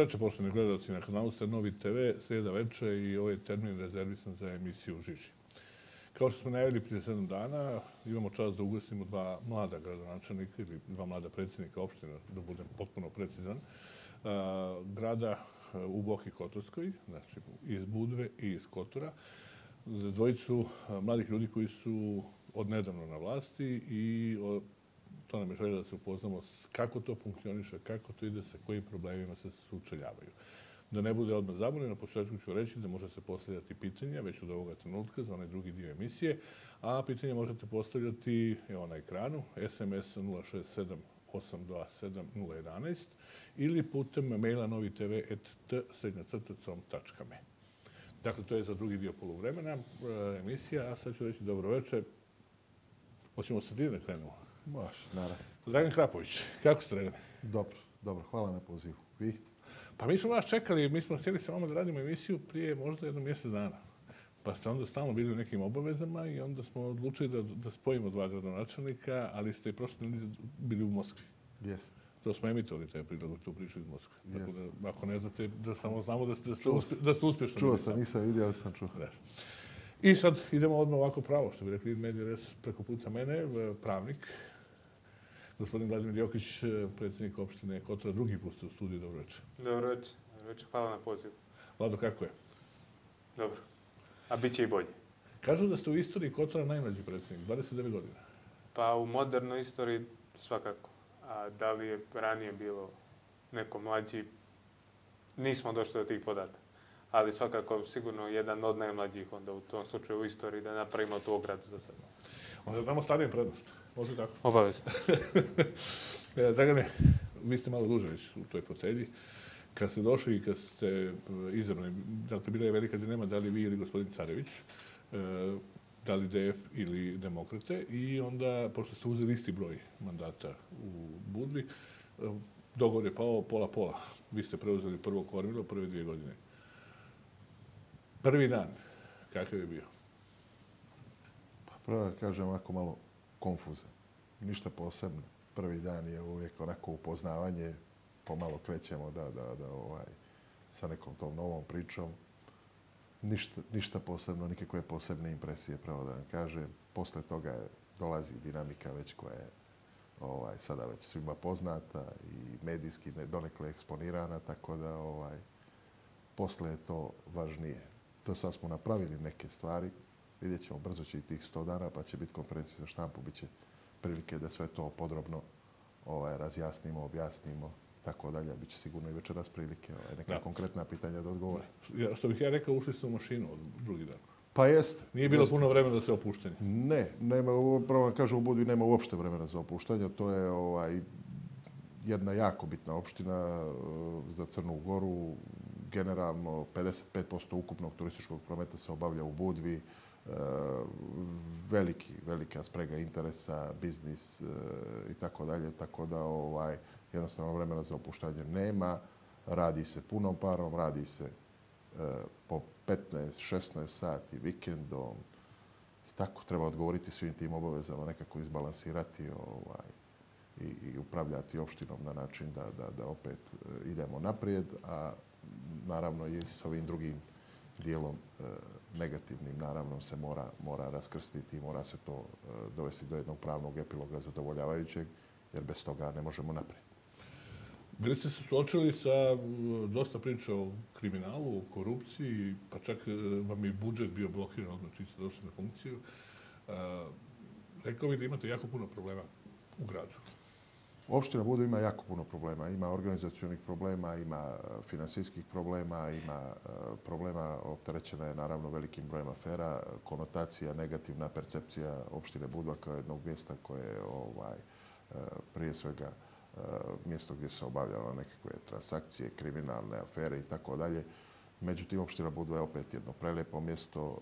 veče, poštovni gledalci na kanalu Crnovi TV, sreda veče i ovaj termin rezervisan za emisiju Žiži. Kao što smo najavili prije sedam dana, imamo čast da ugostimo dva mlada gradonačelnika ili dva mlada predsjednika opštine, da budem potpuno precizan, grada u Boki Kotorskoj, znači iz Budve i iz Kotora. Dvojicu mladih ljudi koji su odnedavno na vlasti i to nam je želje da se upoznamo kako to funkcioniše, kako to ide, sa kojim problemima se sučeljavaju. Da ne bude odmah zaboravljeno, na početku ću reći da možete postavljati pitanja već od ovoga trenutka za onaj drugi dio emisije, a pitanje možete postavljati evo, na ekranu SMS 067 827 ili putem maila novitv.t.srednjacrtacom.me. Dakle, to je za drugi dio polovremena e, emisija, a sad ću reći dobro večer. Hoćemo sa da krenemo? Baš, naravno. Dragan Krapović, kako ste Dragan? Dobro, dobro, hvala na pozivu. Vi? Pa mi smo vas čekali, mi smo htjeli sa vama da radimo emisiju prije možda jedno mjesec dana. Pa ste onda stalno bili u nekim obavezama i onda smo odlučili da, da spojimo dva gradonačelnika, ali ste i prošli bili u Moskvi. Jeste. To smo emitovali taj prilog, tu priču iz Moskve. Tako da, ako ne znate, da samo znamo da ste, da ste, uspje, da ste uspješni. Čuo sam, nisam vidio, ali sam čuo. I sad idemo odmah ovako pravo, što bi rekli Medires preko puta mene, pravnik, gospodin Vladimir Jokić, predsjednik opštine Kotra, drugi put u studiju. Dobro večer. Dobro večer. Dobro večer. Hvala na pozivu. Vlado, kako je? Dobro. A bit će i bolje. Kažu da ste u istoriji Kotra najmlađi predsjednik, 29 godina. Pa u modernoj istoriji svakako. A da li je ranije bilo neko mlađi, nismo došli do tih podataka. Ali svakako sigurno jedan od najmlađih onda u tom slučaju u istoriji da napravimo tu ogradu za sebe. Onda damo stadijem prednost. Može tako? Obavezno. e, Dragane, vi ste malo duže već u toj fotelji. Kad ste došli i kad ste e, izravni, dakle, bila je velika dilema da li vi ili gospodin Carević, e, da li DF ili demokrate, i onda, pošto ste uzeli isti broj mandata u Budvi, dogovor je pao pola-pola. Vi ste preuzeli prvo kormilo prve dvije godine. Prvi dan, kakav je bio? Pa prvo da kažem ovako malo konfuzan. Ništa posebno. Prvi dan je uvijek onako upoznavanje, pomalo krećemo da, da, da ovaj, sa nekom tom novom pričom. Ništa, ništa posebno, nikakve posebne impresije, pravo da vam kažem. Posle toga dolazi dinamika već koja je ovaj, sada već svima poznata i medijski donekle eksponirana, tako da ovaj, posle je to važnije. To sad smo napravili neke stvari, vidjet ćemo, brzo će i tih 100 dana, pa će biti konferencija za štampu, bit će prilike da sve to podrobno ovaj, razjasnimo, objasnimo, tako dalje. Biće sigurno i večeras prilike ovaj, neka da. konkretna pitanja da odgovore. Ja, što bih ja rekao, ušli ste u mašinu od drugi dan. Pa jeste. Nije bilo jeste. puno vremena da se opuštanje? Ne, nema, prvo vam kažem, u Budvi nema uopšte vremena za opuštanje. To je ovaj, jedna jako bitna opština uh, za Crnu Goru. Generalno, 55% ukupnog turističkog prometa se obavlja u Budvi. E, veliki, velika sprega interesa, biznis e, i tako dalje, tako da ovaj jednostavno vremena za opuštanje nema. Radi se punom parom, radi se e, po 15-16 sati vikendom. I tako treba odgovoriti svim tim obavezama, nekako izbalansirati ovaj, i, i upravljati opštinom na način da, da, da opet idemo naprijed, a naravno i s ovim drugim dijelom e, negativnim, naravno, se mora, mora raskrstiti i mora se to e, dovesti do jednog pravnog epiloga zadovoljavajućeg, jer bez toga ne možemo naprijed. Bili ste se suočili sa dosta priča o kriminalu, o korupciji, pa čak e, vam je budžet bio blokiran odmah čiji ste došli na funkciju. Uh, rekao bih da imate jako puno problema u gradu. Opština Budva ima jako puno problema. Ima organizacijonih problema, ima e, finansijskih problema, ima e, problema opterećena je naravno velikim brojem afera, konotacija, negativna percepcija opštine Budva kao jednog mjesta koje je ovaj, e, prije svega mjesto gdje se obavljalo nekakve transakcije, kriminalne afere i tako dalje. Međutim, opština Budva je opet jedno prelijepo mjesto,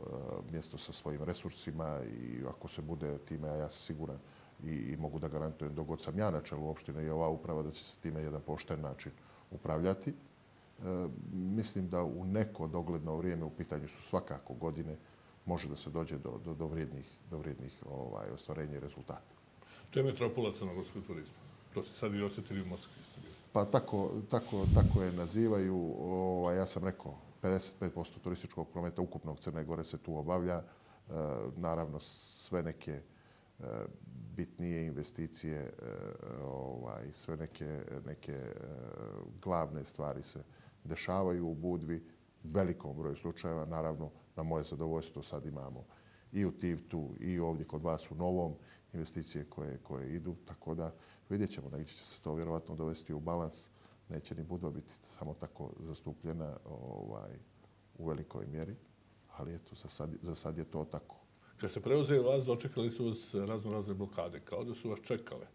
mjesto sa svojim resursima i ako se bude time, a ja sam siguran, i, i mogu da garantujem dok god sam ja na čelu opštine i ova uprava da će se time jedan pošten način upravljati. E, mislim da u neko dogledno vrijeme u pitanju su svakako godine može da se dođe do, do, do vrijednih, do vrijednih ovaj, ostvarenja i rezultata. To je metropola crnogorskog turizma. To ste sad i osjetili u Moskvi. Pa tako, tako, tako je nazivaju. Ovaj, ja sam rekao, 55% turističkog prometa ukupnog Crne Gore se tu obavlja. E, naravno, sve neke bitnije investicije, e, ovaj, sve neke, neke e, glavne stvari se dešavaju u Budvi. Velikom broju slučajeva, naravno, na moje zadovoljstvo sad imamo i u Tivtu i ovdje kod vas u Novom investicije koje, koje idu. Tako da vidjet ćemo, negdje će se to vjerovatno dovesti u balans. Neće ni Budva biti samo tako zastupljena ovaj, u velikoj mjeri, ali eto, za sad, za sad je to tako. Kad ste preuzeli vlast, dočekali su vas razno razne blokade, kao da su vas čekale.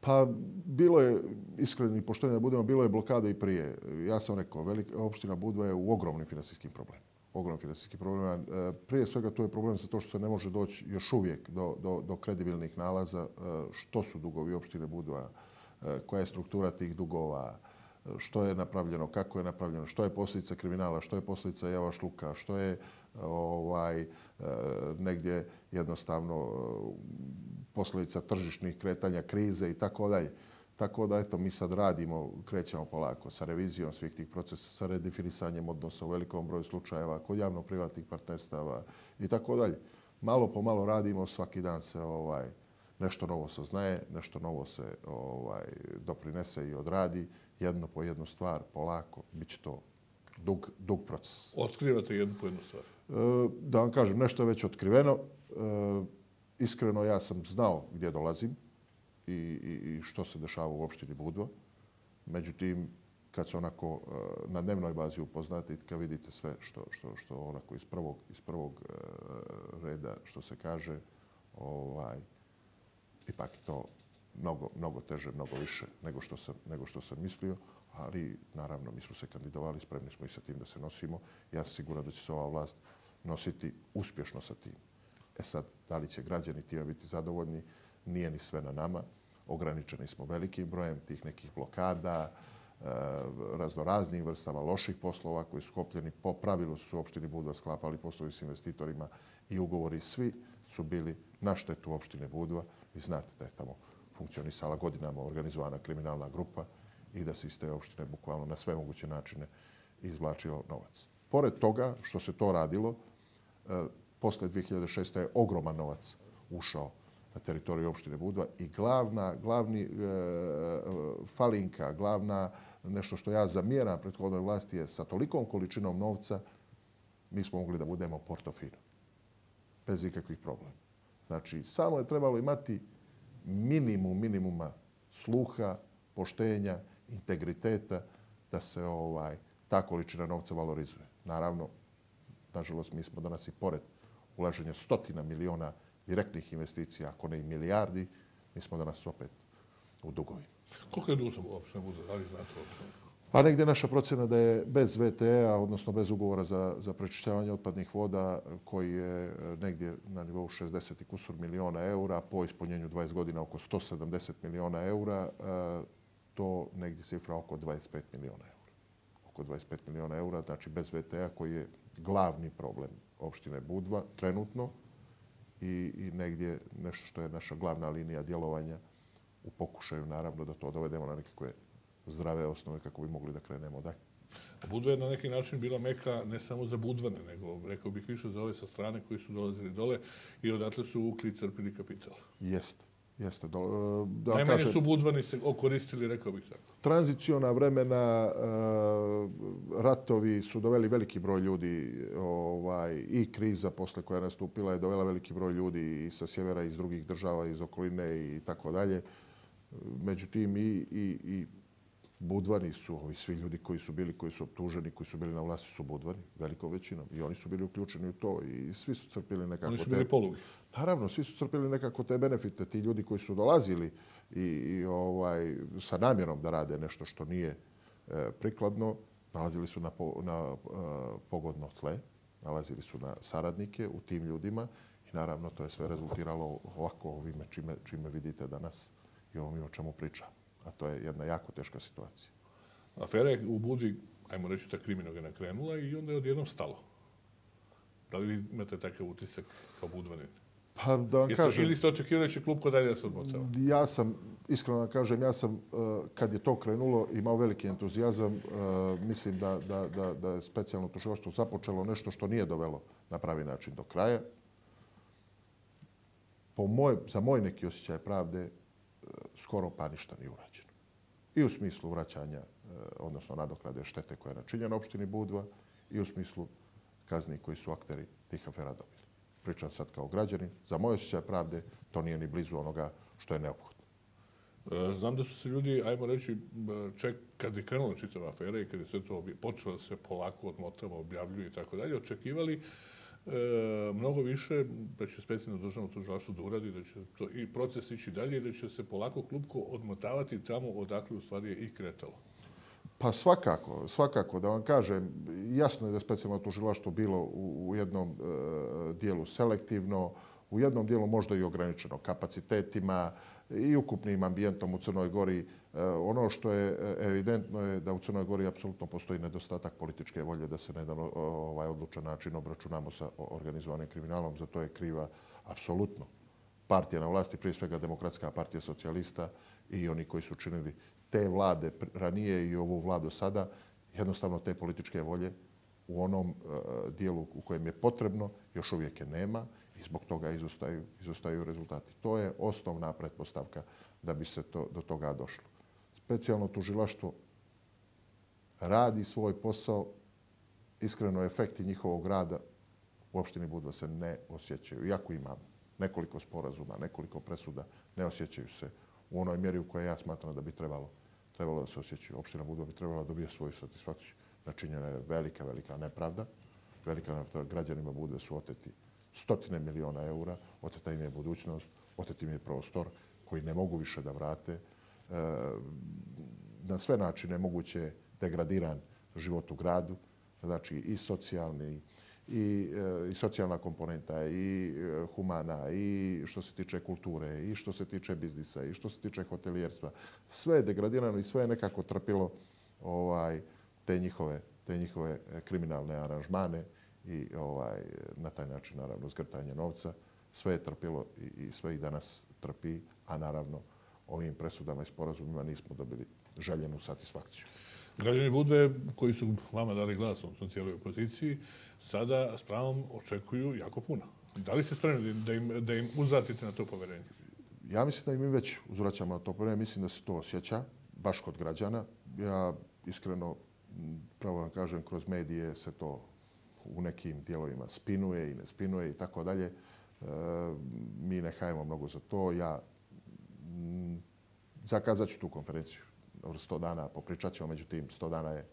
Pa bilo je, iskreni pošteni da budemo, bilo je blokade i prije. Ja sam rekao, velika opština Budva je u ogromnim finansijskim problemima. ogromni finansijski problemima. E, prije svega to je problem sa to što se ne može doći još uvijek do, do, do kredibilnih nalaza. E, što su dugovi opštine Budva, e, koja je struktura tih dugova, što je napravljeno, kako je napravljeno, što je posljedica kriminala, što je posljedica java Luka, što je ovaj e, negdje jednostavno e, posljedica tržišnih kretanja, krize i tako dalje. Tako da, eto, mi sad radimo, krećemo polako sa revizijom svih tih procesa, sa redefinisanjem odnosa u velikom broju slučajeva, kod javno-privatnih partnerstava i tako dalje. Malo po malo radimo, svaki dan se ovaj nešto novo saznaje, nešto novo se ovaj doprinese i odradi, jedno po jednu stvar, polako, bit će to dug, dug proces. Otkrivate jednu po jednu stvar? E, da vam kažem, nešto je već otkriveno. Eh, iskreno ja sam znao gdje dolazim i, i, i što se dešava u opštini Budva. Međutim, kad se onako eh, na dnevnoj bazi upoznate i kad vidite sve što, što, što onako iz prvog, iz prvog reda, što se kaže, ovaj, ipak je to mnogo, mnogo teže, mnogo više nego što, sam, nego što sam mislio. Ali, naravno, mi smo se kandidovali, spremni smo i sa tim da se nosimo. Ja sam siguran da će se ova vlast nositi uspješno sa tim. E sad, da li će građani time biti zadovoljni, nije ni sve na nama. Ograničeni smo velikim brojem tih nekih blokada, e, raznoraznih vrstama loših poslova koji su skopljeni. Po pravilu su opštini Budva sklapali poslovi s investitorima i ugovori svi su bili na štetu opštine Budva. Vi znate da je tamo funkcionisala godinama organizovana kriminalna grupa i da se iz te opštine bukvalno na sve moguće načine izvlačilo novac. Pored toga što se to radilo, Eh, posle 2006. je ogroman novac ušao na teritoriju opštine Budva i glavna, glavni e, falinka, glavna nešto što ja zamjeram prethodnoj vlasti je sa tolikom količinom novca mi smo mogli da budemo portofino. Bez ikakvih problema. Znači, samo je trebalo imati minimum minimuma sluha, poštenja, integriteta da se ovaj ta količina novca valorizuje. Naravno, nažalost, mi smo danas i pored ulaženja stotina miliona direktnih investicija, ako ne i milijardi, mi smo danas opet u dugovima. Koliko je dužno uopšte bude? Da li znate uopšte? Pa negdje naša procjena da je bez VTE-a, odnosno bez ugovora za, za prečišćavanje otpadnih voda, koji je e, negdje na nivou 60 kusur miliona eura, po ispunjenju 20 godina oko 170 miliona eura, e, to negdje cifra oko 25 miliona eura. Oko 25 miliona eura, znači bez VTE-a koji je glavni problem opštine Budva trenutno i, i negdje nešto što je naša glavna linija djelovanja u pokušaju naravno da to dovedemo na nekakve zdrave osnove kako bi mogli da krenemo dalje. Budva je na neki način bila meka ne samo za Budvane, nego rekao bih više za ove sa strane koji su dolazili dole i odatle su ukli crpili kapital. Jeste. Jeste. Do, e, da Najmanje kažem, su Budvani se okoristili, rekao bih tako. Tranzicijona vremena, uh, ratovi su doveli veliki broj ljudi ovaj, i kriza posle koja je nastupila je dovela veliki broj ljudi i sa sjevera, iz drugih država, iz okoline i tako dalje. Međutim, i, i, i Budvani su ovi svi ljudi koji su bili, koji su optuženi, koji su bili na vlasti su Budvani, velikom većinom. I oni su bili uključeni u to i svi su crpili nekako... Oni su bili te... polugi. Naravno, svi su crpili nekako te benefite. Ti ljudi koji su dolazili i, i ovaj, sa namjerom da rade nešto što nije e, prikladno, nalazili su na, po, na e, pogodno tle, nalazili su na saradnike u tim ljudima i naravno to je sve rezultiralo ovako ovime čime, čime vidite danas i ovim o čemu pričam a to je jedna jako teška situacija. Afera je u Budvi, ajmo reći, ta kriminogena krenula i onda je odjednom stalo. Da li imate takav utisak kao Budvanin? Pa da vam Jeste, kažem, ili ste očekivali da će klub kod dalje da se odmocava? ja sam, iskreno da kažem, ja sam, eh, kad je to krenulo, imao veliki entuzijazam. Eh, Mislim da, da, da, da je specijalno tužilaštvo započelo nešto što nije dovelo na pravi način do kraja. Po moj, za moj neki osjećaj pravde, skoro pa ništa nije urađeno. I u smislu vraćanja, e, odnosno nadoknade štete koja je načinjena opštini Budva i u smislu kazni koji su akteri tih afera dobili. Pričam sad kao građanin. Za moje osjećaje pravde to nije ni blizu onoga što je neophodno. E, znam da su se ljudi, ajmo reći, ček, kad je krenula čitava afera i kad je sve to počelo da se polako odmotava, objavljuje i tako dalje, očekivali e, mnogo više da će specijalno državno tužilaštvo da uradi, da će to, i proces ići dalje i da će se polako klupko odmotavati tamo odakle u stvari je i kretalo. Pa svakako, svakako. Da vam kažem, jasno je da je specijalno tužilaštvo bilo u, u jednom e, dijelu selektivno, u jednom dijelu možda i ograničeno kapacitetima i ukupnim ambijentom u Crnoj Gori. Eh, ono što je eh, evidentno je da u Crnoj Gori apsolutno postoji nedostatak političke volje da se na jedan ovaj odlučan način obračunamo sa organizovanim kriminalom. Za to je kriva apsolutno partija na vlasti, prije svega Demokratska partija socijalista i oni koji su činili te vlade ranije i ovu vladu sada, jednostavno te političke volje u onom uh, dijelu u kojem je potrebno, još uvijek je nema i zbog toga izostaju, izostaju rezultati. To je osnovna pretpostavka da bi se to, do toga došlo. Specijalno tužilaštvo radi svoj posao, iskreno efekti njihovog rada u opštini Budva se ne osjećaju. Iako imamo nekoliko sporazuma, nekoliko presuda, ne osjećaju se u onoj mjeri u kojoj ja smatram da bi trebalo, trebalo da se osjećaju. Opština Budva bi trebala da dobije svoju satisfakciju. Načinjena je velika, velika nepravda. Velika nepravda. Građanima Budve su oteti stotine miliona eura, oteta im je budućnost, otet im je prostor koji ne mogu više da vrate. E, na sve načine moguće degradiran život u gradu, znači i socijalni, i, e, i socijalna komponenta, i e, humana, i što se tiče kulture, i što se tiče biznisa, i što se tiče hotelijerstva. Sve je degradirano i sve je nekako trpilo ovaj, te njihove, te njihove e, kriminalne aranžmane i ovaj, na taj način naravno zgrtanje novca. Sve je trpilo i, i sve i danas trpi, a naravno ovim presudama i sporazumima nismo dobili željenu satisfakciju. Građani Budve koji su vama dali glas, odnosno cijeloj opoziciji, sada s pravom očekuju jako puno. Da li ste spremni da im, da im uzvratite na to poverenje? Ja mislim da i mi već uzvraćamo na to prvo. Mislim da se to osjeća, baš kod građana. Ja iskreno, pravo vam kažem, kroz medije se to u nekim dijelovima spinuje i ne spinuje i tako dalje. E, Mi ne hajemo mnogo za to. Ja zakazat ću tu konferenciju. Dobro, 100 dana popričat ćemo, međutim 100 dana je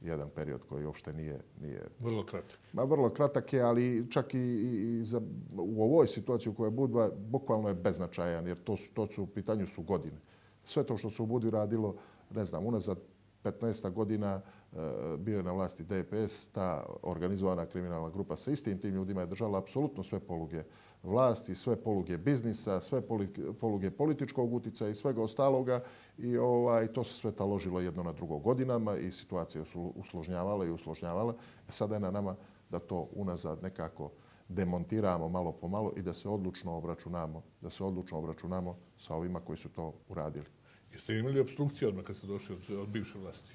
jedan period koji uopšte nije, nije Vrlo kratak. Ma vrlo kratak je, ali čak i, i, za, u ovoj situaciji u kojoj je Budva bukvalno je beznačajan, jer to su, to su u pitanju su godine. Sve to što se u Budvi radilo, ne znam, unazad 15 godina e, bio je na vlasti DPS, ta organizovana kriminalna grupa sa istim tim ljudima je držala apsolutno sve poluge vlasti, sve poluge biznisa, sve poluge političkog uticaja i svega ostaloga i ovaj, to se sve taložilo jedno na drugo godinama i situacija su usložnjavala i usložnjavala. E, sada je na nama da to unazad nekako demontiramo malo po malo i da se odlučno obračunamo, da se odlučno obračunamo sa ovima koji su to uradili. Jeste imali obstrukcije odmah kad ste došli od, od bivše vlasti?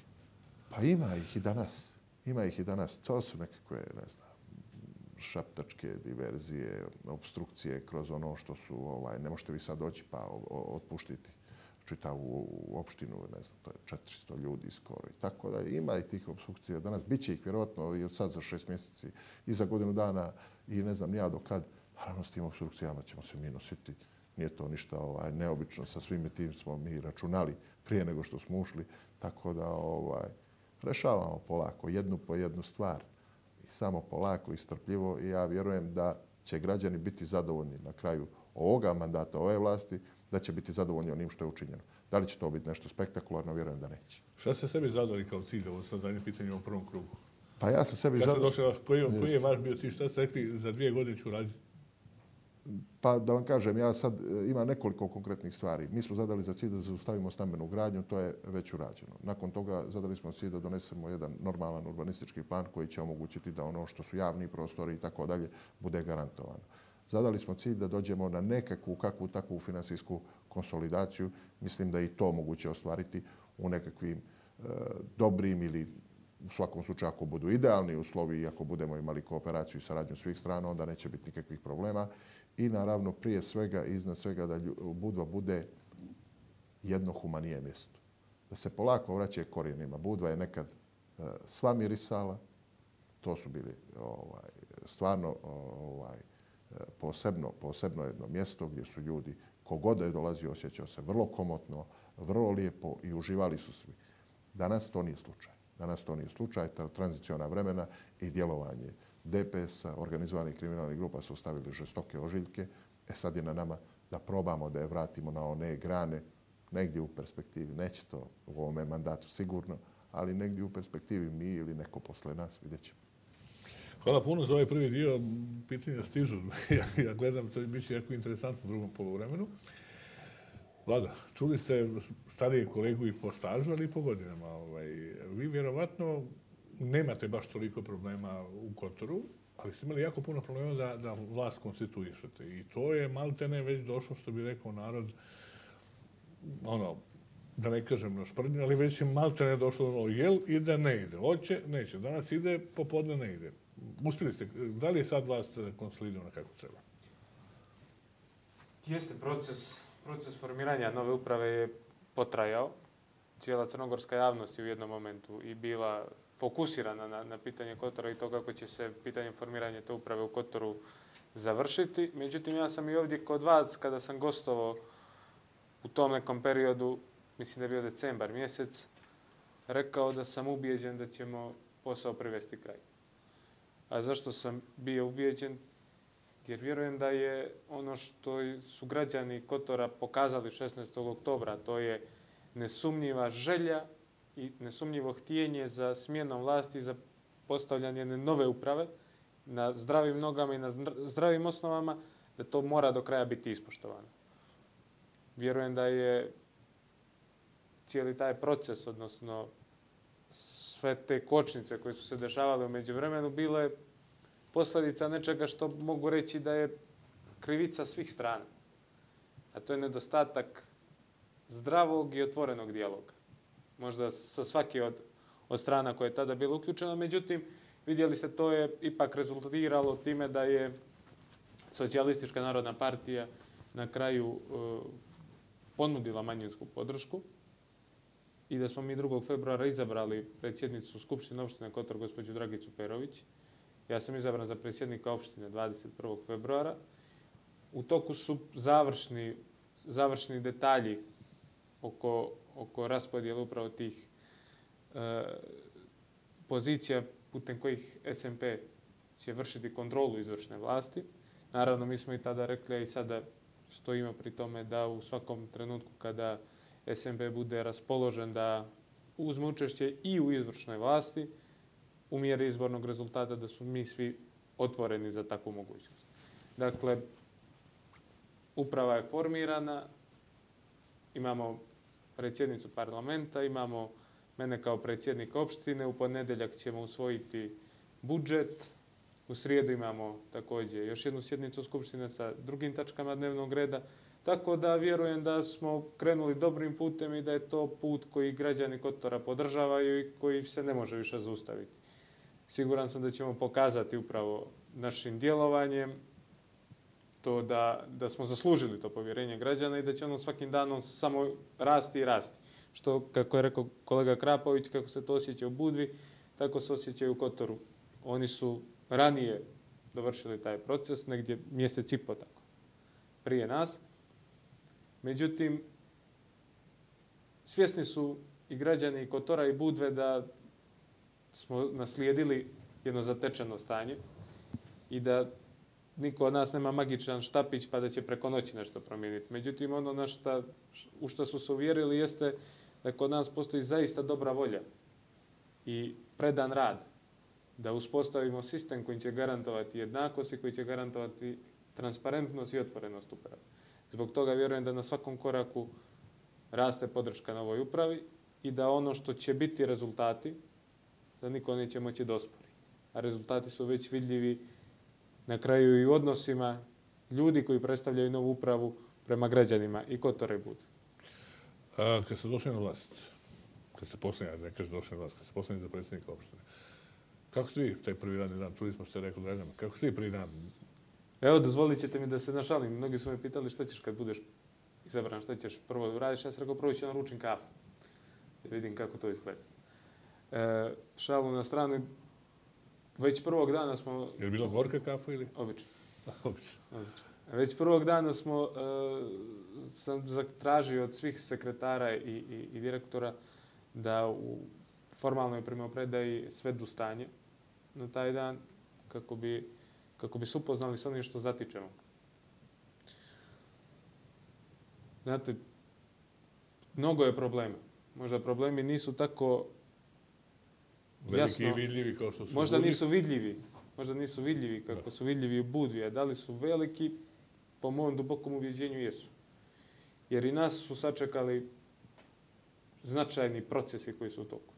Pa ima ih i danas. Ima ih i danas. To su nekakve, ne znam, šaptačke diverzije, obstrukcije kroz ono što su, ovaj, ne možete vi sad doći pa o- o- otpuštiti čitavu opštinu, ne znam, to je 400 ljudi skoro i tako da ima i tih obstrukcija danas. Biće ih vjerovatno i od sad za šest mjeseci i za godinu dana i ne znam ja do kad. Naravno s tim obstrukcijama ćemo se mi nositi. Nije to ništa ovaj, neobično. Sa svim tim smo mi računali prije nego što smo ušli. Tako da ovaj, rešavamo polako, jednu po jednu stvar. Samo polako i strpljivo. I ja vjerujem da će građani biti zadovoljni na kraju ovoga mandata ove vlasti, da će biti zadovoljni onim što je učinjeno. Da li će to biti nešto spektakularno, vjerujem da neće. Šta ste sebi zadali kao cilj, ovo sad zadnje pitanje u prvom krugu? Pa ja sam sebi Kad ste zado- došli, na- koji, koji je vaš bio cilj? Šta ste rekli, za dvije godine ću raditi? Pa da vam kažem, ja sad e, ima nekoliko konkretnih stvari. Mi smo zadali za cilj da zaustavimo stambenu gradnju, to je već urađeno. Nakon toga zadali smo cilj da donesemo jedan normalan urbanistički plan koji će omogućiti da ono što su javni prostori i tako dalje bude garantovano. Zadali smo cilj da dođemo na nekakvu, kakvu takvu finansijsku konsolidaciju. Mislim da i to moguće ostvariti u nekakvim e, dobrim ili u svakom slučaju ako budu idealni uslovi i ako budemo imali kooperaciju i saradnju svih strana, onda neće biti nikakvih problema. I naravno, prije svega, iznad svega, da Budva bude jedno humanije mjesto. Da se polako vraća korijenima. Budva je nekad e, sva mirisala, to su bili ovaj, stvarno ovaj, e, posebno, posebno jedno mjesto gdje su ljudi, kogoda je dolazio, osjećao se vrlo komotno, vrlo lijepo i uživali su svi. Danas to nije slučaj. Danas to nije slučaj. Ta tranziciona vremena i djelovanje DPS-a, organizovanih kriminalnih grupa su ostavili žestoke ožiljke. E sad je na nama da probamo da je vratimo na one grane negdje u perspektivi. Neće to u ovome mandatu sigurno, ali negdje u perspektivi mi ili neko posle nas vidjet ćemo. Hvala puno za ovaj prvi dio. Pitanja stižu. ja, ja gledam, to bit će jako interesantno u drugom polovremenu. Vlada, čuli ste starije kolegu i po stažu, ali i po godinama. Ovaj, vi vjerovatno nemate baš toliko problema u Kotoru, ali ste imali jako puno problema da, da vlast konstituišete. I to je maltene već došlo, što bi rekao narod, ono, da ne kažem na šprdnju, ali već je maltene došlo ono, jel ide, ne ide. Hoće, neće. Danas ide, popodne ne ide uspjeli ste, da li je sad vlast konsolidovana kako treba? Jeste, proces, proces formiranja nove uprave je potrajao. Cijela crnogorska javnost je u jednom momentu i bila fokusirana na, na pitanje Kotora i to kako će se pitanje formiranja te uprave u Kotoru završiti. Međutim, ja sam i ovdje kod vas, kada sam gostovao u tom nekom periodu, mislim da je bio decembar mjesec, rekao da sam ubijeđen da ćemo posao privesti kraj. A zašto sam bio ubijeđen? Jer vjerujem da je ono što su građani Kotora pokazali 16. oktobra, to je nesumnjiva želja i nesumnjivo htijenje za smjenom vlasti i za postavljanje nove uprave na zdravim nogama i na zdravim osnovama, da to mora do kraja biti ispoštovano. Vjerujem da je cijeli taj proces, odnosno sve te kočnice koje su se dešavale u međuvremenu bile posljedica nečega što mogu reći da je krivica svih strana. A to je nedostatak zdravog i otvorenog dijaloga. Možda sa svake od, od strana koje je tada bilo uključeno. Međutim, vidjeli ste, to je ipak rezultiralo time da je Socijalistička narodna partija na kraju e, ponudila manjinsku podršku i da smo mi 2. februara izabrali predsjednicu Skupštine opštine Kotor, gospođu Dragicu Perović. Ja sam izabran za predsjednika opštine 21. februara. U toku su završni, završni detalji oko, oko raspodjela upravo tih e, pozicija putem kojih SMP će vršiti kontrolu izvršne vlasti. Naravno, mi smo i tada rekli, a i sada stojimo pri tome da u svakom trenutku kada SMP bude raspoložen da uzme učešće i u izvršnoj vlasti, u mjeri izbornog rezultata da su mi svi otvoreni za takvu mogućnost. Dakle, uprava je formirana, imamo predsjednicu parlamenta, imamo mene kao predsjednik opštine, u ponedeljak ćemo usvojiti budžet, u srijedu imamo također još jednu sjednicu skupštine sa drugim tačkama dnevnog reda, Tako da vjerujem da smo krenuli dobrim putem i da je to put koji građani Kotora podržavaju i koji se ne može više zaustaviti. Siguran sam da ćemo pokazati upravo našim djelovanjem to da, da smo zaslužili to povjerenje građana i da će ono svakim danom samo rasti i rasti. Što, kako je rekao kolega Krapović, kako se to osjeća u Budvi, tako se osjećaju u Kotoru. Oni su ranije dovršili taj proces, negdje mjesec i po tako, prije nas. Međutim, svjesni su i građani i Kotora i Budve da smo naslijedili jedno zatečeno stanje i da niko od nas nema magičan štapić pa da će preko noći nešto promijeniti. Međutim, ono na šta, u što su se uvjerili jeste da kod nas postoji zaista dobra volja i predan rad da uspostavimo sistem koji će garantovati jednakost i koji će garantovati transparentnost i otvorenost uprave. Zbog toga vjerujem da na svakom koraku raste podrška na ovoj upravi i da ono što će biti rezultati, da niko neće moći dospori. A rezultati su već vidljivi na kraju i odnosima ljudi koji predstavljaju novu upravu prema građanima i i Budu. A, kad ste došli na vlast, kad ste posljednji, ne kažeš došli na vlast, kad ste posljednji za predsjednika opštine, kako ste vi taj prvi radni dan? Čuli smo što je rekao Dragan. Kako ste vi prvi dan? Evo, dozvolit ćete mi da se našalim. Mnogi su me pitali šta ćeš kad budeš izabran, šta ćeš prvo da uradiš. Ja sam rekao, prvo ću naručim kafu. Da vidim kako to izgleda. E, šalu na stranu. Već prvog dana smo... Je li bila gorka kafa ili? Obično. Obično. Već prvog dana smo, uh, sam zatražio od svih sekretara i, i, i direktora da u formalnoj primopredaji svedu stanje na taj dan kako bi, kako bi se upoznali s onim što zatičemo. Znate, mnogo je problema. Možda problemi nisu tako Veliki Jasno. i vidljivi kao što su Možda ljudi. nisu vidljivi. Možda nisu vidljivi kako Da. su vidljivi u Budvi, a da li su veliki, po mom dubokom ubjeđenju jesu. Jer i nas su sačekali značajni procesi koji su u toku.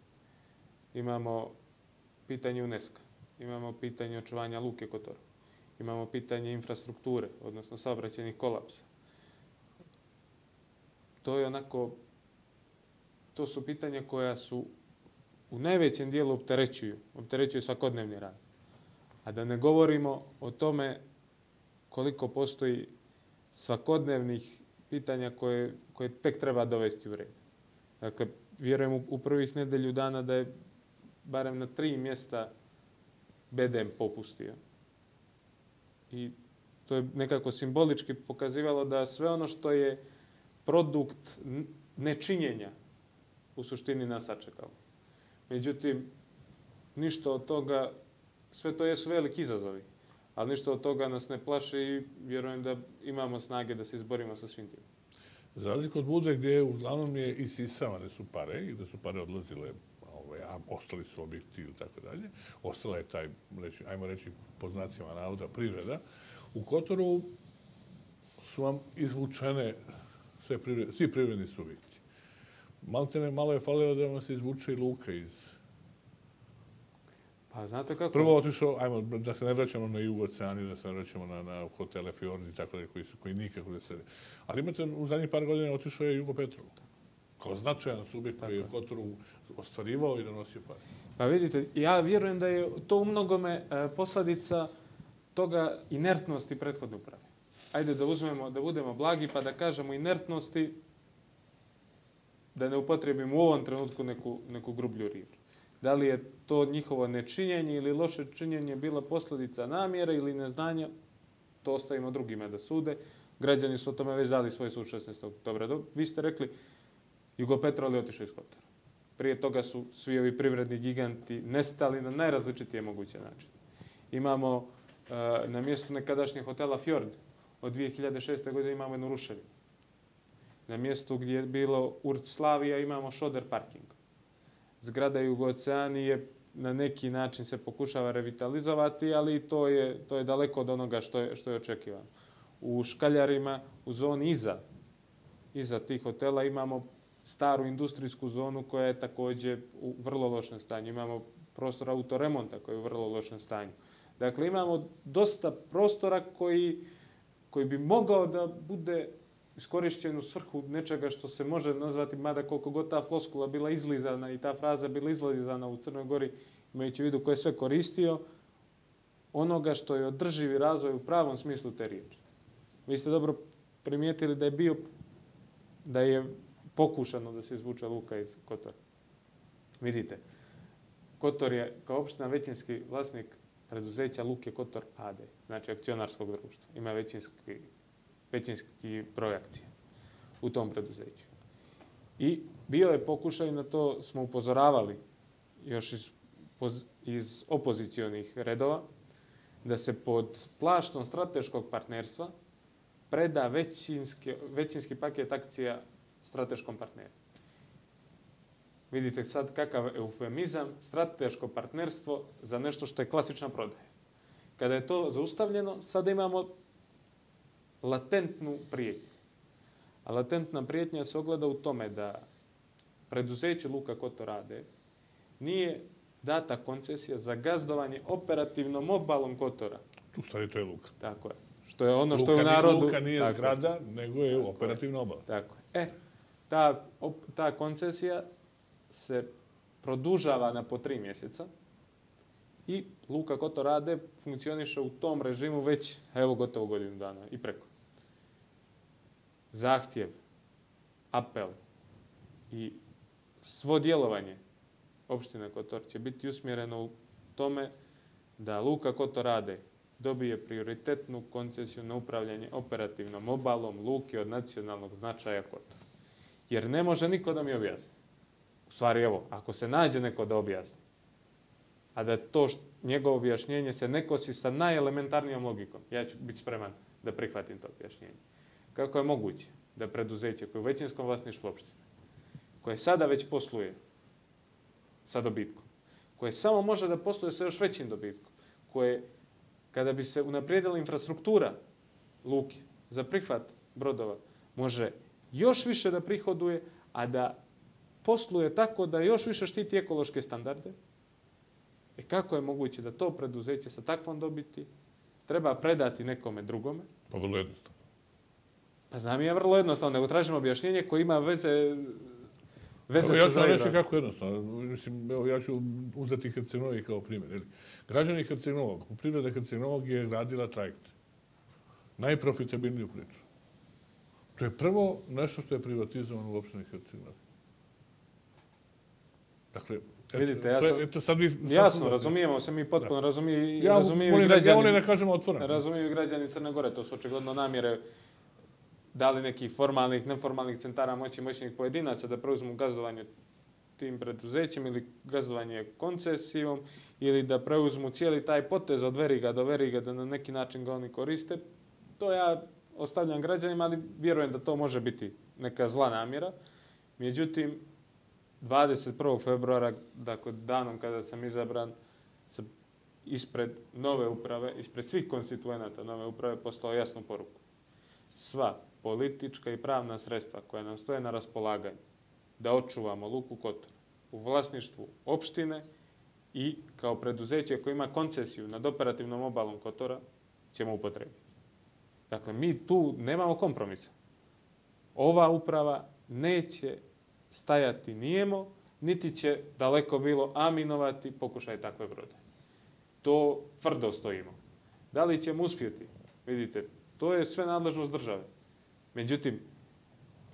Imamo pitanje UNESCO, imamo pitanje očuvanja Luke Kotor, imamo pitanje infrastrukture, odnosno saobraćenih kolapsa. To je onako, to su pitanja koja su u najvećem dijelu opterećuju, opterećuju svakodnevni rad. A da ne govorimo o tome koliko postoji svakodnevnih pitanja koje, koje tek treba dovesti u red. Dakle, vjerujem u, u prvih nedelju dana da je barem na tri mjesta BDM popustio. I to je nekako simbolički pokazivalo da sve ono što je produkt nečinjenja u suštini nas sačekalo. Međutim, ništa od toga, sve to jesu veliki izazovi, ali ništa od toga nas ne plaše i vjerujem da imamo snage da se izborimo sa svim tim. Za razliku od Budve gdje uglavnom je isisavane su pare i da su pare odlazile ovaj, a ostali su objekti ili tako dalje. Ostala je taj, reći, ajmo reći, po znacima navoda, privreda. U Kotoru su vam izvučene sve privred, svi privredni subjekti. Maltene, malo je falilo da vam se izvuče i Luka iz... Pa znate kako? Prvo otišao, ajmo, da se ne vraćamo na Jugo Oceaniju, da se ne vraćamo na, na hotele Fjord i tako dalje, koji su, koji nikako da se... Ali imate, u zadnjih par godina otišao je Jugo Petrol. Kao značajan subjekt koji je Kotoru ostvarivao i donosio pare. Pa vidite, ja vjerujem da je to u mnogome e, posljedica toga inertnosti prethodne uprave. Ajde da uzmemo, da budemo blagi pa da kažemo inertnosti, da ne upotrebimo u ovom trenutku neku, neku grublju riječ. Da li je to njihovo nečinjenje ili loše činjenje bila posljedica namjera ili neznanja, to ostavimo drugima da sude. Građani su o tome već dali svoj sud 16. oktobra. Vi ste rekli, Jugopetrol je otišao iz Kotora. Prije toga su svi ovi privredni giganti nestali na najrazličitije moguće načine. Imamo e, na mjestu nekadašnjeg hotela Fjord od 2006. godine imamo jednu ruševinu. Na mjestu gdje je bilo Urt Slavija imamo Šoder parking. Zgrada Jugooceanije na neki način se pokušava revitalizovati, ali to je, to je daleko od onoga što je, što je očekivano. U Škaljarima, u zoni iza, iza tih hotela imamo staru industrijsku zonu koja je također u vrlo lošem stanju. Imamo prostor autoremonta koji je u vrlo lošem stanju. Dakle, imamo dosta prostora koji, koji bi mogao da bude iskorišćen u svrhu nečega što se može nazvati, mada koliko god ta floskula bila izlizana i ta fraza bila izlizana u Crnoj Gori, imajući u vidu koje je sve koristio, onoga što je održivi razvoj u pravom smislu te riječi. Vi ste dobro primijetili da je bio, da je pokušano da se izvuče Luka iz Kotora. Vidite, Kotor je kao opština većinski vlasnik preduzeća Luke Kotor AD, znači akcionarskog društva. Ima većinski, većinski broj akcija u tom preduzeću. I bio je pokušaj, na to smo upozoravali još iz, poz- iz opozicionih redova, da se pod plaštom strateškog partnerstva preda većinski, većinski paket akcija strateškom partneru. Vidite sad kakav eufemizam, strateško partnerstvo za nešto što je klasična prodaja. Kada je to zaustavljeno, sada imamo latentnu prijetnju. A latentna prijetnja se ogleda u tome da preduzeće Luka Kotor rade nije data koncesija za gazdovanje operativnom obalom Kotora. U stvari to je Luka. Tako je. Što je ono što Luka je u narodu... Luka nije Tako je. zgrada, nego je operativna obala. Tako je. E, ta, op- ta koncesija se produžava na po tri mjeseca i Luka Kotor rade funkcioniše u tom režimu već, evo, gotovo godinu dana i preko. Zahtjev, apel i svo djelovanje opštine Kotor će biti usmjereno u tome da Luka Kotor rade dobije prioritetnu koncesiju na upravljanje operativnom obalom Luke od nacionalnog značaja Kotor. Jer ne može niko da mi objasni. U stvari, evo, ako se nađe neko da objasni, a da to što, njegovo objašnjenje se ne kosi sa najelementarnijom logikom, ja ću biti spreman da prihvatim to objašnjenje. Kako je moguće da preduzeće koje je u većinskom vlasništvu opštine, koje sada već posluje sa dobitkom, koje samo može da posluje sa još većim dobitkom, koje, kada bi se unaprijedila infrastruktura luke za prihvat brodova, može još više da prihoduje, a da posluje tako da još više štiti ekološke standarde, e kako je moguće da to preduzeće sa takvom dobiti treba predati nekome drugome? Pa vrlo jednostavno. Pa znam je vrlo jednostavno, nego tražimo objašnjenje koje ima veze, veze Evo, ja ću vam reći kako jednostavno. Mislim, evo, ja ću uzeti Herceg-Novi kao primjer. Jeli? Građani Herceg-Novog, priroda Herceg-Novog je gradila trajekte. Najprofitabilniju priču. To je prvo nešto što je privatizovano u opštini Herceg-Novi. Dakle, eto, Vidite, ja sam- Eto, sad vi, sad Jasno, sam- razumijemo se mi potpuno, razumiju, Ja razumiju i da, ja volim građani. da kažemo otvoreno. Razumiju i građani Crne Gore, to su očigledno namjere da li nekih formalnih, neformalnih centara moći moćnih pojedinaca da preuzmu gazdovanje tim preduzećem ili gazdovanje koncesijom ili da preuzmu cijeli taj potez od veriga do veriga da na neki način ga oni koriste. To ja ostavljam građanima, ali vjerujem da to može biti neka zla namjera. Međutim, 21. februara, dakle danom kada sam izabran, se ispred nove uprave, ispred svih konstituenata nove uprave poslao jasnu poruku. Sva politička i pravna sredstva koja nam stoje na raspolaganju da očuvamo Luku Kotor u vlasništvu opštine i kao preduzeće koje ima koncesiju nad operativnom obalom Kotora ćemo upotrebiti. Dakle, mi tu nemamo kompromisa. Ova uprava neće stajati nijemo, niti će daleko bilo aminovati pokušaj takve brode. To tvrdo stojimo. Da li ćemo uspjeti? Vidite, to je sve nadležnost države. Međutim,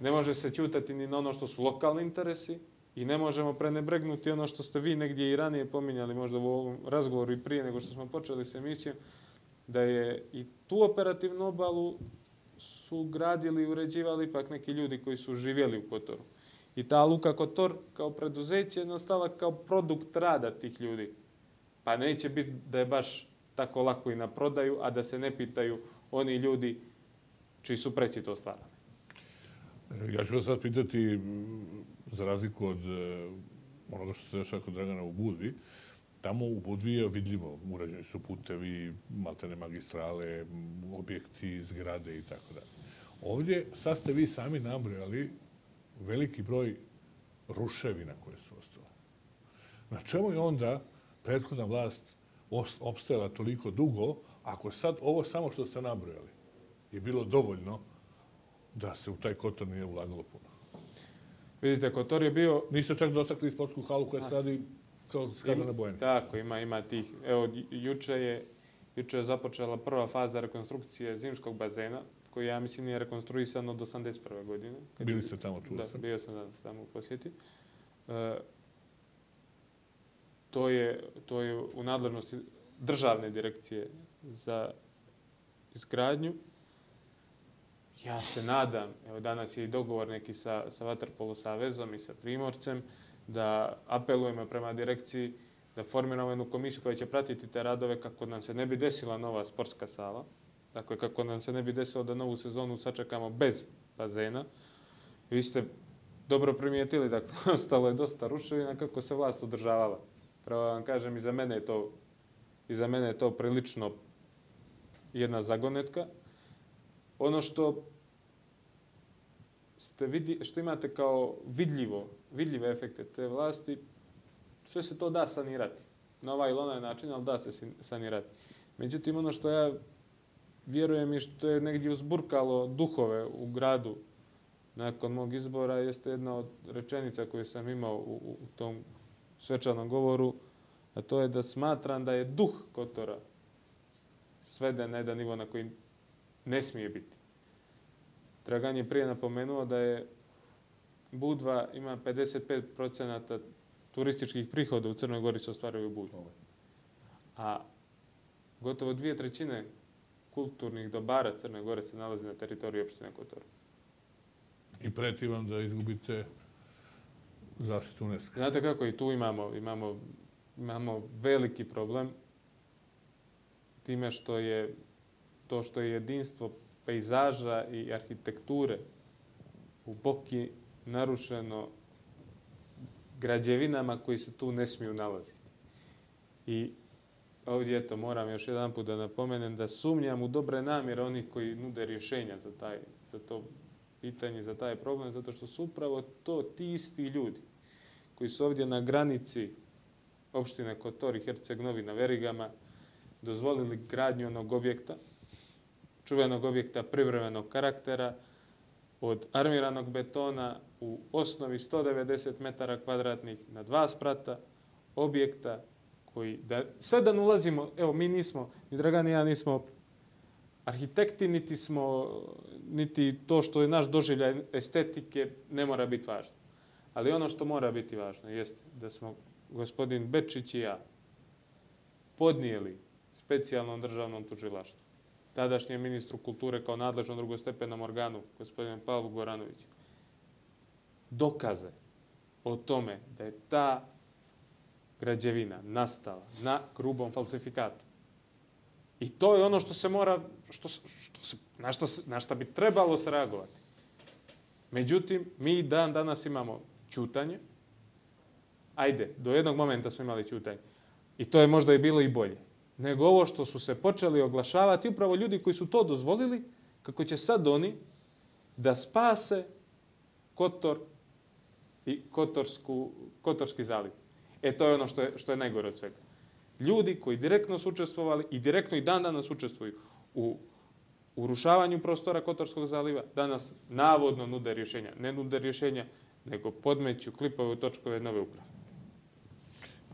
ne može se ćutati ni na ono što su lokalni interesi i ne možemo prenebregnuti ono što ste vi negdje i ranije pominjali, možda u ovom razgovoru i prije nego što smo počeli s emisijom, da je i tu operativnu obalu su gradili i uređivali ipak neki ljudi koji su živjeli u Kotoru. I ta Luka Kotor kao preduzeće je nastala kao produkt rada tih ljudi. Pa neće biti da je baš tako lako i na prodaju, a da se ne pitaju oni ljudi čiji su preci to stvarali. Ja ću vas sad pitati, za razliku od e, onoga što se dešava kod Dragana u Budvi, tamo u Budvi je vidljivo, urađeni su putevi, maltene magistrale, objekti, zgrade i tako dalje. Ovdje, sad ste vi sami nabrojali veliki broj ruševina koje su ostale. Na čemu je onda prethodna vlast opstajala toliko dugo, ako sad ovo samo što ste nabrojali je bilo dovoljno da se u taj kotor nije ulagalo puno. Vidite, Kotor je bio Niste čak dotakli sportsku halu koja se radi kao skadane bojene. Tako, ima, ima tih. Evo, ju- juče je, juče je započela prva faza rekonstrukcije zimskog bazena, koji ja mislim nije rekonstruisan od 81. godine. Kad Bili je- ste tamo, čuo da, sam. bio sam danas tamo u posjeti. E, to, je, to je u nadležnosti državne direkcije za izgradnju. Ja se nadam, evo danas je i dogovor neki sa, sa Vaterpolo Savezom i sa Primorcem, da apelujemo prema direkciji da formiramo jednu komisiju koja će pratiti te radove kako nam se ne bi desila nova sportska sala. Dakle, kako nam se ne bi desilo da novu sezonu sačekamo bez bazena. Vi ste dobro primijetili, dakle, ostalo je dosta ruševina kako se vlast održavala. Pravo vam kažem, i za mene je to, i za mene je to prilično jedna zagonetka. Ono što ste vidi, što imate kao vidljivo, vidljive efekte te vlasti, sve se to da sanirati. Na ovaj ili onaj način, ali da se sanirati. Međutim, ono što ja vjerujem i što je negdje uzburkalo duhove u gradu nakon mog izbora, jeste jedna od rečenica koju sam imao u, u tom svečanom govoru, a to je da smatram da je duh Kotora sveden na jedan nivo na koji ne smije biti. Dragan je prije napomenuo da je Budva ima 55% turističkih prihoda u Crnoj Gori se ostvaruju u Budvi. A gotovo dvije trećine kulturnih dobara Crne Gore se nalazi na teritoriju opštine Kotor. I preti vam da izgubite zaštitu UNESCO. Znate kako i tu imamo, imamo, imamo veliki problem time što je to što je jedinstvo pejzaža i arhitekture u Boki narušeno građevinama koji se tu ne smiju nalaziti. I ovdje eto, moram još jedan put da napomenem da sumnjam u dobre namjere onih koji nude rješenja za, taj, za to pitanje, za taj problem, zato što su upravo to ti isti ljudi koji su ovdje na granici opštine Kotor i Herceg Novi na Verigama dozvolili gradnju onog objekta, čuvenog objekta privremenog karaktera, od armiranog betona u osnovi 190 metara kvadratnih na dva sprata, objekta koji, da, sve da ulazimo, evo mi nismo, ni Dragan i ja nismo arhitekti, niti smo, niti to što je naš doživljaj estetike ne mora biti važno. Ali ono što mora biti važno jeste da smo gospodin Bečić i ja podnijeli specijalnom državnom tužilaštvu, tadašnjem ministru kulture kao nadležnom drugostepenom organu, gospodinu Pavlu Goranoviću, dokaze o tome da je ta građevina nastala na grubom falsifikatu. I to je ono što se mora, što, što se, na, što se, na što bi trebalo se reagovati. Međutim, mi dan danas imamo čutanje. Ajde, do jednog momenta smo imali čutanje. I to je možda i bilo i bolje. Nego ovo što su se počeli oglašavati, upravo ljudi koji su to dozvolili, kako će sad oni da spase Kotor i Kotorsku, Kotorski zaliv. E, to je ono što je, što je najgore od svega. Ljudi koji direktno su učestvovali i direktno i dan danas učestvuju u urušavanju prostora Kotorskog zaliva, danas navodno nude rješenja. Ne nude rješenja, nego podmeću klipove u točkove nove uprave.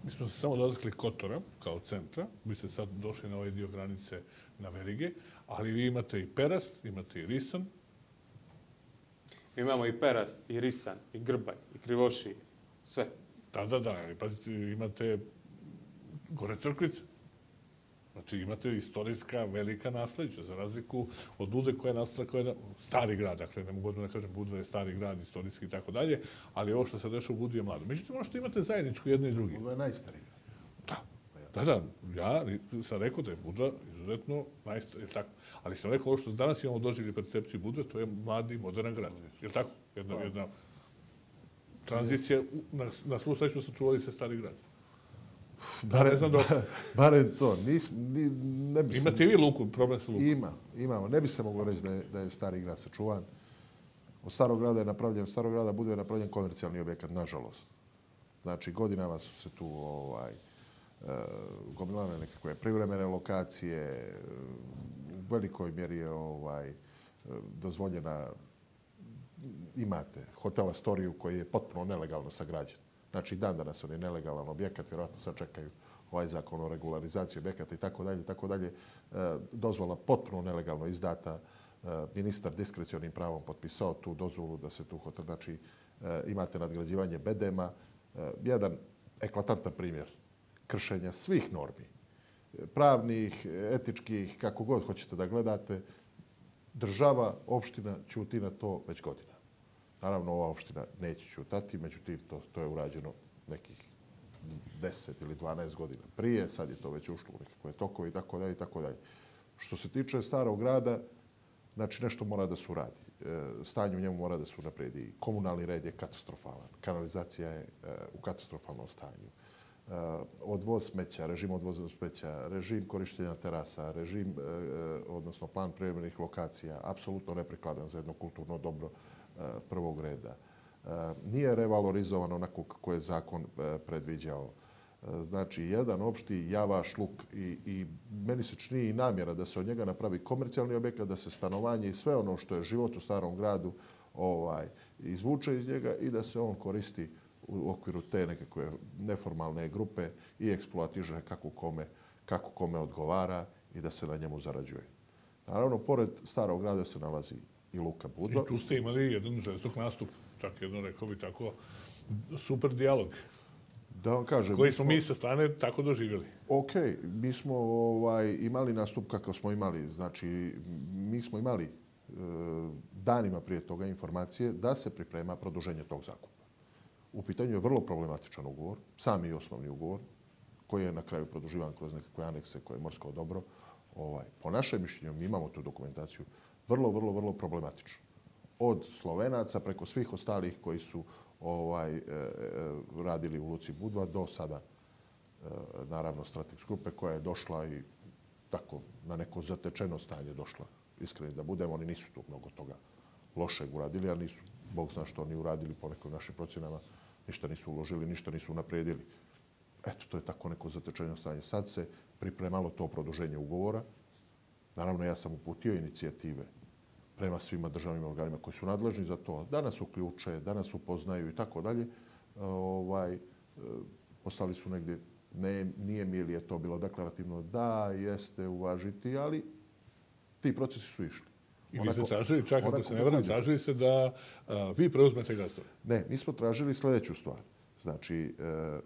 Mi smo se samo dotakli Kotora kao centra, vi ste sad došli na ovaj dio granice na Verige, ali vi imate i Perast, imate i Risan. Imamo i Perast, i Risan, i Grbanj, i Krivoši, sve. Da, da, da, ali pazite, imate gore crkvice. Znači imate istorijska velika nasljeđa, za razliku od Budve koja je nastala koja je stari grad, dakle ne mogu da kažem Budva je stari grad, istorijski i tako dalje, ali ovo što se dešava u Budvi je mlado. Međutim, ono što imate zajedničko jedno i drugi. Budva je najstariji. Da, da, da, ja sam rekao da je Budva izuzetno najstariji, tako. Ali sam rekao ovo što danas imamo doživlji percepciju Budve, to je mladi, modern grad. Je tako? Jedna, jedna, tranzicija, na, na svu sreću sačuvali se stari grad. Bare, ne znam dok... Barem to. Nis, ni, ne bi Imate vi luku, problem sa lukom? Ima, imamo. Ne bi se moglo reći da je, da je stari grad sačuvan. Od starog grada je napravljen, od starog grada bude napravljen komercijalni objekat, nažalost. Znači, godinama su se tu ovaj, uh, gomilane nekakve privremene lokacije, u velikoj mjeri je ovaj, dozvoljena imate hotel Astoriju koji je potpuno nelegalno sagrađen. Znači, dan danas on je nelegalan objekat, vjerojatno sad čekaju ovaj zakon o regularizaciji objekata i tako dalje, tako dalje. E, dozvola potpuno nelegalno izdata. E, ministar diskrecionim pravom potpisao tu dozvolu da se tu hotel, znači, e, imate nadgrađivanje bedema. Jedan eklatantan primjer kršenja svih normi, pravnih, etičkih, kako god hoćete da gledate, država, opština, ćuti na to već godina. Naravno, ova opština neće čutati, međutim, to, to je urađeno nekih 10 ili 12 godina prije, sad je to već ušlo u nekakve tokove i tako dalje i tako dalje. Što se tiče starog grada, znači nešto mora da se uradi. E, stanje u njemu mora da se unapredi. Komunalni red je katastrofalan. Kanalizacija je e, u katastrofalnom stanju. E, odvoz smeća, režim odvoza smeća, režim korištenja terasa, režim, e, e, odnosno plan privremenih lokacija, apsolutno neprikladan za jedno kulturno dobro E, Eh, prvog reda. Eh, nije revalorizovano onako kako je zakon eh, predviđao. znači jedan opšti javaš luk i, i meni se čini i namjera da se od njega napravi komercijalni objekat, da se stanovanje i sve ono što je život u starom gradu ovaj izvuče iz njega i da se on koristi u okviru te nekakve neformalne grupe i eksploatiže kako kome, kako kome odgovara i da se na njemu zarađuje. Naravno, pored starog grada se nalazi i Luka Budva. I tu ste imali jedan žestok nastup, čak jedno rekao bi tako, super dijalog. Da vam kažem... Koji smo mi sa strane tako doživjeli. Ok, mi smo ovaj, imali nastup kakav smo imali. Znači, mi smo imali e, danima prije toga informacije da se priprema produženje tog zakupa. U pitanju je vrlo problematičan ugovor, sami i osnovni ugovor, koji je na kraju produživan kroz nekakve anekse koje je morsko dobro. Ovaj, po našem mišljenju, mi imamo tu dokumentaciju, vrlo, vrlo, vrlo problematično. Od Slovenaca preko svih ostalih koji su ovaj, e, e, radili u Luci Budva do sada, e, naravno, Stratex grupe koja je došla i tako na neko zatečeno stanje došla. Iskreni da budemo, oni nisu tu mnogo toga lošeg uradili, ali nisu, Bog zna što oni uradili po nekim našim procjenama, ništa nisu uložili, ništa nisu napredili. Eto, to je tako neko zatečeno stanje. Sad se pripremalo to produženje ugovora. Naravno, ja sam uputio inicijative prema svima državnim organima koji su nadležni za to, da nas uključe, da nas upoznaju i tako dalje. Ovaj, e, postali su negdje, ne, nije mi ili je to bilo deklarativno, da, jeste uvažiti, ali ti procesi su išli. I vi ste tražili, čak ako se ne vrame, tražili se da a, vi preuzmete gazdove. Ne, mi smo tražili sljedeću stvar. Znači, e,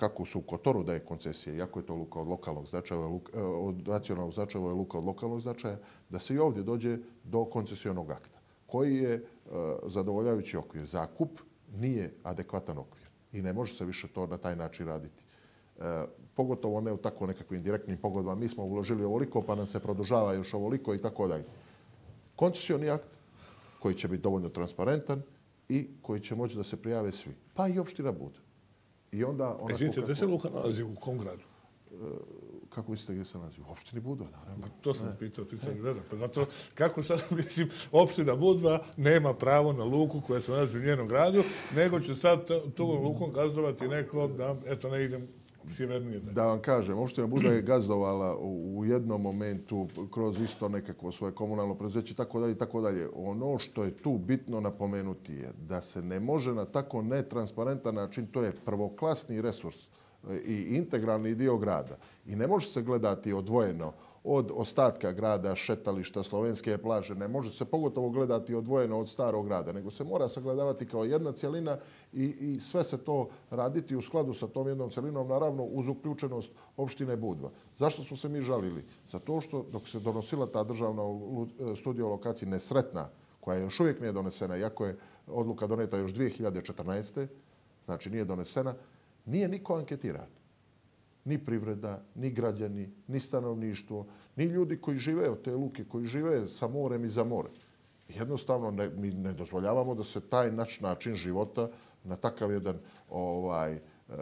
kako su u Kotoru daje koncesije, iako je to luka od lokalnog značaja, luka, e, od nacionalnog značaja, je luka od lokalnog značaja, da se i ovdje dođe do koncesionog akta, koji je e, zadovoljavajući okvir. Zakup nije adekvatan okvir i ne može se više to na taj način raditi. E, pogotovo ne u tako nekakvim direktnim pogodbama. Mi smo uložili ovoliko, pa nam se produžava još ovoliko i tako dalje. Koncesioni akt koji će biti dovoljno transparentan i koji će moći da se prijave svi. Pa i opština bude. I onda... Ona Izvinite, gdje se Luka nalazi u kom gradu? E, kako mislite gdje se nalazi? U opštini Budva, naravno. To sam ne. pitao, ti sam gledao. Pa zato, kako sad, mislim, opština Budva nema pravo na luku koja se nalazi u njenom gradu, nego će sad tu lukom gazdovati neko, da, eto, ne idem sjevernije. Da vam kažem, opština Buda je gazdovala u jednom momentu kroz isto nekako svoje komunalno preuzeće, tako dalje, tako dalje. Ono što je tu bitno napomenuti je da se ne može na tako netransparentan način, to je prvoklasni resurs e, i integralni dio grada. I ne može se gledati odvojeno od ostatka grada, šetališta, slovenske plaže. Ne može se pogotovo gledati odvojeno od starog grada, nego se mora sagledavati kao jedna cijelina i, i sve se to raditi u skladu sa tom jednom cijelinom, naravno uz uključenost opštine Budva. Zašto smo se mi žalili? Zato što dok se donosila ta državna e, studija o lokaciji nesretna, koja još uvijek nije donesena, iako je odluka doneta još 2014. znači nije donesena, nije niko anketiran ni privreda, ni građani, ni stanovništvo, ni ljudi koji žive od te luke, koji žive sa morem i za more. Jednostavno, ne, mi ne dozvoljavamo da se taj naš način života na takav jedan, ovaj, e, e,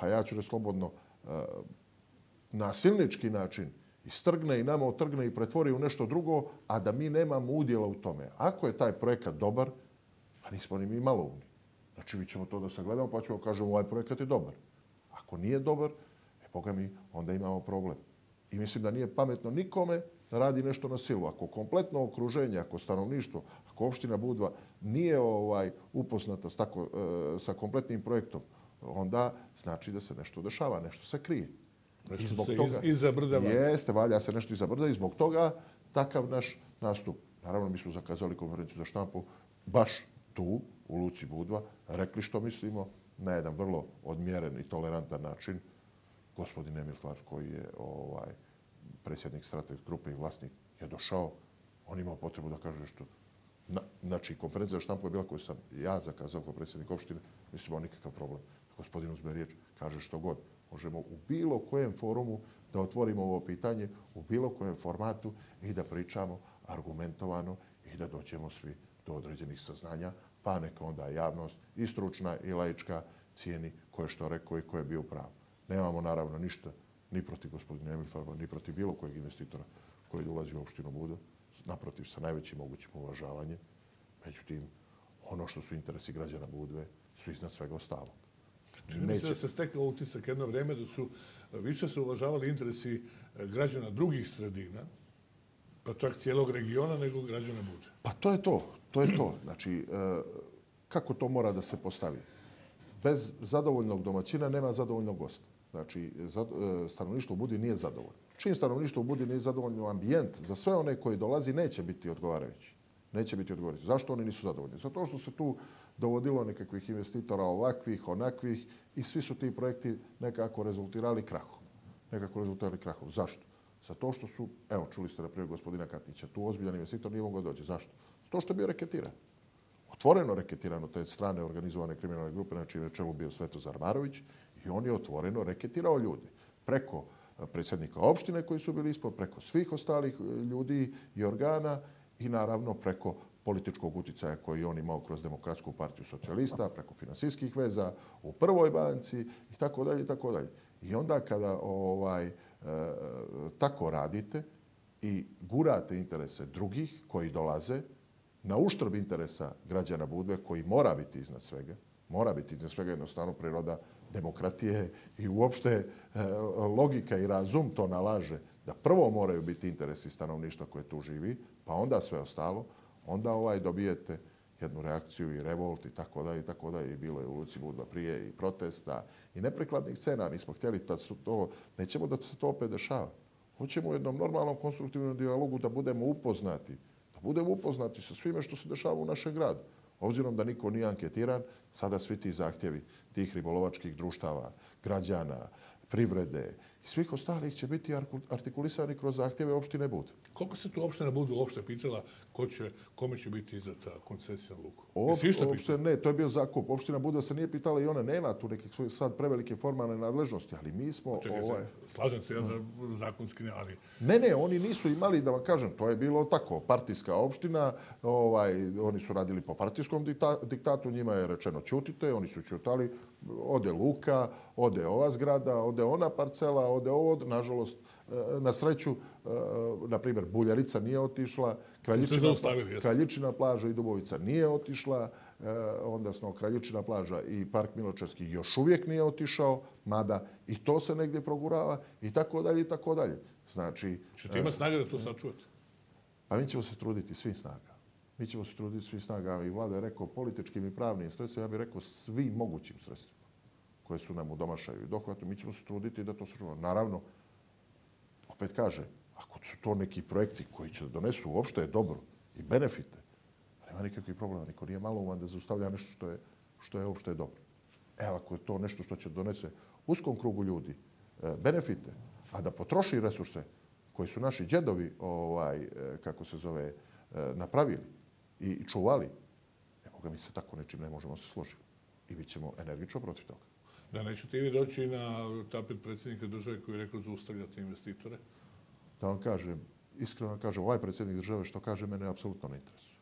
pa ja ću reći slobodno, e, nasilnički način istrgne i nama otrgne i pretvori u nešto drugo, a da mi nemamo udjela u tome. Ako je taj projekat dobar, pa nismo ni mi malo umni. Znači, mi ćemo to da sagledamo, pa ćemo kažemo, ovaj projekat je dobar. Ako nije dobar, e, boga mi, onda imamo problem. I mislim da nije pametno nikome da radi nešto na silu. Ako kompletno okruženje, ako stanovništvo, ako opština Budva nije ovaj upoznata s, tako, e, sa kompletnim projektom, onda znači da se nešto dešava, nešto se krije. Nešto zbog se toga, iz, iza brda Jeste, valja se nešto iza brda i zbog toga takav naš nastup. Naravno, mi smo zakazali konferenciju za štampu baš tu, u Luci Budva, rekli što mislimo, na jedan vrlo odmjeren i tolerantan način gospodin Emil Far, koji je ovaj predsjednik strateg grupe i vlasnik, je došao. On imao potrebu da kaže što... Na, znači, konferencija štampu je bila koju sam ja zakazao kao predsjednik opštine. Mislim, imao nikakav problem. Gospodin uzme riječ, kaže što god. Možemo u bilo kojem forumu da otvorimo ovo pitanje, u bilo kojem formatu i da pričamo argumentovano i da doćemo svi do određenih saznanja, pa neka onda javnost i stručna i laička cijeni ko je što rekao i ko je bio pravo. Nemamo naravno ništa ni protiv gospodina Emil Farba, ni protiv bilo kojeg investitora koji dolazi u opštinu Buda, naprotiv sa najvećim mogućim uvažavanjem. Međutim, ono što su interesi građana Budve su iznad svega ostalog. Čini mi se da se stekao utisak jedno vreme da su više se uvažavali interesi e, građana drugih sredina, pa čak cijelog regiona, nego građana Buđe. Pa to je to. To je to. Znači, e, kako to mora da se postavi? Bez zadovoljnog domaćina nema zadovoljnog gosta. Znači, e, stanovništvo u Budi nije zadovoljno. Čim stanovništvo u Budi nije zadovoljno ambijent, za sve one koji dolazi neće biti odgovarajući. Neće biti odgovarajući. Zašto oni nisu zadovoljni? Zato što se tu dovodilo nekakvih investitora ovakvih, onakvih i svi su ti projekti nekako rezultirali krahom. Nekako rezultirali krahom. Zašto? Zato što su, evo, čuli ste na primjer gospodina Katnića, tu ozbiljan investitor nije mogao doći. Zašto? To što je bio reketiran otvoreno reketirano te strane organizovane kriminalne grupe, znači, na čijem je čelu bio Svetozar Marović, i on je otvoreno reketirao ljude. Preko eh, predsjednika opštine koji su bili ispod, preko svih ostalih eh, ljudi i organa i naravno preko političkog uticaja koji on imao kroz Demokratsku partiju socijalista, preko finansijskih veza u prvoj banci i tako dalje i tako dalje. I onda kada ovaj e, tako radite i gurate interese drugih koji dolaze, na uštrb interesa građana Budve, koji mora biti iznad svega, mora biti iznad svega jednostavno priroda demokratije i uopšte e, logika i razum to nalaže da prvo moraju biti interesi stanovništva koje tu živi, pa onda sve ostalo, onda ovaj dobijete jednu reakciju i revolt i tako dalje i tako dalje. I bilo je u Luci Budva prije i protesta i neprikladnih cena. Mi smo htjeli da su to, nećemo da se to opet dešava. Hoćemo u jednom normalnom konstruktivnom dijalogu da budemo upoznati da budemo upoznati sa svime što se dešava u našem gradu. Obzirom da niko nije anketiran, sada svi ti zahtjevi tih ribolovačkih društava, građana, privrede i svih ostalih će biti artikulisani kroz zahtjeve opštine Budve. Koliko se tu opština Budva uopšte pitala ko će, kome će biti izdata koncesija na luku? Op, opšte, ne, to je bio zakup. Opština Budva se nije pitala i ona nema tu neke svoje sad prevelike formalne nadležnosti, ali mi smo... Čekaj, ovaj, slažem se ja za zakonski, ne, ali Ne, ne, oni nisu imali, da vam kažem, to je bilo tako, partijska opština, ovaj, oni su radili po partijskom dikta, diktatu, njima je rečeno ćutite, oni su ćutali, ode Luka, ode ova zgrada, ode ona parcela, ode ovo, nažalost, e, na sreću, e, na primjer, Buljarica nije otišla, Kraljičina. Kraljičina plaža i Dubovica nije otišla, e, onda smo Kraljičina plaža i Park Miločarski još uvijek nije otišao, mada i to se negdje progurava i tako dalje i tako dalje. Znači, ćete imati snage da to sačuvate? Pa mi ćemo se truditi svim snaga. Mi ćemo se truditi svim snaga. I vlada je rekao političkim i pravnim sredstvima, ja bih rekao svim mogućim sredstvima koje su nam u domašaju i dohvatu. Mi ćemo se truditi da to sačuvamo. Naravno, opet kaže, ako su to neki projekti koji će da donesu uopšte je dobro i benefite, nema nikakvih problema. Niko nije malo uman da zaustavlja nešto što je, što je uopšte je dobro. E, ako je to nešto što će donese uskom krugu ljudi e, benefite, a da potroši resurse koji su naši džedovi, ovaj, e, kako se zove, e, napravili i čuvali, evo ga mi se tako nečim ne možemo se složiti. I bit ćemo energično protiv toga. Da neću ti vi doći na tapet predsjednika države koji je rekao zaustavljati investitore? Da vam kažem, iskreno vam kažem, ovaj predsjednik države što kaže mene apsolutno ne interesuje.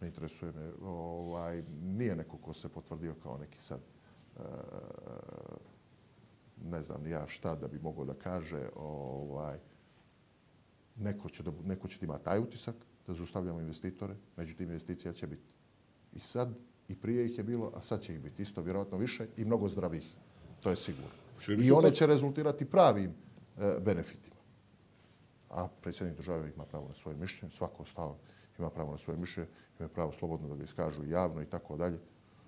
Ne interesuje me. Ovaj, nije neko ko se potvrdio kao neki sad eh, ne znam ja šta da bi mogao da kaže. Ovaj, neko, će da, neko će da ima taj utisak da zaustavljamo investitore, međutim investicija će biti. I sad, i prije ih je bilo, a sad će ih biti isto, vjerovatno više i mnogo zdravih. To je sigurno. I one će rezultirati pravim e, benefitima. A predsjednik države ima pravo na svoje mišljenje, svako ostalo ima pravo na svoje mišljenje, ima pravo slobodno da ga iskažu javno i tako dalje.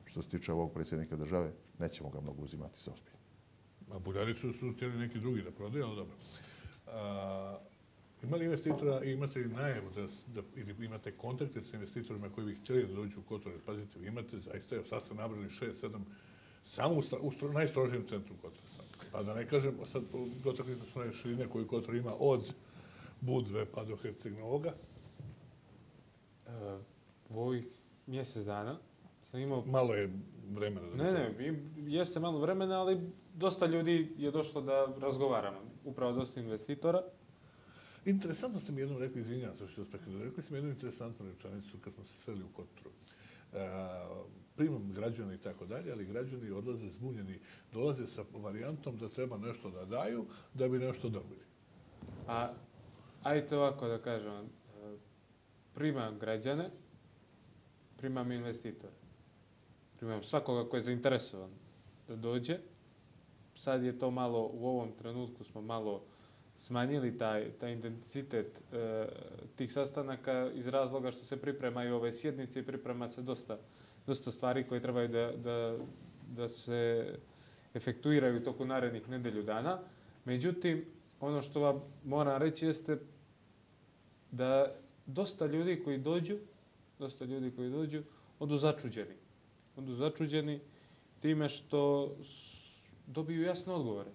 Što se tiče ovog predsjednika države, nećemo ga mnogo uzimati za ozbiljno. A Buljaricu su htjeli neki drugi da prodaju, ali dobro. A, ima li investitora i imate li najavu da, da, ili imate kontakte sa investitorima koji bi htjeli da dođu u Kotor? Pazite, vi imate zaista, evo, sad ste nabrali 6-7, samo u, u stro, najstrožijem centru Kotora. Sad. Pa da ne kažem, sad dotakli su one širine koju Kotor ima od Budve pa do Herceg Novoga. E, u ovih mjesec dana sam imao... Malo je vremena. Da Ne, ne, jeste malo vremena, ali dosta ljudi je došlo da razgovaramo. Upravo dosta investitora. Interesantno ste mi jednom rekli, izvinjavam se što ću prekrenuti, rekli ste mi jednu interesantnu rečanicu kad smo se seli u Kotru. E, primam građane i tako dalje, ali građani odlaze zbunjeni, dolaze sa varijantom da treba nešto da daju da bi nešto dobili. A, ajte ovako da kažem, e, primam građane, primam investitore. Primam svakoga koji je zainteresovan da dođe. Sad je to malo, u ovom trenutku smo malo smanjili taj, taj intenzitet e, tih sastanaka iz razloga što se pripremaju ove sjednice i priprema se dosta, dosta stvari koje trebaju da, da, da se efektuiraju toku narednih nedelju dana. Međutim, ono što vam moram reći jeste da dosta ljudi koji dođu, dosta ljudi koji dođu, odu začuđeni. Odu začuđeni time što dobiju jasne odgovore.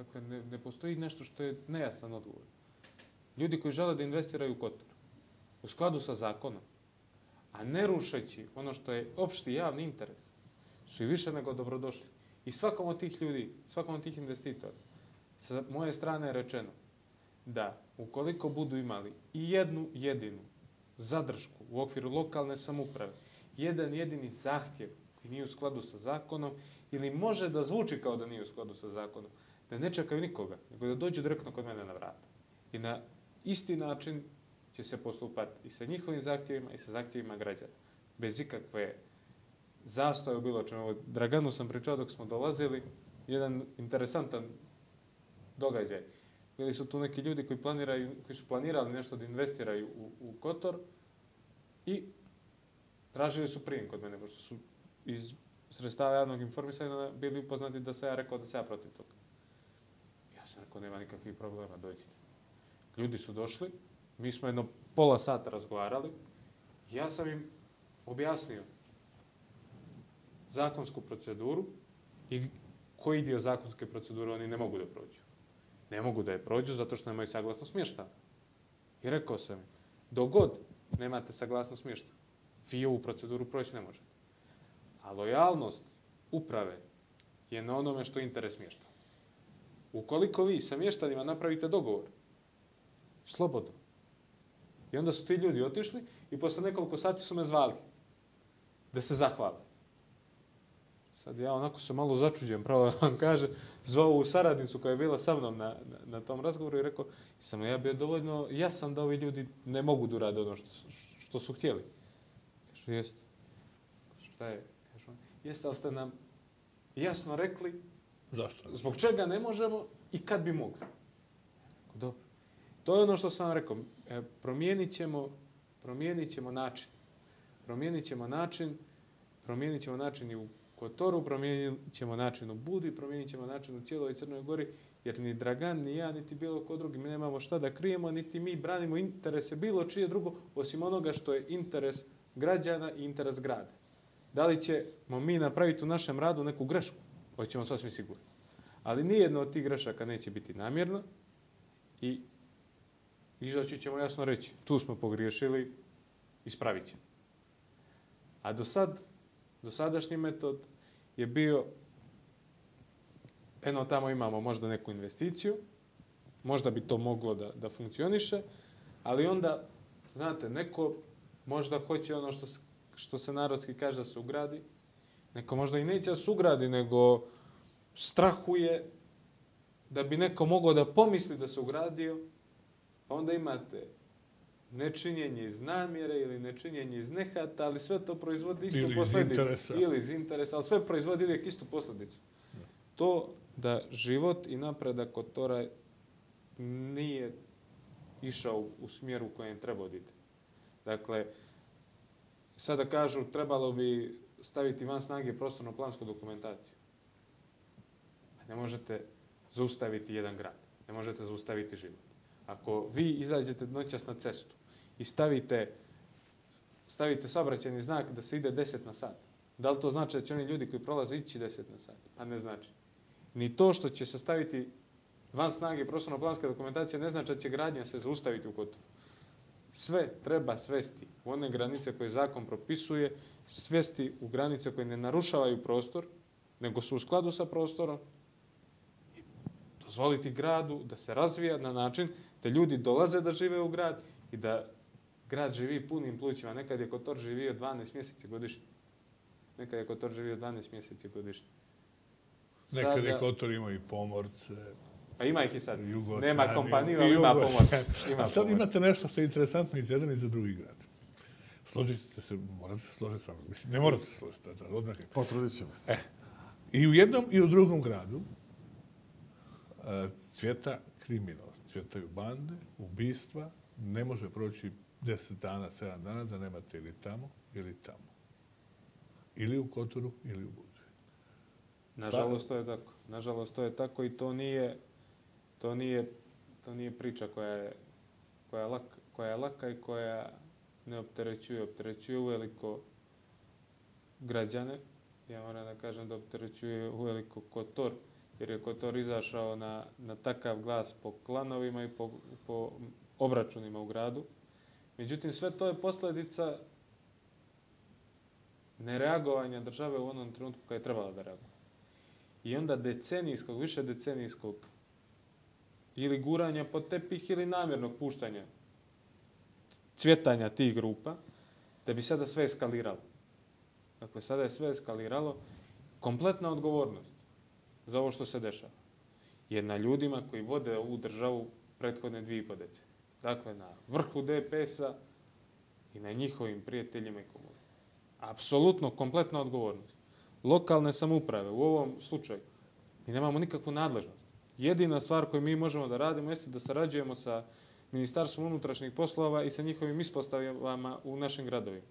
Dakle, ne, ne postoji nešto što je nejasan odgovor. Ljudi koji žele da investiraju u Kotor, u skladu sa zakonom, a ne rušeći ono što je opšti javni interes, su i više nego dobrodošli. I svakom od tih ljudi, svakom od tih investitora, sa moje strane je rečeno da ukoliko budu imali i jednu jedinu zadršku u okviru lokalne samuprave, jedan jedini zahtjev koji nije u skladu sa zakonom ili može da zvuči kao da nije u skladu sa zakonom, da ne čekaju nikoga, nego da dođu direktno kod mene na vrata. I na isti način će se postupati i sa njihovim zahtjevima i sa zahtjevima građana. Bez ikakve zastoje u bilo čemu. Draganu sam pričao dok smo dolazili, jedan interesantan događaj. Bili su tu neki ljudi koji, planiraju, koji su planirali nešto da investiraju u, u Kotor i tražili su prijem kod mene, pošto su iz sredstava javnog informisanja bili upoznati da se ja rekao da se ja protiv toga. Ako nema nikakvih problema, dođite. Ljudi su došli, mi smo jedno pola sata razgovarali, ja sam im objasnio zakonsku proceduru i koji dio zakonske procedure oni ne mogu da prođu. Ne mogu da je prođu zato što nemaju saglasno smješta. I rekao sam im, dogod nemate saglasno smješta, vi ovu proceduru proći ne možete. A lojalnost uprave je na onome što interes smješta. Ukoliko vi sa mještanima napravite dogovor, slobodno. I onda su ti ljudi otišli i posle nekoliko sati su me zvali da se zahvale. Sad ja onako se malo začuđem, pravo da vam kaže, zvao u saradnicu koja je bila sa mnom na, na, na tom razgovoru i rekao, sam ja bio dovoljno jasan da ovi ljudi ne mogu da urade ono što, što su htjeli. Kaže, jeste. Šta je? Kaže, jeste, ali ste nam jasno rekli Zašto? zbog čega ne možemo i kad bi mogli. Dobro. To je ono što sam vam rekao. E, promijenit ćemo, promijenit ćemo način. Promijenit ćemo način, promijenit ćemo način i u Kotoru, promijenit ćemo način u Budi, promijenit ćemo način u cijeloj Crnoj Gori, jer ni Dragan, ni ja, niti bilo ko drugi, mi nemamo šta da krijemo, niti mi branimo interese bilo čije drugo, osim onoga što je interes građana i interes grada. Da li ćemo mi napraviti u našem radu neku grešku? Hoćemo sasvim sigurno. Ali nijedno od tih grešaka neće biti namjerno i izaći ćemo jasno reći, tu smo pogriješili, ispravit ćemo. A do sad, do sadašnji metod je bio, eno tamo imamo možda neku investiciju, možda bi to moglo da, da funkcioniše, ali onda, znate, neko možda hoće ono što, što se narodski kaže da se ugradi, neko možda i neće da se ugradi, nego strahuje da bi neko mogao da pomisli da se ugradio, pa onda imate nečinjenje iz namjere ili nečinjenje iz nehata, ali sve to proizvodi istu ili posledicu. Iz. Ili iz interesa. Ali sve proizvodi uvijek istu posledicu. Ja. To da život i napredak od Tora nije išao u smjeru u kojem treba oditi. Dakle, sada kažu trebalo bi staviti van snage prostorno plansku dokumentaciju. Pa ne možete zaustaviti jedan grad. Ne možete zaustaviti život. Ako vi izađete noćas na cestu i stavite, stavite saobraćeni znak da se ide 10 na sat, da li to znači da će oni ljudi koji prolaze ići 10 na sat? Pa ne znači. Ni to što će se staviti van snage prostorno-planska dokumentacija ne znači da će gradnja se zaustaviti u Kotoru. Sve treba svesti u one granice koje zakon propisuje, svesti u granice koje ne narušavaju prostor, nego su u skladu sa prostorom, dozvoliti gradu da se razvija na način da ljudi dolaze da žive u grad i da grad živi punim plućima. Nekad je Kotor živio 12 mjeseci godišnje. Nekad je Kotor živio 12 mjeseci godišnje. Sada... Nekad je Kotor imao i pomorce. Pa ima ih i sad. Nema kompaniju, ali ima pomorce. Ima sad imate nešto što je interesantno iz jedan i za drugi grad. Složite se, morate se složiti sa Mislim, ne morate se složiti. Da, odmah. Potrudit ćemo se. E, I u jednom i u drugom gradu e, cvjeta kriminal, cvjetaju bande, ubistva, ne može proći 10 dana, 7 dana da nemate ili tamo ili tamo. Ili u Kotoru ili u Budvi. Nažalost, to je tako. Nažalost, to je tako i to nije, to nije, to nije priča koja je, koja je, lak, koja je laka i koja ne opterećuje. Opterećuje uveliko građane. Ja moram da kažem da opterećuje uveliko Kotor, jer je Kotor izašao na, na takav glas po klanovima i po, po obračunima u gradu. Međutim, sve to je posljedica nereagovanja države u onom trenutku kada je trebala da reaguje. I onda decenijskog, više decenijskog ili guranja pod tepih ili namjernog puštanja cvjetanja tih grupa, da bi sada sve eskaliralo. Dakle, sada je sve eskaliralo. Kompletna odgovornost za ovo što se dešava je na ljudima koji vode ovu državu prethodne dvije i Dakle, na vrhu DPS-a i na njihovim prijateljima i komunima. Apsolutno, kompletna odgovornost. Lokalne samuprave, u ovom slučaju, mi nemamo nikakvu nadležnost. Jedina stvar koju mi možemo da radimo jeste da sarađujemo sa Ministarstvom unutrašnjih poslova i sa njihovim ispostavama u našim gradovima.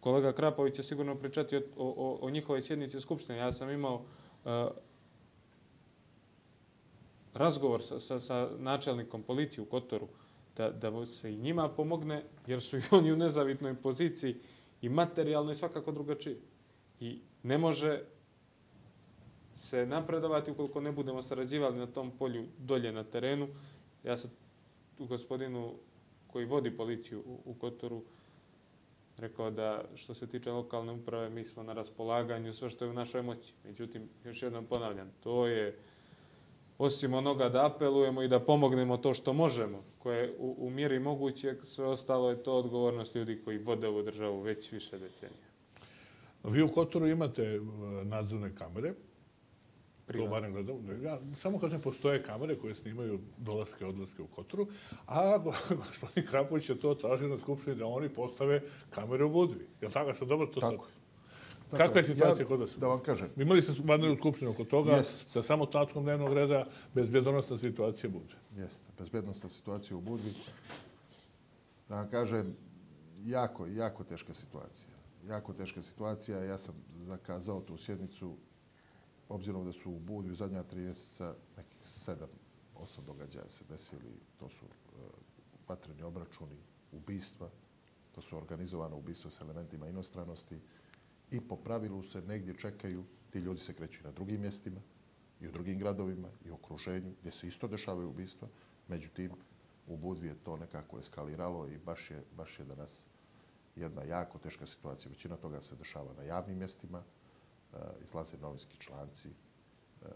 Kolega Krapović će sigurno pričati o, o, o njihovoj sjednici Skupštine. Ja sam imao uh, razgovor sa, sa, sa načelnikom policije u Kotoru da, da se i njima pomogne, jer su i oni u nezavitnoj poziciji i materijalno i svakako drugačije. I ne može se napredovati ukoliko ne budemo sarađivali na tom polju dolje na terenu. Ja sam gospodinu koji vodi policiju u, u Kotoru rekao da što se tiče lokalne uprave mi smo na raspolaganju sve što je u našoj moći. Međutim, još jednom ponavljam, to je osim onoga da apelujemo i da pomognemo to što možemo, koje u, u mjeri moguće, sve ostalo je to odgovornost ljudi koji vode ovu državu već više decenija. Vi u Kotoru imate e, nadzorne kamere, to barem gledam. Ja, samo kažem, postoje kamere koje snimaju dolaske i odlaske u Kotoru, a gospodin Krapović je to tražio na skupštini da oni postave kamere u Budvi. Je li tako? Sam dobro to tako. sad? Kakva je situacija ja, kod vas? Da vam kažem. Imali ste vanrednu skupštinu oko toga yes. sa samo tačkom dnevnog reda bezbjednostna situacija u Budvi. Jeste, bezbjednostna situacija u Budvi. Da vam kažem, jako, jako teška situacija. Jako teška situacija. Ja sam zakazao tu sjednicu, obzirom da su u Budvi zadnja tri mjeseca nekih sedam, osam događaja se desili. To su uh, vatreni obračuni, ubistva. To su organizovano ubistva s elementima inostranosti i po pravilu se negdje čekaju, ti ljudi se kreću na drugim mjestima i u drugim gradovima i u okruženju gdje se isto dešavaju ubistva. Međutim, u Budvi je to nekako eskaliralo i baš je, baš je danas jedna jako teška situacija. Većina toga se dešava na javnim mjestima, izlaze novinski članci, uh,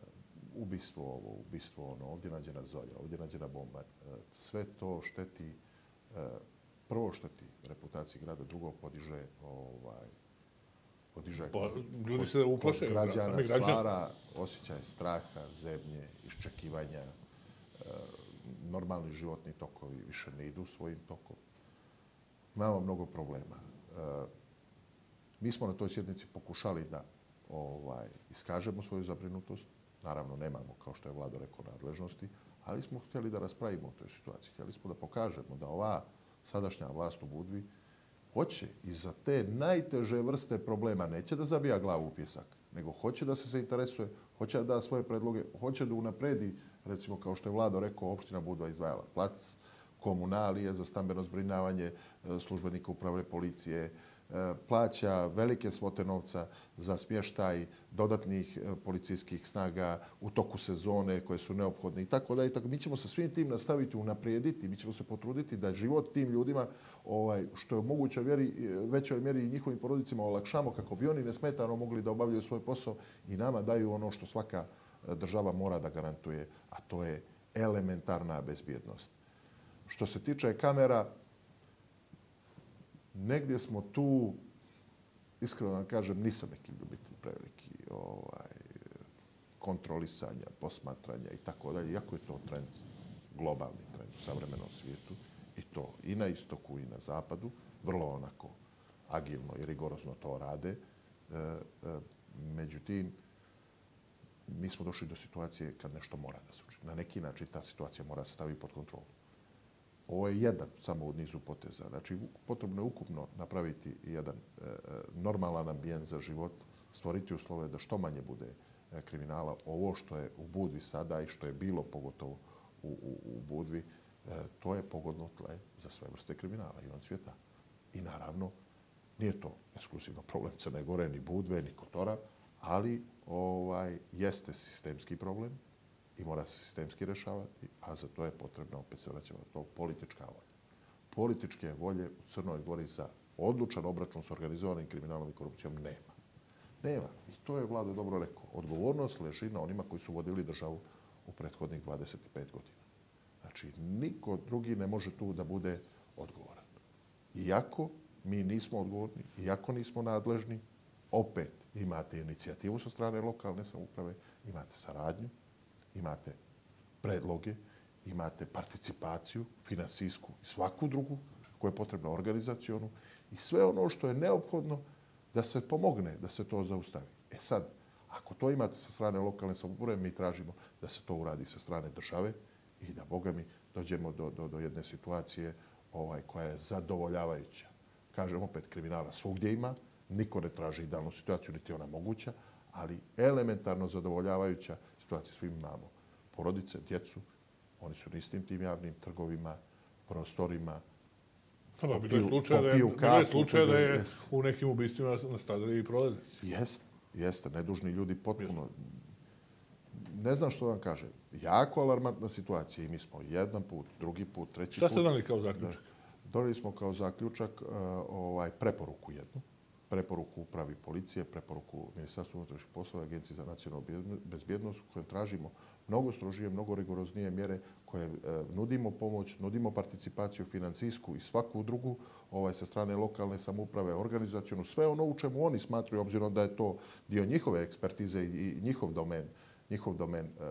ubistvo ovo, ubistvo ono, ovdje nađena zolja, ovdje nađena bomba. Uh, sve to šteti, prvo šteti reputaciji grada, drugo podiže ovaj, podiže pa, ljudi se uplaše, građana, građana stvara osjećaj straha, zemlje, iščekivanja, normalni životni tokovi više ne idu svojim tokom. Imamo mnogo problema. Mi smo na toj sjednici pokušali da ovaj iskažemo svoju zabrinutost. Naravno, nemamo, kao što je vlada rekao, nadležnosti, ali smo htjeli da raspravimo o toj situaciji. Htjeli smo da pokažemo da ova sadašnja vlast u Budvi hoće i za te najteže vrste problema neće da zabija glavu u pjesak, nego hoće da se zainteresuje, hoće da da svoje predloge, hoće da unapredi, recimo kao što je vlada rekao, opština Budva izdvajala plac, komunalije za stambeno zbrinavanje e, službenika uprave policije, plaća velike svote novca za smještaj dodatnih e, policijskih snaga u toku sezone koje su neophodne i tako da i tako. Mi ćemo sa svim tim nastaviti unaprijediti mi ćemo se potruditi da život tim ljudima ovaj što je moguće vjeri e, većoj mjeri i njihovim porodicama olakšamo kako bi oni nesmetano mogli da obavljaju svoj posao i nama daju ono što svaka e, država mora da garantuje a to je elementarna bezbjednost. Što se tiče kamera negdje smo tu, iskreno vam kažem, nisam neki ljubitelj preveliki ovaj, kontrolisanja, posmatranja i tako dalje, iako je to trend, globalni trend u savremenom svijetu, i to i na istoku i na zapadu, vrlo onako agilno i rigorozno to rade. E, e, međutim, mi smo došli do situacije kad nešto mora da se učini. Na neki način ta situacija mora se staviti pod kontrolu. Ovo je jedan samo od nizu poteza. Znači, potrebno je ukupno napraviti jedan e, e, normalan ambijent za život, stvoriti uslove da što manje bude e, kriminala. Ovo što je u Budvi sada i što je bilo pogotovo u, u, u Budvi, e, to je pogodno tle za sve vrste kriminala i on cvjeta. I naravno, nije to ekskluzivno problem Crne Gore, ni Budve, ni Kotora, ali ovaj jeste sistemski problem i mora se sistemski rešavati, a za to je potrebno, opet se vraćamo to, politička volja. Političke volje u Crnoj Gori za odlučan obračun s organizovanim kriminalom i korupcijom nema. Nema. I to je vlada dobro rekao. Odgovornost leži na onima koji su vodili državu u prethodnih 25 godina. Znači, niko drugi ne može tu da bude odgovoran. Iako mi nismo odgovorni, iako nismo nadležni, opet imate inicijativu sa strane lokalne samouprave, imate saradnju, imate predloge, imate participaciju finansijsku i svaku drugu koja je potrebna organizacijonu i sve ono što je neophodno da se pomogne da se to zaustavi. E sad, ako to imate sa strane lokalne samouprave, mi tražimo da se to uradi sa strane države i da, Boga mi, dođemo do, do, do jedne situacije ovaj koja je zadovoljavajuća. Kažem opet, kriminala svugdje ima, niko ne traži idealnu situaciju, niti ona moguća, ali elementarno zadovoljavajuća situacija svim imamo. Porodice, djecu, oni su na istim tim javnim trgovima, prostorima, Da, bilo je slučaj da je, bilo je, slučaj da je u nekim ubistvima nastradali i prolaznici. Jeste, jeste, nedužni ljudi potpuno. Ne znam što vam kažem. Jako alarmantna situacija i mi smo jedan put, drugi put, treći Šta put. ste dali kao zaključak? Donali smo kao zaključak uh, ovaj preporuku jednu preporuku upravi policije, preporuku Ministarstva unutrašnjih poslova, Agencije za nacionalnu bezbjednost, u kojem tražimo mnogo strožije, mnogo rigoroznije mjere koje e, nudimo pomoć, nudimo participaciju financijsku i svaku drugu ovaj, sa strane lokalne samuprave, organizacijonu, sve ono u čemu oni smatruju, obzirom da je to dio njihove ekspertize i njihov domen, njihov domen e, e,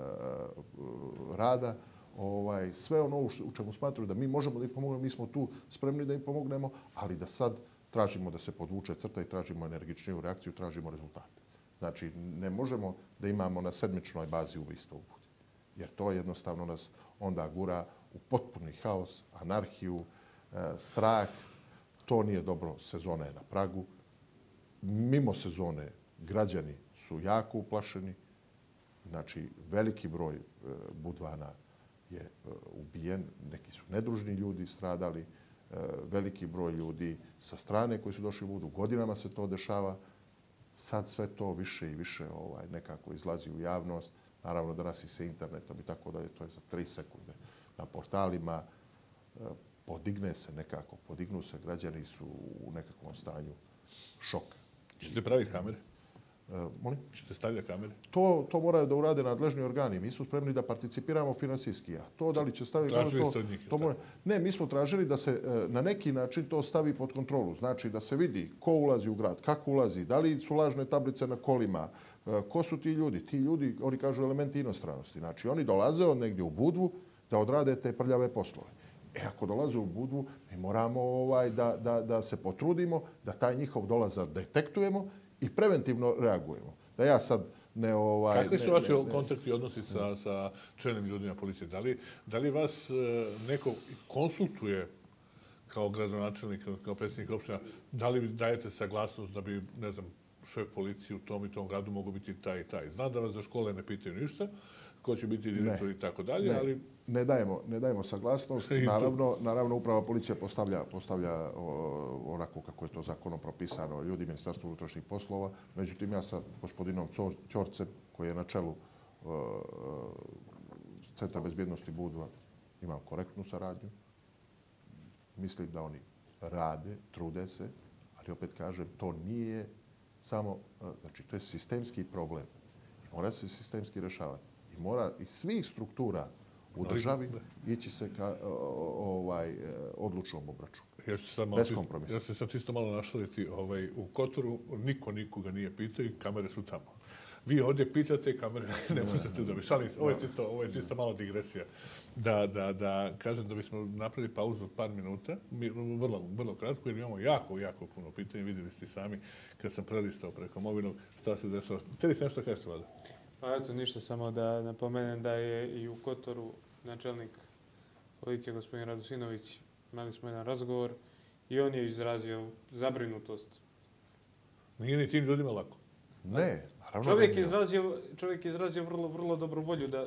rada, ovaj, sve ono u čemu smatruju da mi možemo da im pomognemo, mi smo tu spremni da im pomognemo, ali da sad tražimo da se podvuče crta i tražimo energičniju reakciju, tražimo rezultate. Znači, ne možemo da imamo na sedmičnoj bazi ubistva u budi. Jer to jednostavno nas onda gura u potpuni haos, anarhiju, e, strah. To nije dobro. Sezona je na pragu. Mimo sezone građani su jako uplašeni. Znači, veliki broj e, budvana je e, ubijen. Neki su nedružni ljudi stradali. Eh, veliki broj ljudi sa strane koji su došli u budu. Godinama se to dešava. Sad sve to više i više ovaj nekako izlazi u javnost. Naravno danas i se internetom i tako da to je za tri sekunde na portalima. Eh, podigne se nekako, podignu se, građani su u nekakvom stanju šoka. Čete praviti kamere? Uh, molim? Čete stavljati kamere? To, to moraju da urade nadležni organi. Mi smo spremni da participiramo finansijski. A to da li će staviti... Tražili ste od njih? To mora, ne, mi smo tražili da se e, na neki način to stavi pod kontrolu. Znači da se vidi ko ulazi u grad, kako ulazi, da li su lažne tablice na kolima, e, ko su ti ljudi. Ti ljudi, oni kažu elementi inostranosti. Znači oni dolaze od negdje u Budvu da odrade te prljave poslove. E, ako dolaze u Budvu, mi moramo ovaj, da, da, da se potrudimo, da taj njihov dolazak detektujemo i preventivno reagujemo. Da ja sad ne ovaj Kakvi su vaši kontakti i odnosi sa sa čelnim ljudima policije? Da li da li vas e, neko konsultuje kao gradonačelnik, kao predsjednik opština, da li dajete saglasnost da bi, ne znam, šef policije u tom i tom gradu mogu biti taj i taj. Znam da vas za škole ne pitaju ništa, ko će biti direktor i tako dalje, ali... Ne dajemo, ne dajemo saglasnost. Naravno, naravno, uprava policija postavlja, postavlja onako kako je to zakonom propisano ljudi Ministarstva unutrašnjih poslova. Međutim, ja sa gospodinom Ćorcem, koji je na čelu Centra bezbjednosti Budva, imam korektnu saradnju. Mislim da oni rade, trude se, ali opet kažem, to nije samo, znači, to je sistemski problem. Mora se sistemski rešavati mora i svih struktura u državi ići se ka ovaj, odlučnom obraču. Ja ću sad malo, Bez kompromisa. Ja ću sad čisto malo našaliti. Ovaj, u Kotoru niko nikoga nije pitao i kamere su tamo. Vi ovdje pitate, kamere ne možete dobiti. Šalim se, ovo je čisto, ovo je čisto malo digresija. Da, da, da kažem da bismo napravili pauzu od par minuta, vrlo, vrlo kratko, jer imamo jako, jako puno pitanja. Vidjeli ste sami kad sam prelistao preko mobilnog šta se dešava. Htjeli ste nešto kažete, Vlada? Pa eto, ništa, samo da napomenem da je i u Kotoru načelnik policije gospodin Radosinović, imali smo jedan razgovor i on je izrazio zabrinutost. Nije ni tim ljudima lako. Ne, naravno Čovjek da je izrazio, čovjek je izrazio vrlo, vrlo dobru volju da,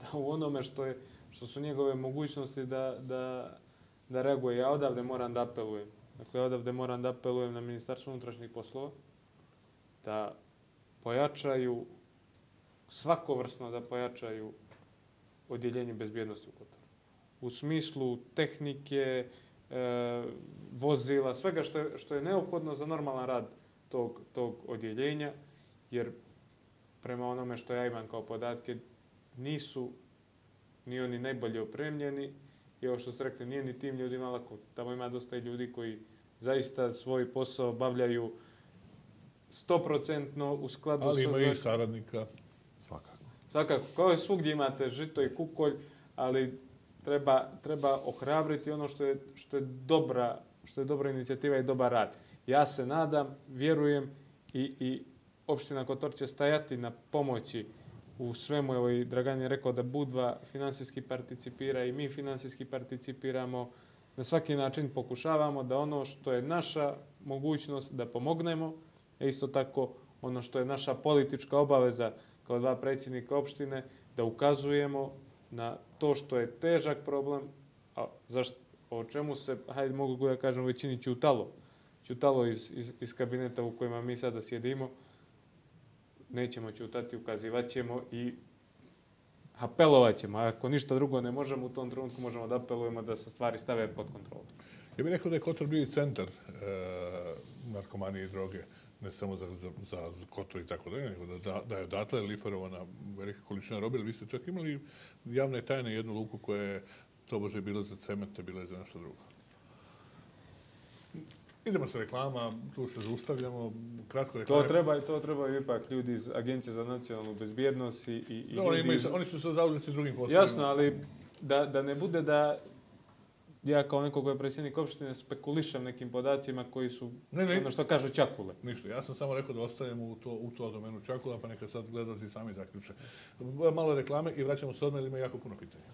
da u onome što, je, što su njegove mogućnosti da, da, da reaguje. Ja odavde moram da apelujem. Dakle, odavde moram da apelujem na Ministarstvo unutrašnjih poslova da pojačaju, svakovrsno da pojačaju odjeljenje bezbjednosti u Kotoru. U smislu tehnike, e, vozila, svega što je, što je neophodno za normalan rad tog, tog odjeljenja, jer prema onome što ja imam kao podatke, nisu ni oni najbolje opremljeni i ovo što ste rekli, nije ni tim ljudima lako. Tamo ima dosta ljudi koji zaista svoj posao obavljaju stoprocentno u skladu Ali sa ima i saradnika. Svakako. Kao i svugdje imate žito i kukolj, ali treba, treba ohrabriti ono što je, što je dobra što je dobra inicijativa i dobar rad. Ja se nadam, vjerujem i, i opština Kotor će stajati na pomoći u svemu. Evo i Dragan je rekao da Budva finansijski participira i mi finansijski participiramo. Na svaki način pokušavamo da ono što je naša mogućnost da pomognemo, a isto tako ono što je naša politička obaveza kao dva predsjednika opštine, da ukazujemo na to što je težak problem, a zašto, o čemu se, hajde mogu da kažem, u većini ćutalo. Ćutalo iz, iz, iz kabineta u kojima mi sada sjedimo. Nećemo ćutati, ukazivat ćemo i apelovat ćemo. A ako ništa drugo ne možemo, u tom trenutku možemo da apelujemo da se stvari stave pod kontrolu. Ja bih rekao da je Kotor bio i centar e, narkomanije i droge, ne samo za, za, za i tako dalje, nego da, da, je odatle liferovana velika količina robe, ali vi ste čak imali javne tajne jednu luku koja je to bože bila za cemente, bila je za nešto drugo. Idemo sa reklama, tu se zaustavljamo, kratko To reklama. treba, to treba ipak ljudi iz Agencije za nacionalnu bezbjednost i, i, i oni, ljudi imaju, iz- oni su se zauzeti drugim poslovima. Jasno, ali da, da ne bude da ja kao neko ko je predsjednik opštine spekulišem nekim podacima koji su, Ne, ne. ono što kažu, čakule. Ništa, ja sam samo rekao da ostavimo u to, u to domenu Čakula, pa neka sad gledalci sami zaključe. Malo reklame i vraćamo se odmah, jer ima jako puno pitanja.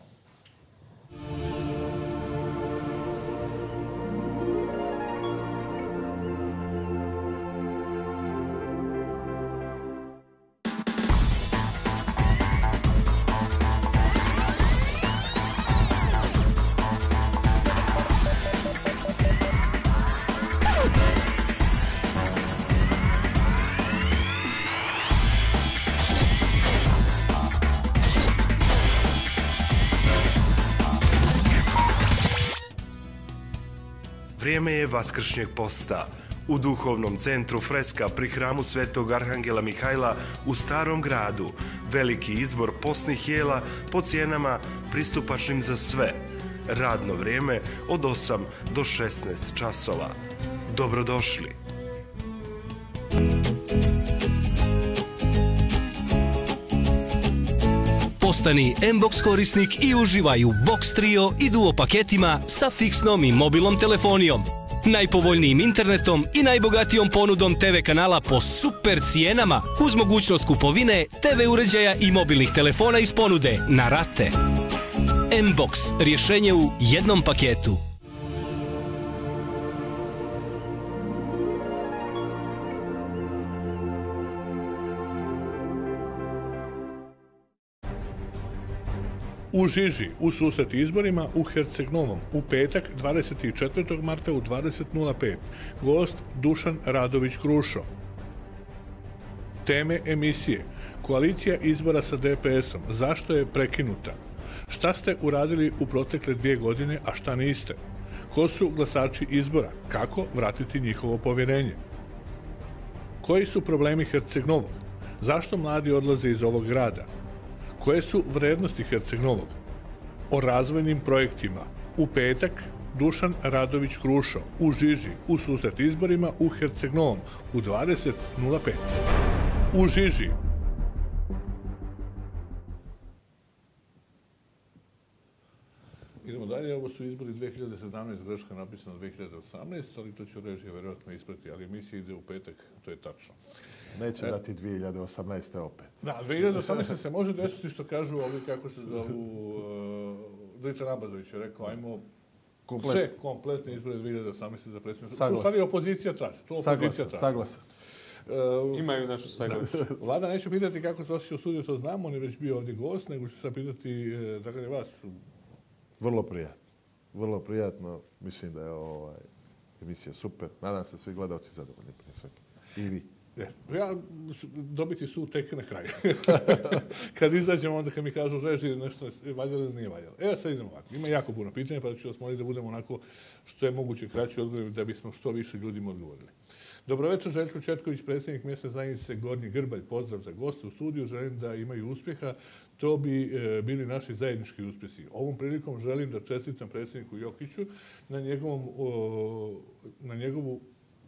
Vaskršnjeg posta. U duhovnom centru Freska pri hramu Svetog Arhangela Mihajla u Starom gradu veliki izbor posnih jela po cijenama pristupačnim za sve. Radno vrijeme od 8 do 16 časova. Dobrodošli! Postani Mbox korisnik i uživaj u Box Trio i Duo paketima sa fiksnom i mobilnom telefonijom. Najpovoljnijim internetom i najbogatijom ponudom TV kanala po super cijenama uz mogućnost kupovine TV uređaja i mobilnih telefona iz ponude na rate. Mbox, rješenje u jednom paketu. U Žiži, u susret izborima u Herceg Novom, u petak 24. marta u 20.05. Gost Dušan Radović Krušo. Teme emisije. Koalicija izbora sa DPS-om. Zašto je prekinuta? Šta ste uradili u protekle dvije godine, a šta niste? Ko su glasači izbora? Kako vratiti njihovo povjerenje? Koji su problemi Herceg Novog? Zašto mladi odlaze iz ovog grada? Koje su vrednosti Herceg Novog? O razvojnim projektima. U petak Dušan Radović Krušo u Žiži u susret izborima u Herceg Novom u 20.05. U Žiži. Idemo dalje. Ovo su izbori 2017, greška napisana 2018, ali to će režija verovatno isprati, ali emisija ide u petak, to je tačno. Neće dati 2018. opet. Da, 2018. se može desiti što kažu ovi, kako se zovu, uh, Dritan Abadović je rekao, ajmo Komplet. sve kompletne izbore 2018. za predsjednika. Saglasan. To stvari opozicija traži. To opozicija traži. saglasan. Uh, Imaju našu saglasu. Vlada neću pitati kako se osjeća u studiju, to znamo, on je već bio ovdje gost, nego ću sad pitati, e, dakle, vas, Vrlo prijatno. Vrlo prijatno. Mislim da je ovaj, emisija super. Nadam se svi gledalci zadovoljni prije svega. I vi. Ja dobiti su tek na kraju. kad izađemo, onda kad mi kažu reži nešto je valjalo ili nije valjalo. Evo sad idemo ovako. Ima jako puno pitanja, pa ću vas moliti da budemo onako što je moguće kraći odgovor da bismo što više ljudima odgovorili. Dobroveče, Željko Četković, predsjednik mjesne zajednice Gornji Grbalj. Pozdrav za goste u studiju. Želim da imaju uspjeha. To bi e, bili naši zajednički uspjesi. Ovom prilikom želim da čestitam predsjedniku Jokiću na, njegovom, o, na njegovu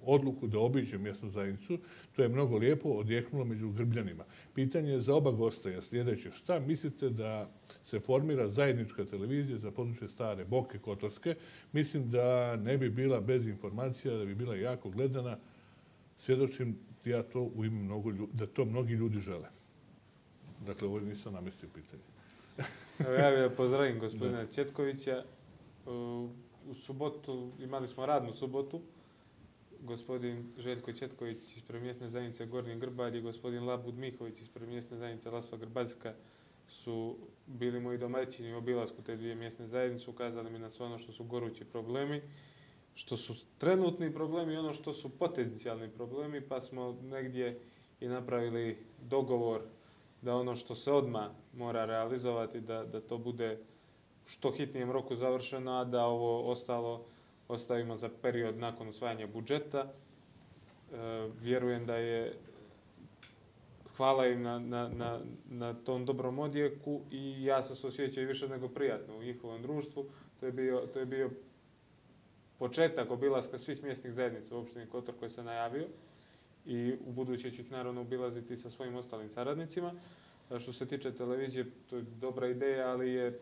odluku da obiđe mjesnu zajednicu. To je mnogo lijepo odjeknulo među grbljanima. Pitanje za oba gosta je sljedeće. Šta mislite da se formira zajednička televizija za područje stare Boke Kotorske? Mislim da ne bi bila bez informacija, da bi bila jako gledana. Svjedočim ja to u ime mnogo ljudi, da to mnogi ljudi žele. Dakle, ovo nisam namestio pitanje. Evo ja bih da pozdravim gospodina Četkovića. U, u subotu imali smo radnu subotu. Gospodin Željko Četković ispred mjesne zajednice Gornji Grbalj i gospodin Labud Mihović ispred mjesne zajednice Lasva Grbaljska su bili moji domaćini u obilasku te dvije mjesne zajednice, ukazali mi na sve ono što su gorući problemi, što su trenutni problemi i ono što su potencijalni problemi, pa smo negdje i napravili dogovor da ono što se odma mora realizovati, da, da to bude što hitnijem roku završeno, a da ovo ostalo ostavimo za period nakon usvajanja budžeta. E, vjerujem da je hvala im na, na, na, na tom dobrom odjeku i ja sam se osjećao i više nego prijatno u njihovom društvu. To je bio, to je bio početak obilaska svih mjesnih zajednica u opštini Kotor koji se najavio i u buduće ću ih naravno obilaziti sa svojim ostalim saradnicima. E, što se tiče televizije, to je dobra ideja, ali je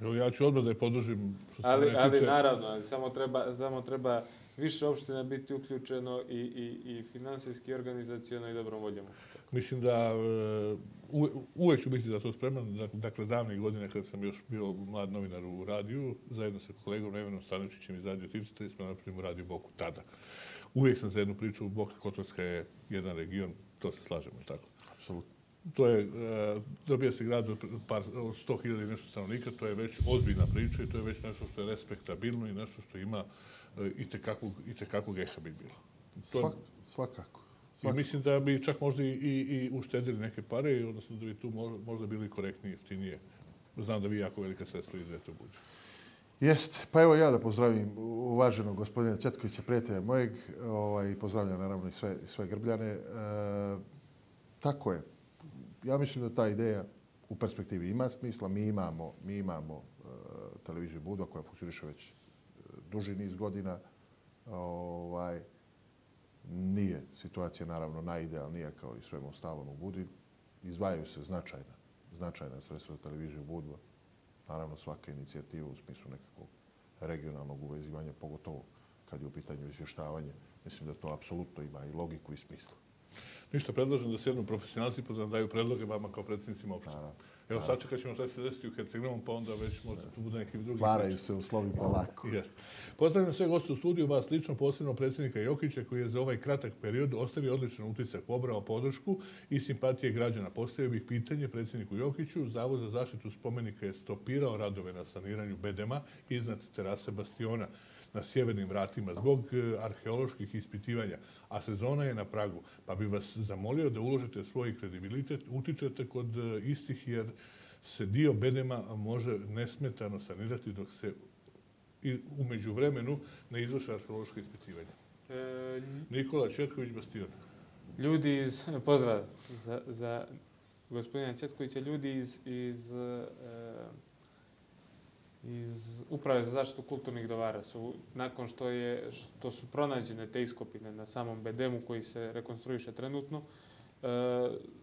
Evo, ja ću odmah da je podržim što se ali, mene ali naravno, ali samo treba, samo treba više opština biti uključeno i, i, i finansijski, i organizacijono i dobrom voljom. Mislim da e, uve- uvek ću biti za to spreman. Dak- Dakle, davne godine kad sam još bio mlad novinar u radiju, zajedno sa kolegom Nevenom Stanočićem iz Radio Tivcita, smo napravili Radio Boku tada. Uvijek sam za jednu priču, Boka Kotorska je jedan region, to se slažemo, tako? Apsolutno. To je, e, dobija se grad od par, od 100.000 i nešto stanovnika, to je već ozbiljna priča i to je već nešto što je respektabilno i nešto što ima e, i tekakvog, i tekakvog eha bi bilo. To, Svak, svakako. I Svakako. mislim da bi čak možda i, i, i uštedili neke pare, odnosno da bi tu možda, bili korektniji, jeftinije. Znam da vi jako velika sredstva izdajete u budžet. Jeste. Pa evo ja da pozdravim uvaženog gospodina Četkovića, prijatelja mojeg, ovaj, i pozdravljam naravno i sve, sve grbljane. E, tako je. Ja mislim da ta ideja u perspektivi ima smisla. Mi imamo, mi imamo uh, televiziju Budo koja funkcioniše već e, duži niz godina. Ovaj, nije situacija naravno najidealnija kao i svemu ostalom u Budi. Izdvajaju se značajna, značajna sredstva za televiziju Budva. Naravno svaka inicijativa u smislu nekakvog regionalnog uvezivanja, pogotovo kad je u pitanju izvještavanje. Mislim da to apsolutno ima i logiku i smisla. Ništa, predlažem da sjednu profesionalci pa da nam daju predloge vama kao predsjednicima opštine. Naravno. Evo, sačekat ćemo šta će se desiti u Hercegovini, pa onda već možda bude neki drugi Stvaraju se uslovi polako. Jeste. Pozdravljam sve goste u studiju, vas lično, posebno predsjednika Jokića, koji je za ovaj kratak period ostavio odličan utisak, pobrao podršku i simpatije građana. Postavio bih pitanje predsjedniku Jokiću. Zavod za zaštitu spomenika je stopirao radove na saniranju bedema iznad terase Bastiona na sjevernim vratima zbog e, arheoloških ispitivanja, a sezona je na pragu, pa bi vas zamolio da uložite svoj kredibilitet, utičete kod e, istih jer se dio bedema može nesmetano sanirati dok se umeđu vremenu ne izvrše arheološko ispitivanje. E, Nikola Četković Bastion. ljudi iz, pozdrav za, za gospodina Četkovića, ljudi iz, iz, e, iz Uprave za zaštitu kulturnih dobara su, nakon što, je, što su pronađene te iskopine na samom bedemu koji se rekonstruiše trenutno, e,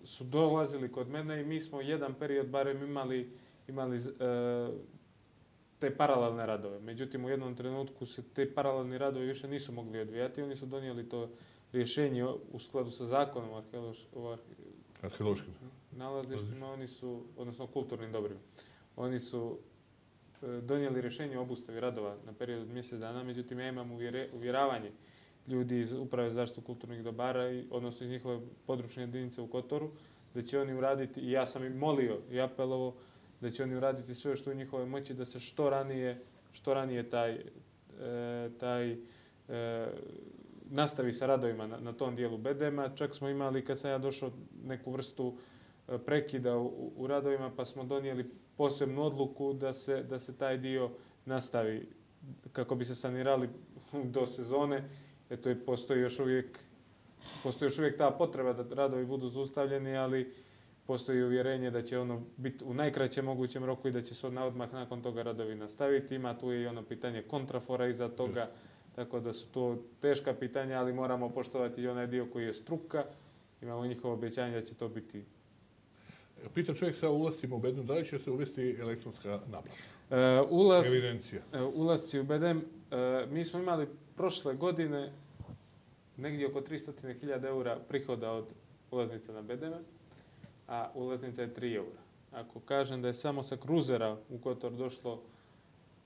su dolazili kod mene i mi smo jedan period barem imali, imali e, te paralelne radove. Međutim, u jednom trenutku se te paralelni radovi više nisu mogli odvijati. Oni su donijeli to rješenje u skladu sa zakonom o arheološkim nalazištima. Oni su, odnosno kulturnim dobrima. Oni su donijeli rješenje o obustavi radova na period od mjesec dana. Međutim, ja imam uvjere, uvjeravanje ljudi iz Uprave zaštitu kulturnih dobara, i, odnosno iz njihove područne jedinice u Kotoru, da će oni uraditi, i ja sam im molio i apelovo, da će oni uraditi sve što u njihove moći da se što ranije, što ranije taj, e, taj e, nastavi sa radovima na, na tom dijelu bedema. Čak smo imali, kad sam ja došao, neku vrstu e, prekida u, u radovima, pa smo donijeli posebnu odluku da se, da se taj dio nastavi kako bi se sanirali do sezone. Eto, postoji još uvijek postoji još uvijek ta potreba da radovi budu zustavljeni, ali postoji uvjerenje da će ono biti u najkraćem mogućem roku i da će se odmah nakon toga radovi nastaviti. Ima tu i ono pitanje kontrafora iza toga, yes. tako da su to teška pitanja, ali moramo poštovati i onaj dio koji je struka. Imamo njihovo obećanje da će to biti Pita čovjek sa ulazcima u Bedem, da li će se uvesti elektronska naplata? Uh, ulaz, Evidencija. Uh, ulazci u Bedem, uh, mi smo imali prošle godine negdje oko 300.000 eura prihoda od ulaznica na Bedeme a ulaznica je 3 eura. Ako kažem da je samo sa kruzera u Kotor došlo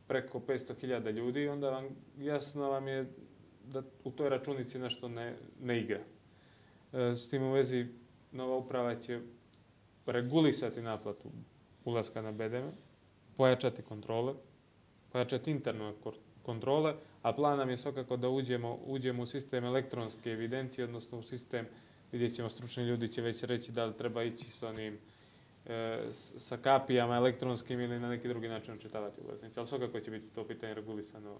preko 500.000 ljudi, onda vam jasno vam je da u toj računici nešto ne, ne igra. E, s tim u vezi nova uprava će regulisati naplatu ulaska na BDM, pojačati kontrole, pojačati interne kontrole, a plan nam je svakako da uđemo, uđemo u sistem elektronske evidencije, odnosno u sistem vidjet ćemo, stručni ljudi će već reći da li treba ići s onim e, sa kapijama elektronskim ili na neki drugi način očitavati ulaznice. Ali svakako će biti to pitanje regulisano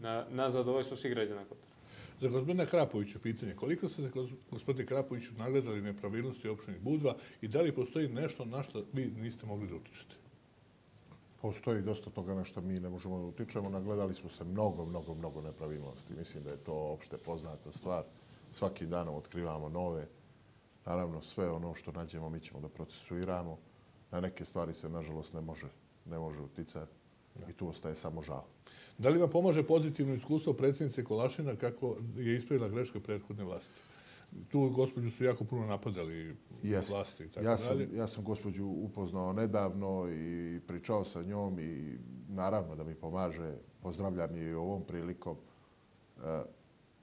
na, na zadovoljstvo svih građana Kotora. Za gospodina Krapovića pitanje, koliko ste se gospodine Krapoviću nagledali nepravilnosti opštine Budva i da li postoji nešto na što vi niste mogli da utičete? Postoji dosta toga na što mi ne možemo da utičemo. Nagledali smo se mnogo, mnogo, mnogo nepravilnosti. Mislim da je to opšte poznata stvar svaki dan otkrivamo nove. Naravno, sve ono što nađemo mi ćemo da procesuiramo. Na neke stvari se, nažalost, ne može, ne može uticati i tu ostaje samo žal. Da li vam pomaže pozitivno iskustvo predsjednice Kolašina kako je ispravila greške prethodne vlasti? Tu gospođu su jako puno napadali Jest. vlasti i tako ja sam, dalje. Ja sam gospođu upoznao nedavno i pričao sa njom i naravno da mi pomaže. Pozdravljam je i ovom prilikom. E,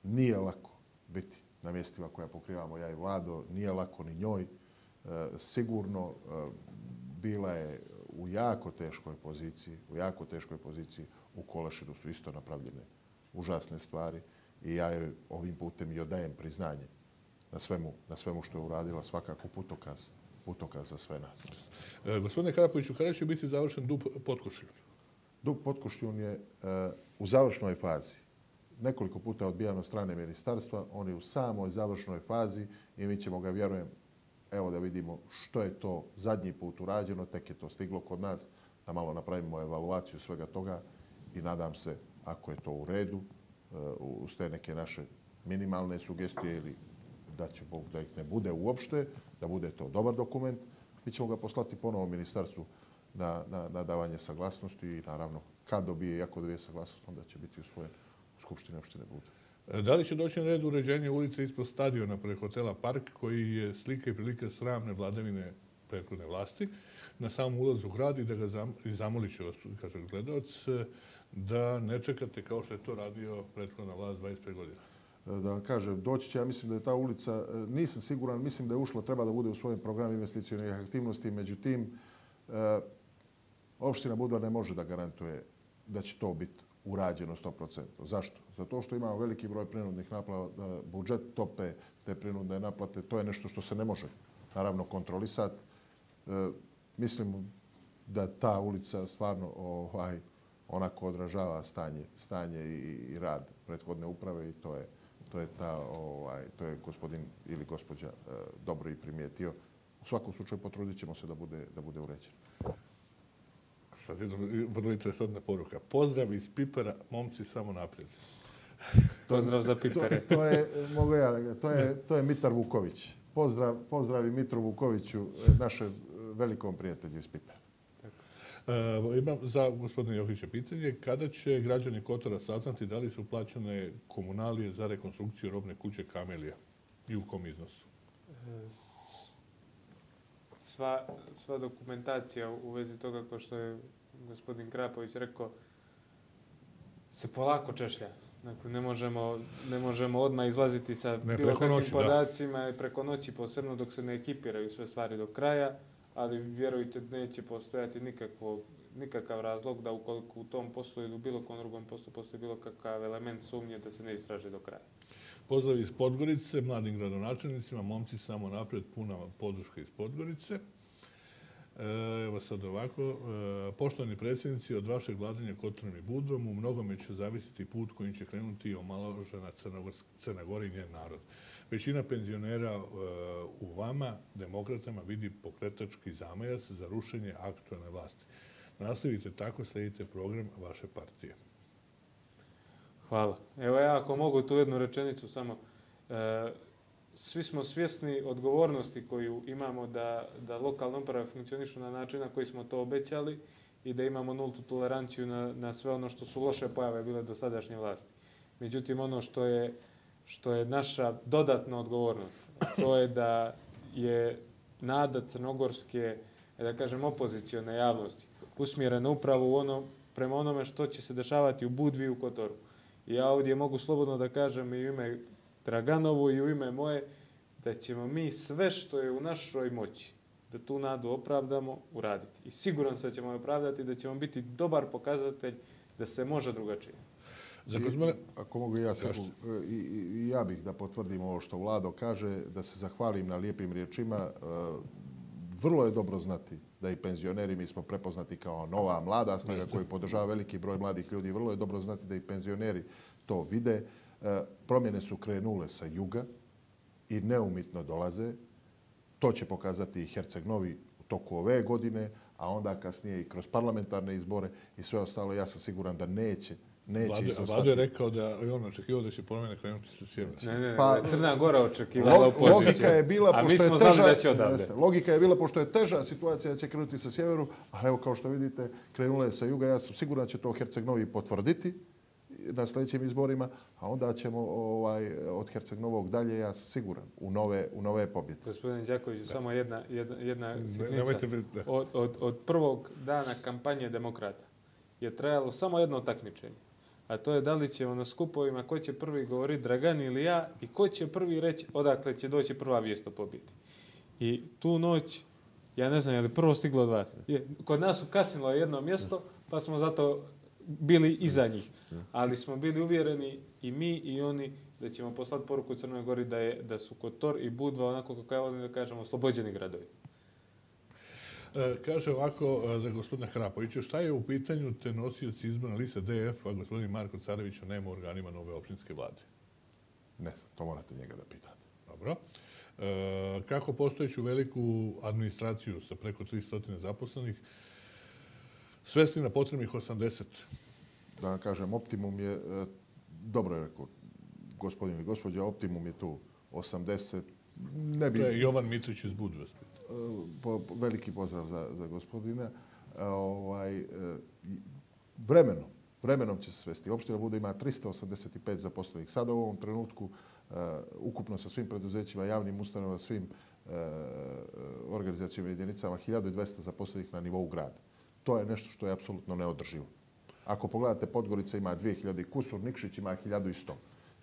nije lako biti na mjestima koja pokrivamo ja i Vlado. Nije lako ni njoj. E, sigurno e, bila je u jako teškoj poziciji, u jako teškoj poziciji u Kolešinu su isto napravljene užasne stvari i ja joj ovim putem i odajem priznanje na svemu, na svemu što je uradila svakako putokaz, putokaz za sve nas. E, gospodine Karapoviću, kada će biti završen dub Potkošljun? Dub Potkošljun je e, u završnoj fazi nekoliko puta odbijan od strane ministarstva. On je u samoj završnoj fazi i mi ćemo ga, vjerujem, evo da vidimo što je to zadnji put urađeno, tek je to stiglo kod nas, da malo napravimo evaluaciju svega toga i nadam se, ako je to u redu, eh, uz te neke naše minimalne sugestije ili da će Bog da ih ne bude uopšte, da bude to dobar dokument, mi ćemo ga poslati ponovo ministarstvu na, na, na davanje saglasnosti i naravno kad dobije, jako dobije saglasnost, onda će biti usvojen Skupštine opštine Bude. E, da li će doći na red uređenje ulice ispod stadiona pre hotela Park, koji je slika i prilika sramne vladavine prethodne vlasti, na samom ulazu u grad i da ga zam, zamolit ću vas, kaže gledalac, da ne čekate kao što je to radio prethodna vlast 25 godina? E, da vam kažem, doći će, ja mislim da je ta ulica, e, nisam siguran, mislim da je ušla, treba da bude u svojem programu investicijonih aktivnosti, međutim, e, opština Budva ne može da garantuje da će to biti urađeno 100%. Zašto? Zato što imamo veliki broj prinudnih naplata, budžet tope te prinudne naplate, to je nešto što se ne može naravno kontrolisati. E, mislim da ta ulica stvarno ovaj, onako odražava stanje, stanje i, i rad prethodne uprave i to je to je ta ovaj to je gospodin ili gospođa e, dobro i primijetio. U svakom slučaju potrudit ćemo se da bude da bude uređeno. Sad je vrlo interesantna poruka. Pozdrav iz Pipera, momci samo naprijed. Pozdrav za Pipere. To, to je, mogu ja, to je, to je Mitar Vuković. Pozdrav, pozdrav i Mitru Vukoviću, našem velikom prijatelju iz Pipera. E, imam za gospodina Jokića pitanje. Kada će građani Kotora saznati da li su plaćane komunalije za rekonstrukciju robne kuće Kamelija i u kom iznosu? Sva, sva dokumentacija u vezi toga, kao što je gospodin Krapović rekao, se polako češlja. Dakle, ne možemo, ne možemo odmah izlaziti sa Ne, bilo kakvim da. podacima i preko noći, posebno dok se ne ekipiraju sve stvari do kraja, ali vjerujte, neće postojati nikakvo, nikakav razlog da ukoliko u tom poslu ili u bilo kom drugom poslu postoji bilo kakav element sumnje da se ne istraže do kraja. Pozdrav iz Podgorice, mladim gradonačelnicima, momci samo napred, puna podrška iz Podgorice. E, evo sad ovako, e, poštovani predsjednici, od vašeg vladanja Kotorom i Budvom u mnogome će zavisiti put kojim će krenuti omaložena Crnogorska, Crna Gora i njen narod. Većina penzionera e, u vama, demokratama, vidi pokretački zamajac za rušenje aktualne vlasti. Nastavite tako, sledite program vaše partije. Hvala. Evo ja ako mogu tu jednu rečenicu samo. E, svi smo svjesni odgovornosti koju imamo da, da lokalne uprave funkcionišu na način na koji smo to obećali i da imamo nultu toleranciju na, na sve ono što su loše pojave bile do sadašnje vlasti. Međutim, ono što je, što je naša dodatna odgovornost, to je da je nada crnogorske, da kažem, opozicijone javnosti usmjerena upravo u ono, prema onome što će se dešavati u Budvi i u Kotoru. I ja ovdje mogu slobodno da kažem i u ime Draganovu i u ime moje, da ćemo mi sve što je u našoj moći da tu nadu opravdamo, uraditi. I siguran sam da ćemo je opravdati, da ćemo biti dobar pokazatelj da se može drugačije. Za I, ako mogu ja se, i, i, i ja bih da potvrdim ovo što Vlado kaže, da se zahvalim na lijepim riječima. E, Vrlo je dobro znati da i penzioneri, mi smo prepoznati kao nova mlada snaga koji podržava veliki broj mladih ljudi. Vrlo je dobro znati da i penzioneri to vide. E, Promjene su krenule sa juga i neumitno dolaze. To će pokazati i Herceg Novi u toku ove godine, a onda kasnije i kroz parlamentarne izbore i sve ostalo. Ja sam siguran da neće, neće Vlado, izostati. Vlado je rekao da je on očekivao da će promjene krenuti sa sjevera. Ne, ne, ne, Pa- Crna Gora očekivala Log- opoziciju. Logika je bila, a mi pošto smo je znali teža, da će odavde. jeste, logika je bila, pošto je teža situacija da će krenuti sa sjeveru, ali evo kao što vidite, krenula je sa juga, ja sam siguran da će to Herceg Novi potvrditi na sljedećim izborima, a onda ćemo ovaj, od Herceg Novog dalje, ja sam siguran, u nove, u nove pobjede. Gospodin Đaković, samo jedna, jedna, jedna sitnica. da. Od, od, od prvog dana kampanje demokrata je trajalo samo jedno takmičenje. A to je da li ćemo ono na skupovima, ko će prvi govoriti, Dragan ili ja, i ko će prvi reći odakle će doći prva vijest o pobjedi. I tu noć, ja ne znam, je li prvo stiglo od vas? Je, kod nas su kasnilo jedno mjesto, pa smo zato bili iza njih. Ali smo bili uvjereni i mi i oni da ćemo poslati poruku Crnoj Gori da, je, da su Kotor i Budva, onako kako ja volim da kažemo, oslobođeni gradovi. E, Kaže ovako e, za gospodina Hrapovića, šta je u pitanju te nosioci izborne liste DF, a gospodin Marko Carevića nema organima nove opštinske vlade? Ne znam, to morate njega da pitate. Dobro. E, kako postojeću veliku administraciju sa preko 300 zaposlenih svesti na potrebnih 80? Da vam kažem, optimum je, e, dobro je rekao gospodin i gospođa, optimum je tu 80, ne bi... To je Jovan Mitrić iz Budve po, po- veliki pozdrav za, za gospodina. E, Ovaj, e, vremenom, vremenom će se svesti. Opština Buda ima 385 zaposlenih. Sada u ovom trenutku, e, ukupno sa svim preduzećima, javnim ustanovama, svim e, e organizacijama i jedinicama, 1200 zaposlenih na nivou grada. To je nešto što je apsolutno neodrživo. Ako pogledate, Podgorica ima 2000 kusur, Nikšić ima 1100.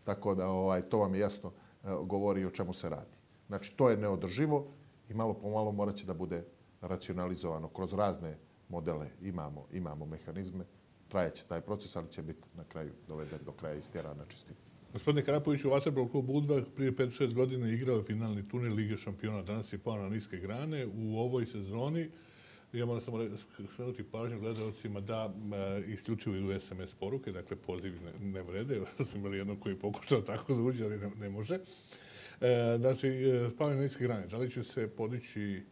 Tako da ovaj, to vam je jasno e, govori o čemu se radi. Znači, to je neodrživo i malo po malo morat će da bude racionalizovano kroz razne modele. Imamo, imamo mehanizme, trajeće taj proces, ali će biti na kraju doveden do kraja istjera na čistim. Gospodine Karapović, u Vaterpolo klub Budva prije 5-6 godina igrao je finalni turnir Lige šampiona. Danas je pao na niske grane. U ovoj sezoni ja moram samo re- skrenuti pažnju gledalcima da e, isključivo idu SMS poruke, dakle pozivi ne, ne vrede. Smo imali jednog koji je pokušao tako da uđe, ali ne, ne može. E, znači, e, je na niske grane. Da li će se podići e,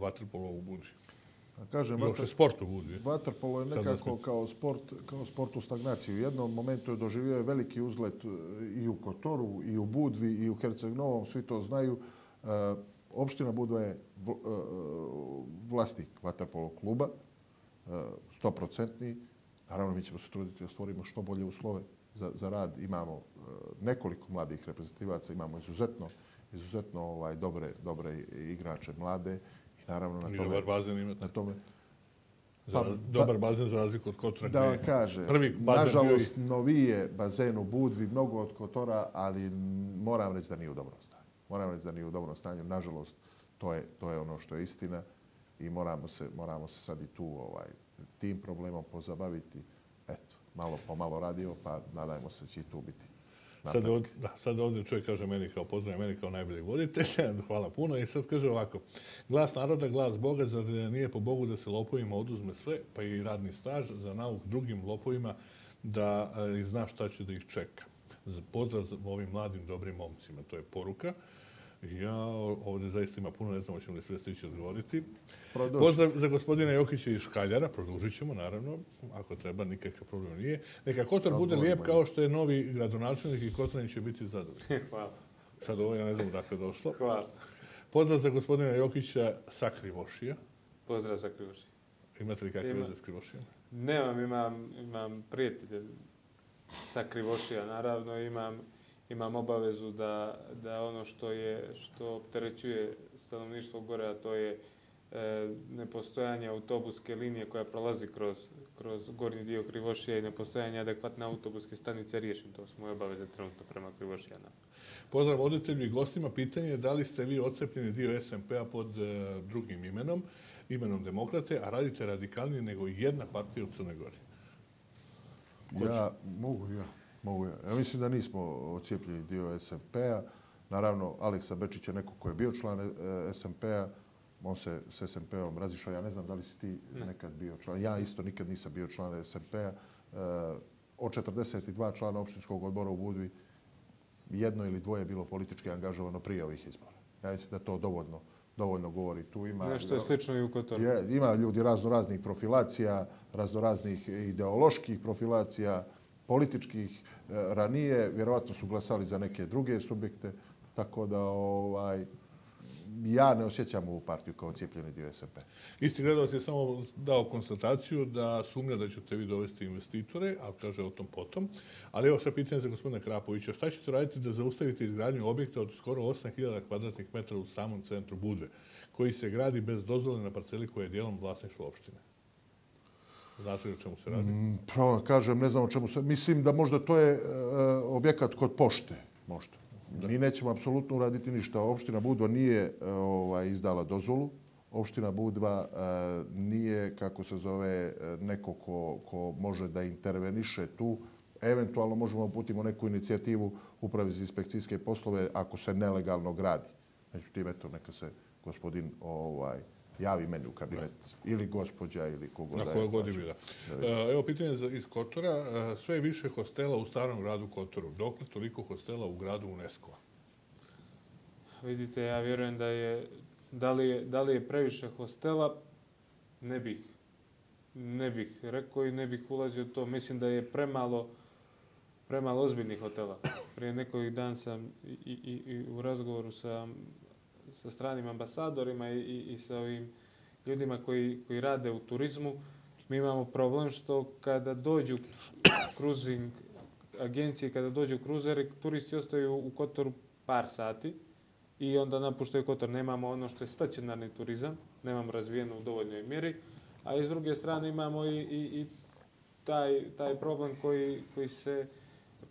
Vaterpolo u Budvi? A kažem, uopšte vater- sport u Budvi? Vaterpolo je nekako kao sport, kao sport u stagnaciji. U jednom momentu je doživio je veliki uzlet i u Kotoru, i u Budvi, i u Herceg Novom, svi to znaju. E, opština Budva je vl- vlasnik Vaterpolo kluba stoprocentni. Naravno, mi ćemo se truditi da stvorimo što bolje uslove za, za rad. Imamo e, nekoliko mladih reprezentativaca, imamo izuzetno, izuzetno ovaj, dobre, dobre igrače mlade. I naravno na I tome, dobar bazen imate. na tome Za, Pa, dobar bazen za razliku od Kotora. da vam kaže, Prvi bazen nažalost, bio novije bazen u Budvi, mnogo od Kotora, ali moram reći da nije u dobrom stanju. Moram reći da nije u dobrom stanju. Nažalost, to je, to je ono što je istina i moramo se, moramo se sad i tu ovaj, tim problemom pozabaviti. Eto, malo pomalo radio, pa nadajmo se će i tu biti. Sad, ovdje, da, sad ovdje čovjek kaže meni kao pozdrav, meni kao najbolji voditelj, hvala puno. I sad kaže ovako, glas naroda, glas Boga, zar nije po Bogu da se lopovima oduzme sve, pa i radni staž za nauk drugim lopovima da e, zna šta će da ih čeka. Pozdrav ovim mladim dobrim momcima, to je poruka. Ja ovdje zaista ima puno, ne znam hoćemo li sve stići odgovoriti. Pozdrav za gospodina Jokića iz Škaljara, produžit ćemo naravno, ako treba, nikakav problem nije. Neka Kotor bude lijep kao što je novi gradonačelnik i Kotorani će biti zadovoljni. Hvala. Sad ovo ja ne znam dakle došlo. Hvala. Pozdrav za gospodina Jokića sa Krivošija. Pozdrav za Krivoši. Imate li kakve Ima. veze s Krivošijom? Nemam, imam, imam prijatelje sa Krivošija, naravno, imam, imam obavezu da, da ono što je, što opterećuje stanovništvo gore, a to je e, nepostojanje autobuske linije koja prolazi kroz, kroz gornji dio Krivošija i nepostojanje adekvatne autobuske stanice riješim. To su moje obaveze trenutno prema Krivošijana. Pozdrav voditelju i gostima. Pitanje je da li ste vi odcepljeni dio SMP-a pod e, drugim imenom, imenom demokrate, a radite radikalnije nego jedna partija u Crnoj Gori. Ja, mogu ja. Mogu ja. Ja mislim da nismo ocijepljeni dio SMP-a. Naravno, Aleksa Bečić je neko ko je bio član e, SMP-a. On se s SMP-om razišao. Ja ne znam da li si ti nekad bio član. Ja isto nikad nisam bio član SMP-a. E, od 42 člana opštinskog odbora u Budvi jedno ili dvoje je bilo politički angažovano prije ovih izbora. Ja mislim da to dovoljno, dovoljno govori. Tu ima, Nešto je slično i u Kotoru. je, ima ljudi razno raznih profilacija, razno raznih ideoloških profilacija, političkih ranije, vjerovatno su glasali za neke druge subjekte, tako da ovaj, ja ne osjećam ovu partiju kao cijepljeni dio SMP. Isti gledalac je samo dao konstataciju da sumnja da ćete vi dovesti investitore, ali kaže o tom potom. Ali evo sad pitanje za gospodina Krapovića. Šta ćete raditi da zaustavite izgradnju objekta od skoro 8000 kvadratnih metara u samom centru Budve, koji se gradi bez dozvole na parceli koja je dijelom vlasništva opštine? Znate li o čemu se radi? Pravo da kažem, ne znam o čemu se... Mislim da možda to je e, objekat kod pošte, možda. Mi nećemo apsolutno uraditi ništa. Opština Budva nije e, ovaj, izdala dozvolu. Opština Budva e, nije, kako se zove, neko ko, ko može da interveniše tu. Eventualno možemo uputimo neku inicijativu upravi za inspekcijske poslove ako se nelegalno gradi. Međutim, eto, neka se gospodin ovaj, javi meni u kabinet. Ili gospođa, ili kogo Na da koje je god je plaća. bila. E, Evo pitanje iz Kotora. E, Sve je više hostela u starom gradu Kotoru. Dokle toliko hostela u gradu UNESCO-a? Vidite, ja vjerujem da je, da li je, da li je previše hostela, ne bih, ne bih rekao i ne bih ulazio to. Mislim da je premalo, premalo ozbiljnih hotela. Prije nekoliko dan sam i, i, i u razgovoru sa, sa stranim ambasadorima i, i, i sa ovim ljudima koji, koji rade u turizmu, mi imamo problem što kada dođu cruising agencije, kada dođu kruzeri, turisti ostaju u Kotoru par sati i onda napuštaju Kotor. Nemamo ono što je stacionarni turizam, nemamo razvijeno u dovoljnoj mjeri, a iz druge strane imamo i, i, i taj, taj problem koji, koji se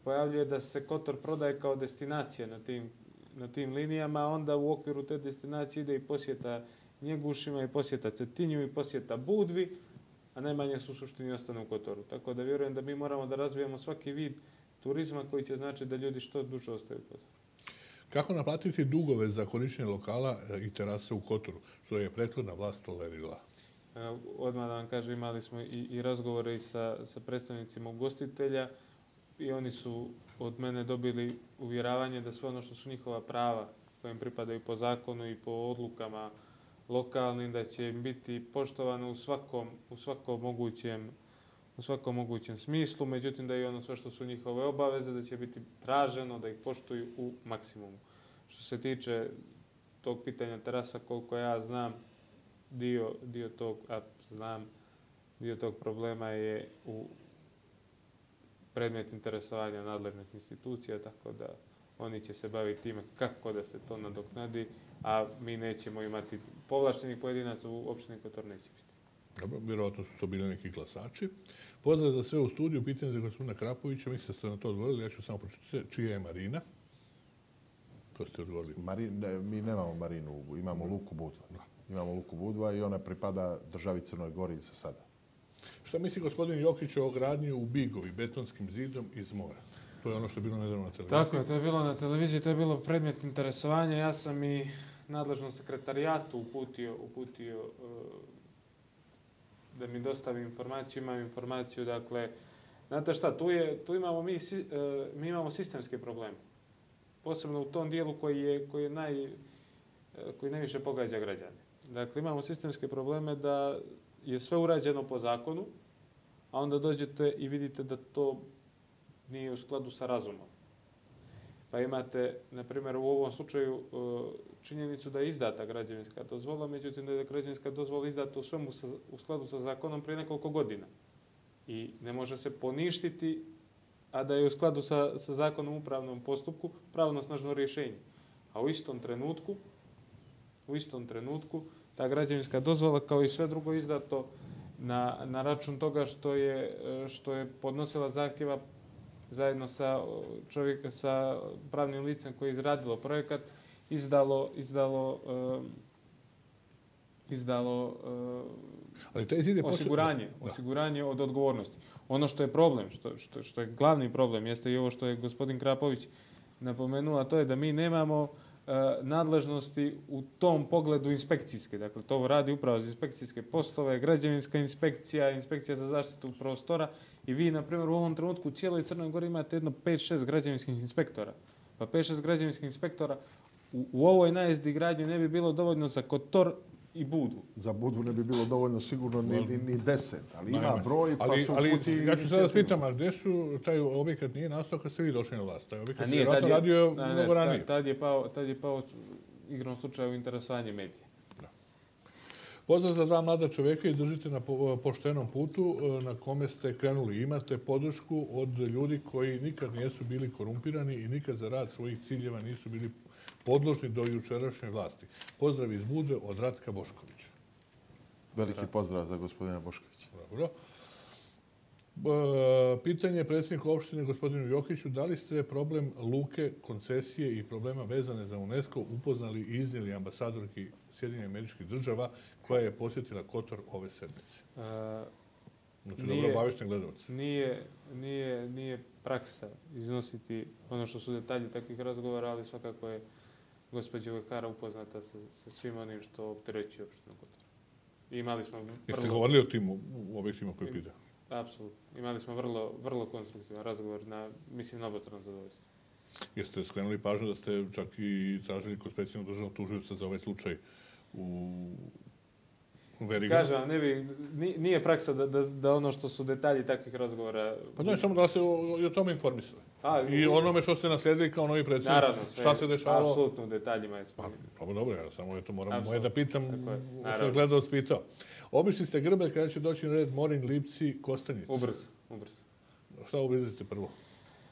pojavljuje da se Kotor prodaje kao destinacija na tim, na tim linijama, onda u okviru te destinacije ide i posjeta Njegušima i posjeta Cetinju i posjeta Budvi, a najmanje su u suštini ostane u Kotoru. Tako da vjerujem da mi moramo da razvijemo svaki vid turizma koji će znači da ljudi što duže ostaju u Kotoru. Kako naplatiti dugove za korištenje lokala e, i terase u Kotoru, što je prethodna vlast tolerirala? Evo, Odmah da vam kažem, imali smo i, i razgovore i sa, sa predstavnicima ugostitelja i oni su od mene dobili uvjeravanje da sve ono što su njihova prava koja im pripadaju po zakonu i po odlukama lokalnim, da će im biti poštovano u svakom, u svakom mogućem u svakom mogućem smislu, međutim da je ono sve što su njihove obaveze, da će biti traženo da ih poštuju u maksimumu. Što se tiče tog pitanja terasa, koliko ja znam, dio, dio tog, a znam, dio tog problema je u predmet interesovanja nadležnih institucija, tako da oni će se baviti time kako da se to nadoknadi, a mi nećemo imati povlaštenih pojedinaca u opštini Kotor neće biti. Dobro, vjerovatno su to bili neki glasači. Pozdrav za sve u studiju, pitanje za gospodina Krapovića, mislim da ste na to odgovorili, ja ću samo pročitati čija je Marina. To ste odgovorili. Marin, ne, mi nemamo Marinu, imamo Luku Budva. Imamo Luku Budva i ona pripada državi Crnoj Gori za sada. Šta misli gospodin Jokić o gradnji u Bigovi, betonskim zidom iz mora? To je ono što je bilo nedavno na televiziji. Tako je, to je bilo na televiziji, to je bilo predmet interesovanja. Ja sam i nadležnom sekretarijatu uputio, uputio uh, da mi dostavi informaciju, imam informaciju, dakle, znate šta, tu, je, tu imamo mi, uh, mi imamo sistemske probleme. Posebno u tom dijelu koji je, koji je naj, uh, koji najviše pogađa građane. Dakle, imamo sistemske probleme da je sve urađeno po zakonu, a onda dođete i vidite da to nije u skladu sa razumom. Pa imate, na primjer, u ovom slučaju e, činjenicu da je izdata građevinska dozvola, međutim da je građevinska dozvola izdata u svemu sa, u skladu sa zakonom prije nekoliko godina. I ne može se poništiti, a da je u skladu sa, sa zakonom u upravnom postupku pravnosnažno rješenje. A u istom trenutku, u istom trenutku, ta građevinska dozvola kao i sve drugo izdato na, na račun toga što je, e, što je podnosila zahtjeva zajedno sa čovjek sa pravnim licem koji je izradilo projekat izdalo izdalo uh, izdalo uh, Ali taj zid je osiguranje, posle... osiguranje od odgovornosti. Ono što je problem, što, što, što je glavni problem, jeste i ovo što je gospodin Krapović napomenuo, a to je da mi nemamo uh, E, nadležnosti u tom pogledu inspekcijske. Dakle, to radi upravo za inspekcijske poslove, građevinska inspekcija, inspekcija za zaštitu prostora i vi, na primjer, u ovom trenutku u cijeloj Crnoj Gori imate jedno 5-6 građevinskih inspektora. Pa 5-6 građevinskih inspektora u, u ovoj najezdi gradnje ne bi bilo dovoljno za kotor i Budvu. Za Budvu ne bi bilo dovoljno sigurno ni, ni, ni deset, ali ima broj pa ali, su ali, puti... Ja ću sada spitam, a gdje su, taj objekat nije nastao kad ste vi došli na vlast? Taj objekat se vjerojatno radio ne, mnogo ne, ranije. Tad je pao, tad je pao igrom slučaju interesovanje medije. Pozdrav za dva mlada čoveka i držite na poštenom putu e, na kome ste krenuli. Imate podršku od ljudi koji nikad nijesu bili korumpirani i nikad za rad svojih ciljeva nisu bili podložni do jučerašnje vlasti. Pozdrav iz Budve od Ratka Boškovića. Veliki pozdrav za gospodina Boškovića. Dobro. Pitanje predsjednika opštine gospodinu Jokiću, da li ste problem luke, koncesije i problema vezane za UNESCO upoznali i iznijeli ambasadorki Sjedinje američkih država koja je posjetila Kotor ove sedmice? Uh, znači, nije, dobro obavišten gledalac. Nije, nije, nije praksa iznositi ono što su detalji takvih razgovora, ali svakako je gospođa Vekara upoznata sa, sa svim onim što optereći opštinu Kotor. Imali smo... Prvo... Jeste govorili o tim u objektima koji pitao? Apsolutno. Imali smo vrlo, vrlo konstruktivan razgovor na, mislim, na obostrano zadovoljstvo. Jeste skrenuli pažnju da ste čak i tražili kod specijalnog državnog tuživca za ovaj slučaj u Very Kažem, ne bi, nije praksa da, da, da ono što su detalji takvih razgovora... Pa da, samo da se o, o tome informisali. A, I u... onome što ste naslijedili kao novi predsjednik. Naravno, sve. Šta se dešavalo? Apsolutno u detaljima je spomenuo. Pa, pa dobro, ja samo to moram moje da pitam, što je gledao spitao. Obišli ste grbe kada će doći na red Morin, Lipci, Kostanjic. Ubrz, ubrz. Šta ubrzite prvo?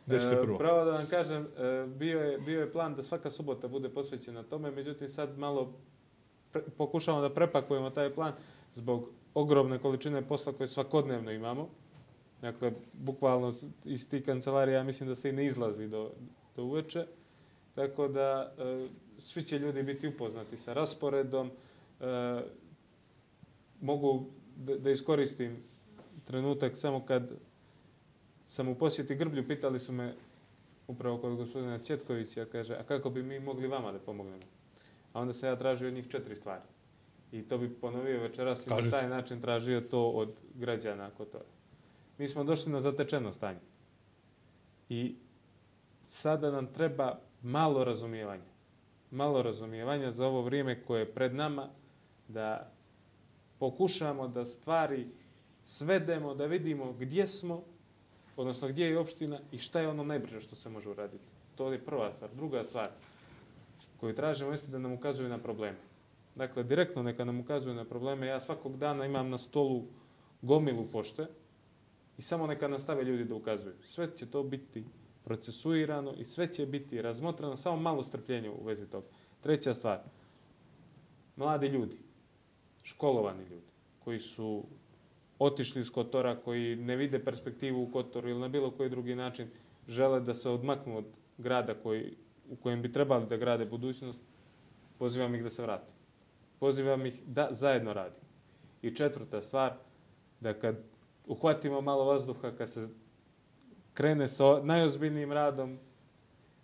Gde ćete prvo? E, pravo da vam kažem, e, bio, je, bio je plan da svaka subota bude posvećena tome, međutim sad malo pre, pokušamo da prepakujemo taj plan zbog ogromne količine posla koje svakodnevno imamo. Dakle, bukvalno iz tih kancelarija mislim da se i ne izlazi do, do uveče. Tako da e, svi će ljudi biti upoznati sa rasporedom. E, mogu da, da iskoristim trenutak samo kad sam u posjeti Grblju, pitali su me upravo kod gospodina Četkovića, kaže, a kako bi mi mogli vama da pomognemo? A onda se ja tražio od njih četiri stvari. I to bi ponovio večeras i na taj način tražio to od građana Kotora. Mi smo došli na zatečeno stanje. I sada nam treba malo razumijevanja. Malo razumijevanja za ovo vrijeme koje je pred nama, da pokušamo da stvari svedemo, da vidimo gdje smo, odnosno gdje je opština i šta je ono najbrže što se može uraditi. To je prva stvar. Druga stvar koju tražimo jeste da nam ukazuju na probleme. Dakle, direktno neka nam ukazuju na probleme. Ja svakog dana imam na stolu gomilu pošte i samo neka nastave ljudi da ukazuju. Sve će to biti procesuirano i sve će biti razmotreno, samo malo strpljenja u vezi toga. Treća stvar, mladi ljudi, školovani ljudi, koji su otišli iz Kotora, koji ne vide perspektivu u Kotoru ili na bilo koji drugi način, žele da se odmaknu od grada koji, u kojem bi trebali da grade budućnost, pozivam ih da se vrate. Pozivam ih da zajedno radimo. I četvrta stvar, da kad uhvatimo malo vazduha, kad se krene sa najozbiljnijim radom,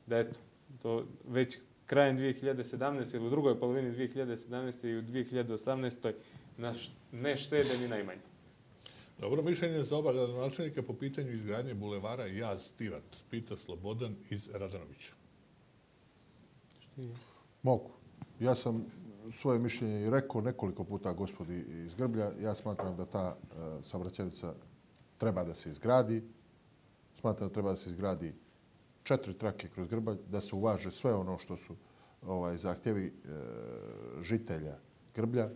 da eto, to već krajem 2017. ili u drugoj polovini 2017. i u 2018. naš ne štede ni najmanje. Dobro mišljenje za oba gradonačelnika po pitanju izgradnje bulevara Jaz Tivat, pita Slobodan iz Radanovića. Mogu. Ja sam svoje mišljenje i rekao nekoliko puta gospodi iz Grblja. Ja smatram da ta uh, saobraćajnica treba da se izgradi. Smatram da treba da se izgradi četiri trake kroz Grbalj, da se uvaže sve ono što su ovaj zahtjevi e, žitelja Grblja e,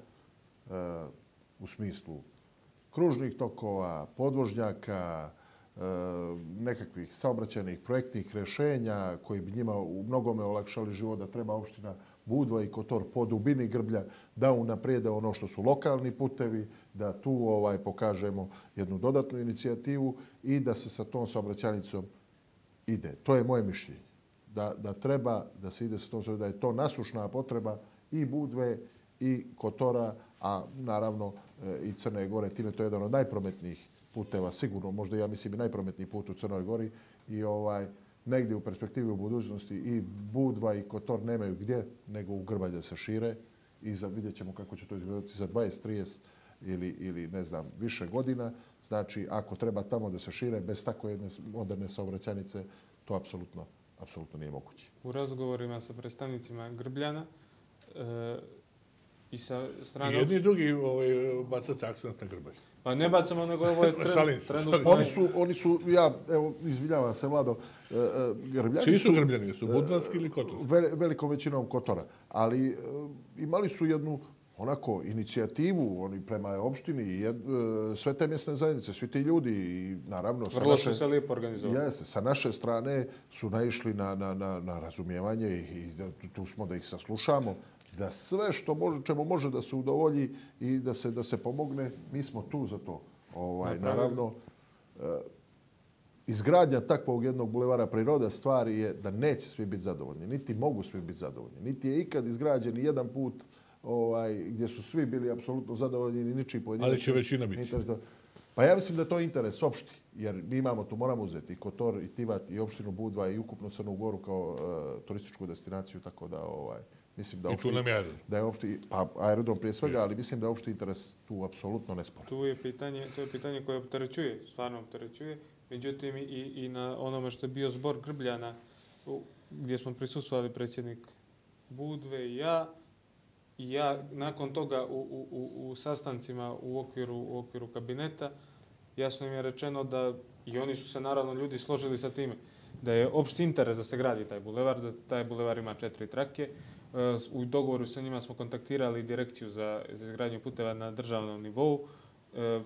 u smislu kružnih tokova, podvožnjaka, Eh, nekakvih saobraćajnih projektnih rešenja koji bi njima u mnogome olakšali život da treba opština Budva i Kotor po dubini Grblja da unaprijede ono što su lokalni putevi, da tu ovaj pokažemo jednu dodatnu inicijativu i da se sa tom saobraćajnicom ide. To je moje mišljenje. Da, da treba da se ide sa tom da je to nasušna potreba i Budve i Kotora, a naravno eh, i Crne Gore. Time to je jedan od najprometnijih puteva, sigurno, možda ja mislim i najprometniji put u Crnoj Gori. I ovaj negdje u perspektivi u budućnosti i Budva i Kotor nemaju gdje, nego u Grbalj da se šire. I za, vidjet ćemo kako će to izgledati za 20, 30 ili, ili ne znam, više godina. Znači, ako treba tamo da se šire bez tako jedne moderne saobraćanice, to apsolutno, apsolutno nije moguće. U razgovorima sa predstavnicima Grbljana e, i sa strane... I jedni i drugi ovaj, bacate akcent na Grbalj. Pa ne bacamo, nego ovo je tren, Šalim trenutno... Oni su, oni su, ja, evo, izvinjavam se, Vlado, e, e, Grbljani Čiji su Grbljani? Su Budvanski ili Kotorski? Ve, velikom većinom Kotora. Ali e, imali su jednu onako inicijativu oni prema opštini i jed, e, sve te mjesne zajednice, svi ti ljudi i naravno sa Vrlo naše, su se lijepo organizovali. Jeste, sa naše strane su naišli na, na, na, na razumijevanje i, i tu smo da ih saslušamo da sve što može, čemu može da se udovolji i da se da se pomogne, mi smo tu za to. Ovaj, naravno, e, izgradnja takvog jednog bulevara priroda stvari je da neće svi biti zadovoljni, niti mogu svi biti zadovoljni. Niti je ikad izgrađen jedan put ovaj, gdje su svi bili apsolutno zadovoljni, ni ničiji pojedinac. Ali će većina biti. Interes Pa ja mislim da je to interes opšti, jer mi imamo tu, moramo uzeti i Kotor, i Tivat, i opštinu Budva, i ukupno Crnu Goru kao uh, turističku destinaciju, tako da ovaj, mislim da I tu nam je aerodrom. da je opšti, pa aerodrom prije svega, ali mislim da je opšti interes tu apsolutno nesporan. Tu je pitanje, to je pitanje koje opterećuje, stvarno opterećuje. Međutim, i, i na onome što je bio zbor Grbljana, u, gdje smo prisustvovali predsjednik Budve i ja, i ja nakon toga u, u, u, u sastancima u okviru, u okviru kabineta, jasno im je rečeno da, i oni su se naravno ljudi složili sa time, da je opšti interes da se gradi taj bulevar, da taj bulevar ima četiri trake. U dogovoru sa njima smo kontaktirali direkciju za, za izgradnju puteva na državnom nivou. E,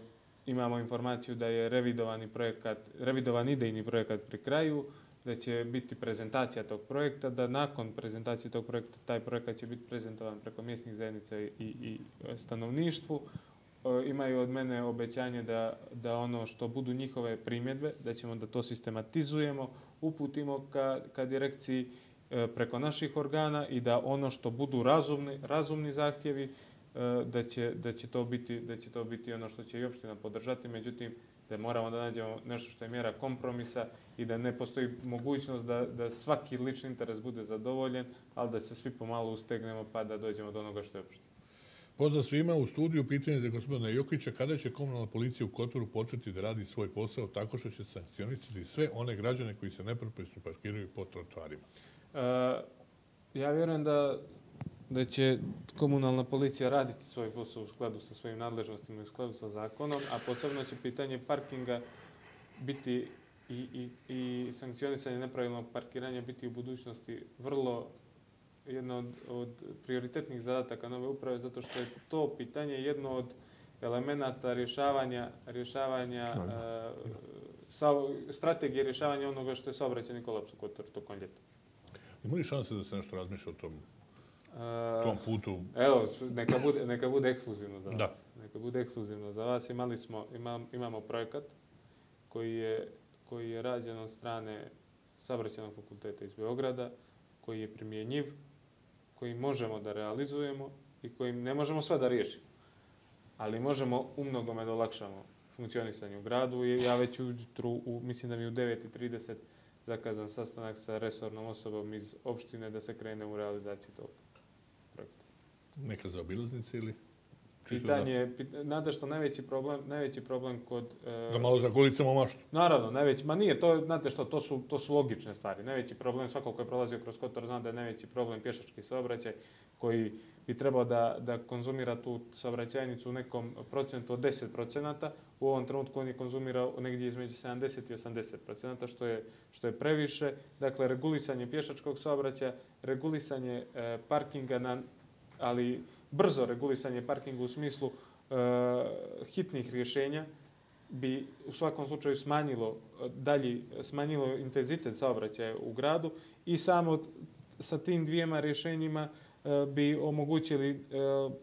Imamo informaciju da je revidovani projekat, revidovan idejni projekat pri kraju, da će biti prezentacija tog projekta, da nakon prezentacije tog projekta taj projekat će biti prezentovan preko mjesnih zajednica i, i stanovništvu. E, Imaju od mene obećanje da, da ono što budu njihove primjedbe, da ćemo da to sistematizujemo, uputimo ka, ka direkciji E, preko naših organa i da ono što budu razumni, razumni zahtjevi, e, da će, da, će to biti, da će to biti ono što će i opština podržati, međutim, da moramo da nađemo nešto što je mjera kompromisa i da ne postoji mogućnost da, da svaki lični interes bude zadovoljen, ali da se svi pomalo ustegnemo pa da dođemo do onoga što je opština. Pozdrav svima u studiju. Pitanje za gospodina Jokića. Kada će komunalna policija u Kotoru početi da radi svoj posao tako što će sankcionisati sve one građane koji se nepropisno parkiraju po trotoarima? Ja vjerujem da, da će komunalna policija raditi svoj posao u skladu sa svojim nadležnostima i u skladu sa zakonom, a posebno će pitanje parkinga biti i, i, i sankcionisanje nepravilnog parkiranja biti u budućnosti vrlo jedno od, od prioritetnih zadataka nove uprave, zato što je to pitanje jedno od elemenata rješavanja, rješavanja e, sa- strategije rješavanja onoga što je saobraćajni kolaps u Kotoru tokom ljeta. Ima li šanse da se nešto razmišlja o tom, E, tom putu? Evo, neka bude, neka bude ekskluzivno za vas. Da. Neka bude ekskluzivno za vas. Imali smo, imam, imamo projekat koji je, koji je rađen od strane Saobraćajnog fakulteta iz Beograda, koji je primjenjiv, koji možemo da realizujemo i kojim ne možemo sve da riješimo. Ali možemo u mnogome da olakšamo funkcionisanje u gradu. Ja već ujutru, u, mislim da mi u 9.30 zakazan sastanak sa resornom osobom iz opštine da se krene u realizaciju tog projekta. Neka zaobilaznica ili? Pitanje je, pit- znate što najveći problem, najveći problem kod... e, Da, da malo za kolicama maštu. Naravno, najveći, ma nije, to, znate što, to su, to su logične stvari. Najveći problem, svako ko je prolazio kroz Kotor zna da je najveći problem pješački saobraćaj koji bi trebao da, da konzumira tu saobraćajnicu u nekom procentu od 10 procenata. U ovom trenutku on je konzumirao negdje između 70 i 80 procenata, što je, što je previše. Dakle, regulisanje pješačkog saobraćaja, regulisanje e, parkinga, na, ali brzo regulisanje parkinga u smislu e, hitnih rješenja, bi u svakom slučaju smanjilo e, dalji, smanjilo intenzitet saobraćaja u gradu i samo sa tim dvijema rješenjima e, bi omogućili e,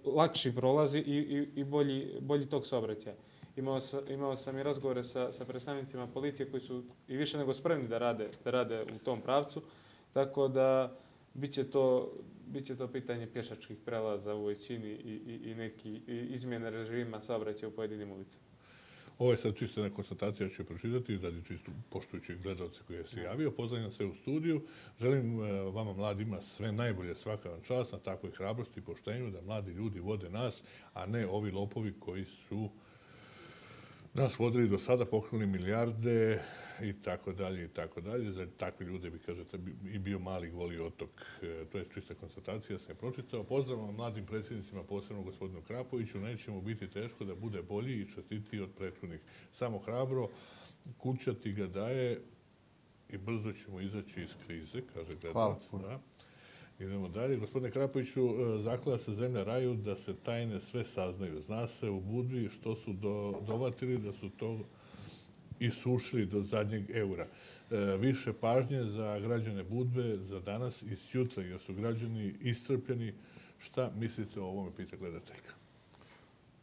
lakši prolazi i, i, i bolji, bolji tok saobraćaja. Imao, sa, imao sam i razgovore sa, sa predstavnicima policije koji su i više nego spremni da rade, da rade u tom pravcu, tako da biće to, biće to pitanje pješačkih prelaza u većini i, i, i neki i izmjene režima saobraćaja u pojedinim ulicama. Ovo je sad čisto jedna konstatacija, ja ću je pročitati, radi čisto poštujući gledalce koji je se javio. Pozdravljam se u studiju. Želim e, vama mladima sve najbolje, svaka vam čast na takvoj hrabrosti i poštenju da mladi ljudi vode nas, a ne ovi lopovi koji su nas vodili do sada, pokrali milijarde i tako dalje i tako dalje. Za takve ljude bi, kažete, i bio mali goli otok. E, To je čista konstatacija, ja sam je pročitao. Pozdrav mladim predsjednicima, posebno gospodinu Krapoviću. Neće mu biti teško da bude bolji i čestitiji od prethodnih. Samo hrabro, kuća ti ga daje i brzo ćemo izaći iz krize, kaže gledalac. puno. Da. Idemo dalje. Gospodine Krapoviću, e, zaklada se zemlja raju da se tajne sve saznaju. Zna se u Budvi što su do, dovatili da su to isušili do zadnjeg eura. E, više pažnje za građane Budve za danas i sjutra, jer su građani istrpljeni. Šta mislite o ovome, pita gledateljka?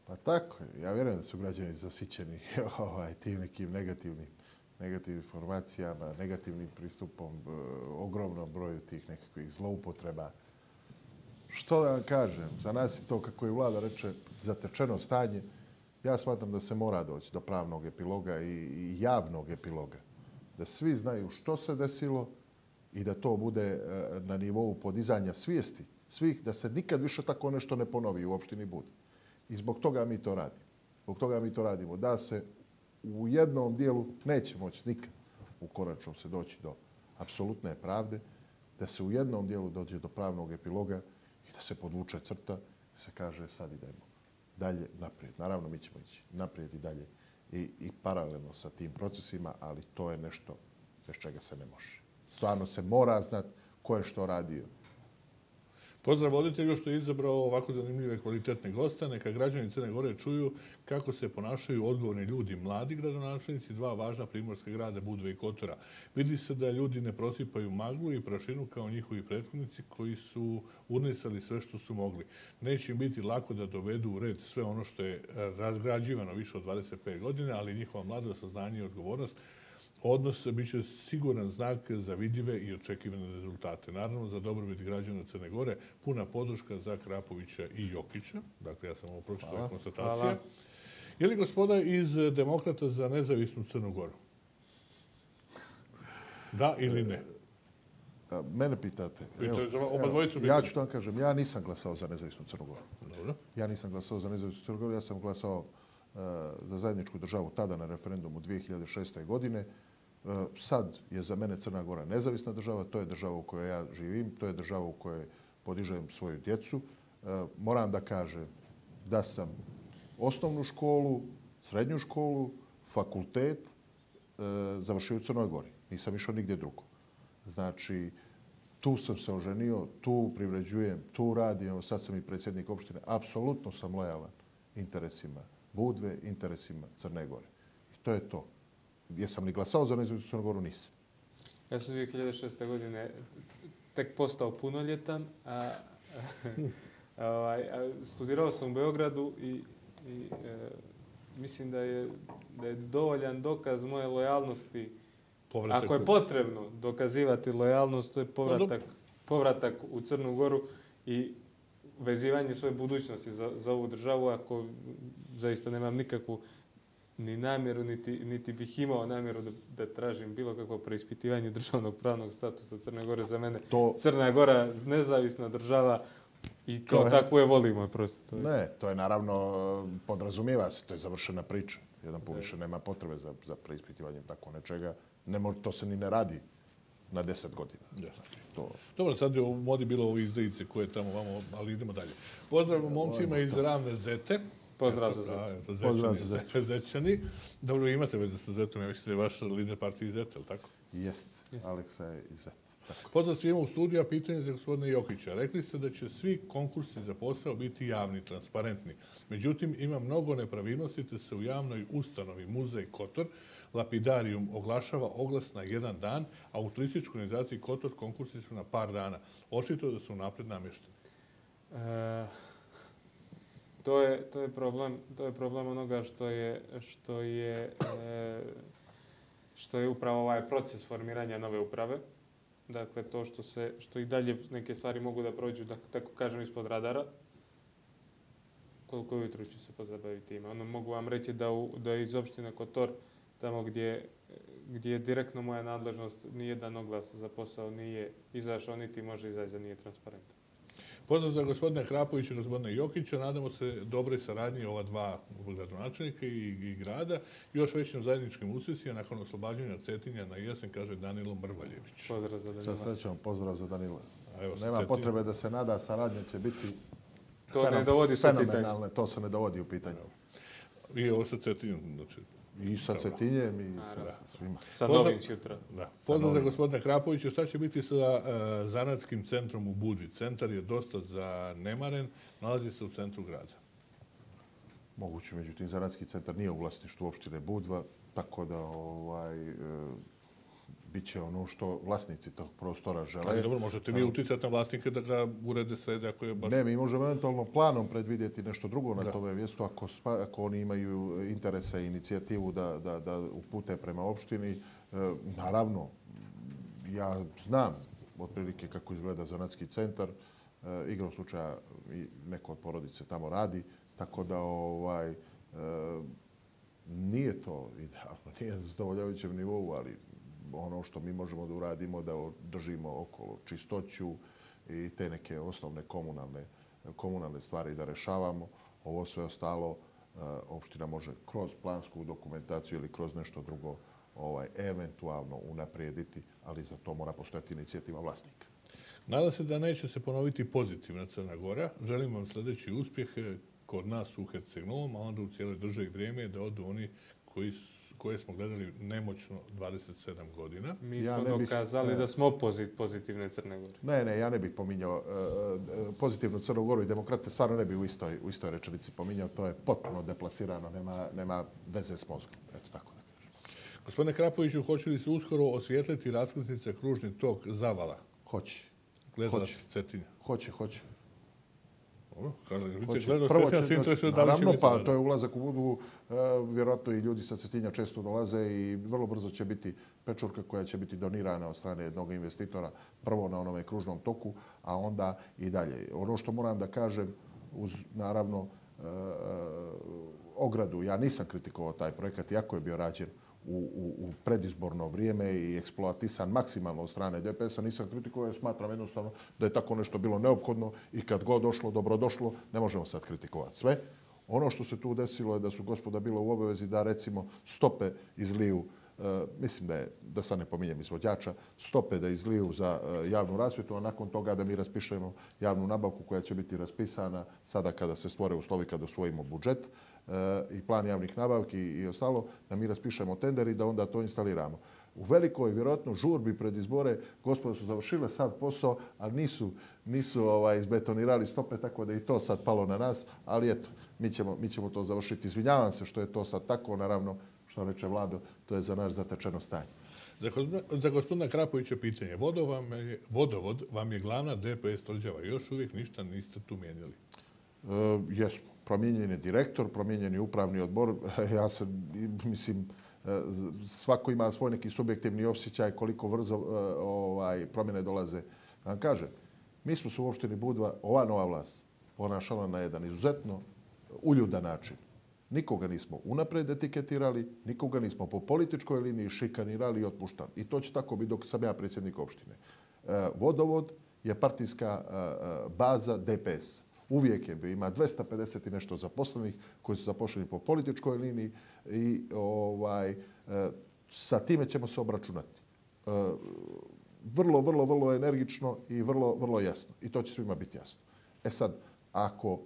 Pa tako. Ja vjerujem da su građani zasićeni ovaj, tim nekim negativnim, negativnim informacijama, negativnim pristupom, e, ogromnom broju tih nekakvih zloupotreba. Što da vam kažem? Za nas je to, kako je vlada reče, zatečeno stanje. Ja smatram da se mora doći do pravnog epiloga i, i javnog epiloga. Da svi znaju što se desilo i da to bude e, na nivou podizanja svijesti svih, da se nikad više tako nešto ne ponovi u opštini Bud. I zbog toga mi to radimo. Zbog toga mi to radimo. Da se u jednom dijelu neće moći nikad u konačnom se doći do apsolutne pravde, da se u jednom dijelu dođe do pravnog epiloga i da se podvuče crta i se kaže sad idemo dalje naprijed. Naravno, mi ćemo ići naprijed i dalje i, i paralelno sa tim procesima, ali to je nešto bez čega se ne može. Stvarno se mora znat ko je što radio. Pozdrav voditelju što je izabrao ovako zanimljive kvalitetne goste. Neka građani Crne Gore čuju kako se ponašaju odgovorni ljudi, mladi gradonačelnici, dva važna primorska grada, Budve i Kotora. Vidi se da ljudi ne prosipaju maglu i prašinu kao njihovi prethodnici koji su urnisali sve što su mogli. Neće im biti lako da dovedu u red sve ono što je razgrađivano više od 25 godina, ali njihova mlada saznanje i odgovornost odnos bit će siguran znak za vidljive i očekivane rezultate. Naravno, za dobrobit građana Crne Gore, puna podrška za Krapovića i Jokića. Dakle, ja sam ovo pročitao konstatacije. Hvala. Je li gospoda iz Demokrata za nezavisnu Crnu Goru? Da ili ne? A, Mene pitate. Pitate za oba dvojicu ja ću da vam kažem, ja nisam glasao za nezavisnu Crnu Goru. Dobro. Ja nisam glasao za nezavisnu Crnu Goru, ja sam glasao e, Eh, za zajedničku državu tada na referendumu 2006. godine. Eh, sad je za mene Crna Gora nezavisna država, to je država u kojoj ja živim, to je država u kojoj podižem svoju djecu. Eh, moram da kažem da sam osnovnu školu, srednju školu, fakultet završio u Crnoj Gori. Nisam išao nigdje drugo. Znači, tu sam se oženio, tu privređujem, tu radim, sad sam i predsjednik opštine. Apsolutno sam lojalan interesima Budve interesima Crne Gore. I to je to. Jesam li glasao za nezavisnu Crnu Goru? Nisam. Ja sam 2006. godine tek postao punoljetan, a, a, ovaj, a studirao sam u Beogradu i, i e, mislim da je, da je dovoljan dokaz moje lojalnosti. Povratak Ako je potrebno dokazivati lojalnost, to je povratak, povratak u Crnu Goru i vezivanje svoje budućnosti za, za ovu državu, ako zaista nemam nikakvu ni namjeru, niti, niti bih imao namjeru da, da tražim bilo kakvo preispitivanje državnog pravnog statusa Crne Gore za mene. To- Crna Gora nezavisna država i kao To je- takvu je volimo prosto. To je. Ne, to je naravno, podrazumijeva se, to je završena priča. Jedan put više nema potrebe za, za preispitivanje tako nečega. Ne mo, to se ni ne radi na deset godina. Jasno. To, Dobro, sad je u modi bilo ovo izdajice koje tamo vamo, ali idemo dalje. Pozdrav momcima iz Ravne Zete. Pozdrav za Zetu. Pozdrav za Zečani. Zečani. Dobro, imate veze sa Zetom, ja mislim da je vaš lider partije iz Zete, ali tako? jest. Aleksa je iz Zet. Tako. Pozdrav svima u studiju, a pitanje za gospodina Jokića. Rekli ste da će svi konkursi za posao biti javni, transparentni. Međutim, ima mnogo nepravilnosti te se u javnoj ustanovi Muzej Kotor Lapidarium oglašava oglas na jedan dan, a u turističkoj organizaciji Kotor konkursi su na par dana. Očito da su napred namješteni. E, to je to je problem to je problem onoga što je što je e, što je upravo ovaj proces formiranja nove uprave dakle to što se što i dalje neke stvari mogu da prođu da tako kažem ispod radara koliko jutru ću se pozabaviti ima. Ono, mogu vam reći da, u, da iz opštine Kotor, tamo gdje, gdje je direktno moja nadležnost, nijedan oglas za posao nije izašao, niti može izaći da nije transparentan. Pozdrav za gospodina Krapovića i gospodina Jokića. Nadamo se dobre saradnje ova dva gradonačelnika i, i grada. Još većim zajedničkim uspjesima nakon oslobađanja Cetinja na jesen, kaže Danilo Mrvaljević. Pozdrav za Sa Danila. srećom, pozdrav za Danila. A evo, sa Nema Cetinja. potrebe da se nada, saradnja će biti To ne dovodi fenomenalne, to se ne dovodi u pitanje. I ovo sa Cetinjom, znači, I sa Cetinjem i sa, sa svima. Sa novim jutra. Da. Pozdrav za gospodina Krapovića. Šta će biti sa uh, zanatskim centrom u Budvi? Centar je dosta zanemaren, nalazi se u centru grada. Moguće, međutim, Zanatski centar nije u vlasništvu opštine Budva, tako da ovaj, e, bit će ono što vlasnici tog prostora žele. Ali dobro, možete vi uticati na vlasnike da ga urede srede ako je baš... Ne, mi možemo eventualno planom predvidjeti nešto drugo na tome mjestu ako, ako oni imaju interese i inicijativu da, da, da upute prema opštini. E, naravno, ja znam otprilike kako izgleda zanatski centar. E, igrom slučaja i neko od porodice tamo radi, tako da ovaj, e, nije to idealno, nije na zadovoljavajućem nivou, ali ono što mi možemo da uradimo da držimo okolo čistoću i te neke osnovne komunalne, komunalne stvari da rešavamo. Ovo sve ostalo e, opština može kroz plansku dokumentaciju ili kroz nešto drugo ovaj eventualno unaprijediti, ali za to mora postojati inicijativa vlasnika. Nadam se da neće se ponoviti pozitivna Crna Gora. Želim vam sljedeći uspjeh kod nas u Herceg-Novom, a onda u cijeloj državi vrijeme da odu oni koji su, koje smo gledali nemoćno 27 godina. Mi Ja smo ne bih, dokazali e, da smo opozit pozitivne Crne Gore. Ne, ne, ja ne bih pominjao e, pozitivnu Crnu Goru i demokrate, stvarno ne bih u istoj, u istoj rečenici pominjao, to je potpuno deplasirano, nema, nema veze s mozgom, eto tako da kažem. Gospodine Krapoviću, hoće li se uskoro osvijetliti raskrsnica kružni tok Zavala? Hoće, Gledala Hoće. se Cetinja. hoće, hoće. Dobro, vidite, Prvo Cetinja, će, se interesuje da li će naravno, biti pa to je ulazak u budu, e, vjerojatno i ljudi sa Cetinja često dolaze i vrlo brzo će biti pečurka koja će biti donirana od strane jednog investitora, prvo na onome kružnom toku, a onda i dalje. Ono što moram da kažem, uz naravno e, ogradu, ja nisam kritikovao taj projekat, iako je bio rađen u, u, u predizborno vrijeme i eksploatisan maksimalno od strane DPS-a, nisam kritikovao jer smatram jednostavno da je tako nešto bilo neophodno i kad god došlo, dobro došlo, ne možemo sad kritikovati sve. Ono što se tu desilo je da su gospoda bila u obavezi da recimo stope izliju Uh, e, mislim da je, da sad ne pominjem izvođača, stope da izliju za uh, javnu rasvjetu, a nakon toga da mi raspišemo javnu nabavku koja će biti raspisana sada kada se stvore uslovi, kada osvojimo budžet Uh, i plan javnih nabavki i ostalo, da mi raspišemo tender i da onda to instaliramo. u velikoj, vjerojatno, žurbi pred izbore, gospodo su završile sad posao, ali nisu, nisu ovaj, izbetonirali stope, tako da i to sad palo na nas, ali eto, mi ćemo, mi ćemo to završiti. Izvinjavam se što je to sad tako, naravno, što reče Vlado, to je za naš zatečeno stanje. Za, za gospodina Krapovića pitanje. Vodov vam je, vodovod vam je glavna DPS tvrđava. Još uvijek ništa niste tu mijenjali. E, jesmo. Promijenjen je direktor, promijenjen je upravni odbor. Ja se, mislim, svako ima svoj neki subjektivni osjećaj koliko vrzo e, ovaj, promjene dolaze. Vam kažem, mi smo se u opštini Budva, ova nova vlast, ponašala na jedan izuzetno uljudan način. Nikoga nismo unapred etiketirali, nikoga nismo po političkoj liniji šikanirali i otpuštali. I to će tako biti dok sam ja predsjednik opštine. E, vodovod je partijska e, baza DPS. Uvijek je bio, ima 250 i nešto zaposlenih koji su zaposleni po političkoj liniji i ovaj, e, sa time ćemo se obračunati. E, vrlo, vrlo, vrlo energično i vrlo, vrlo jasno. I to će svima biti jasno. E sad, ako e,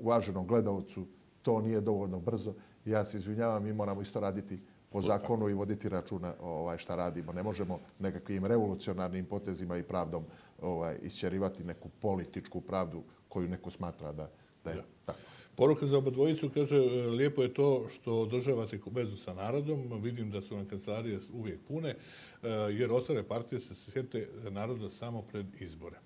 uvaženom gledalcu to nije dovoljno brzo, ja se izvinjavam, mi moramo isto raditi po zakonu i voditi računa ovaj, šta radimo. Ne možemo nekakvim revolucionarnim potezima i pravdom ovaj, isčerivati neku političku pravdu koju neko smatra da, da je tako. Poruka za oba dvojicu kaže, e, lijepo je to što održavate vezu sa narodom. Vidim da su vam kancelarije uvijek pune, e, jer ostale partije se sjete naroda samo pred izbore.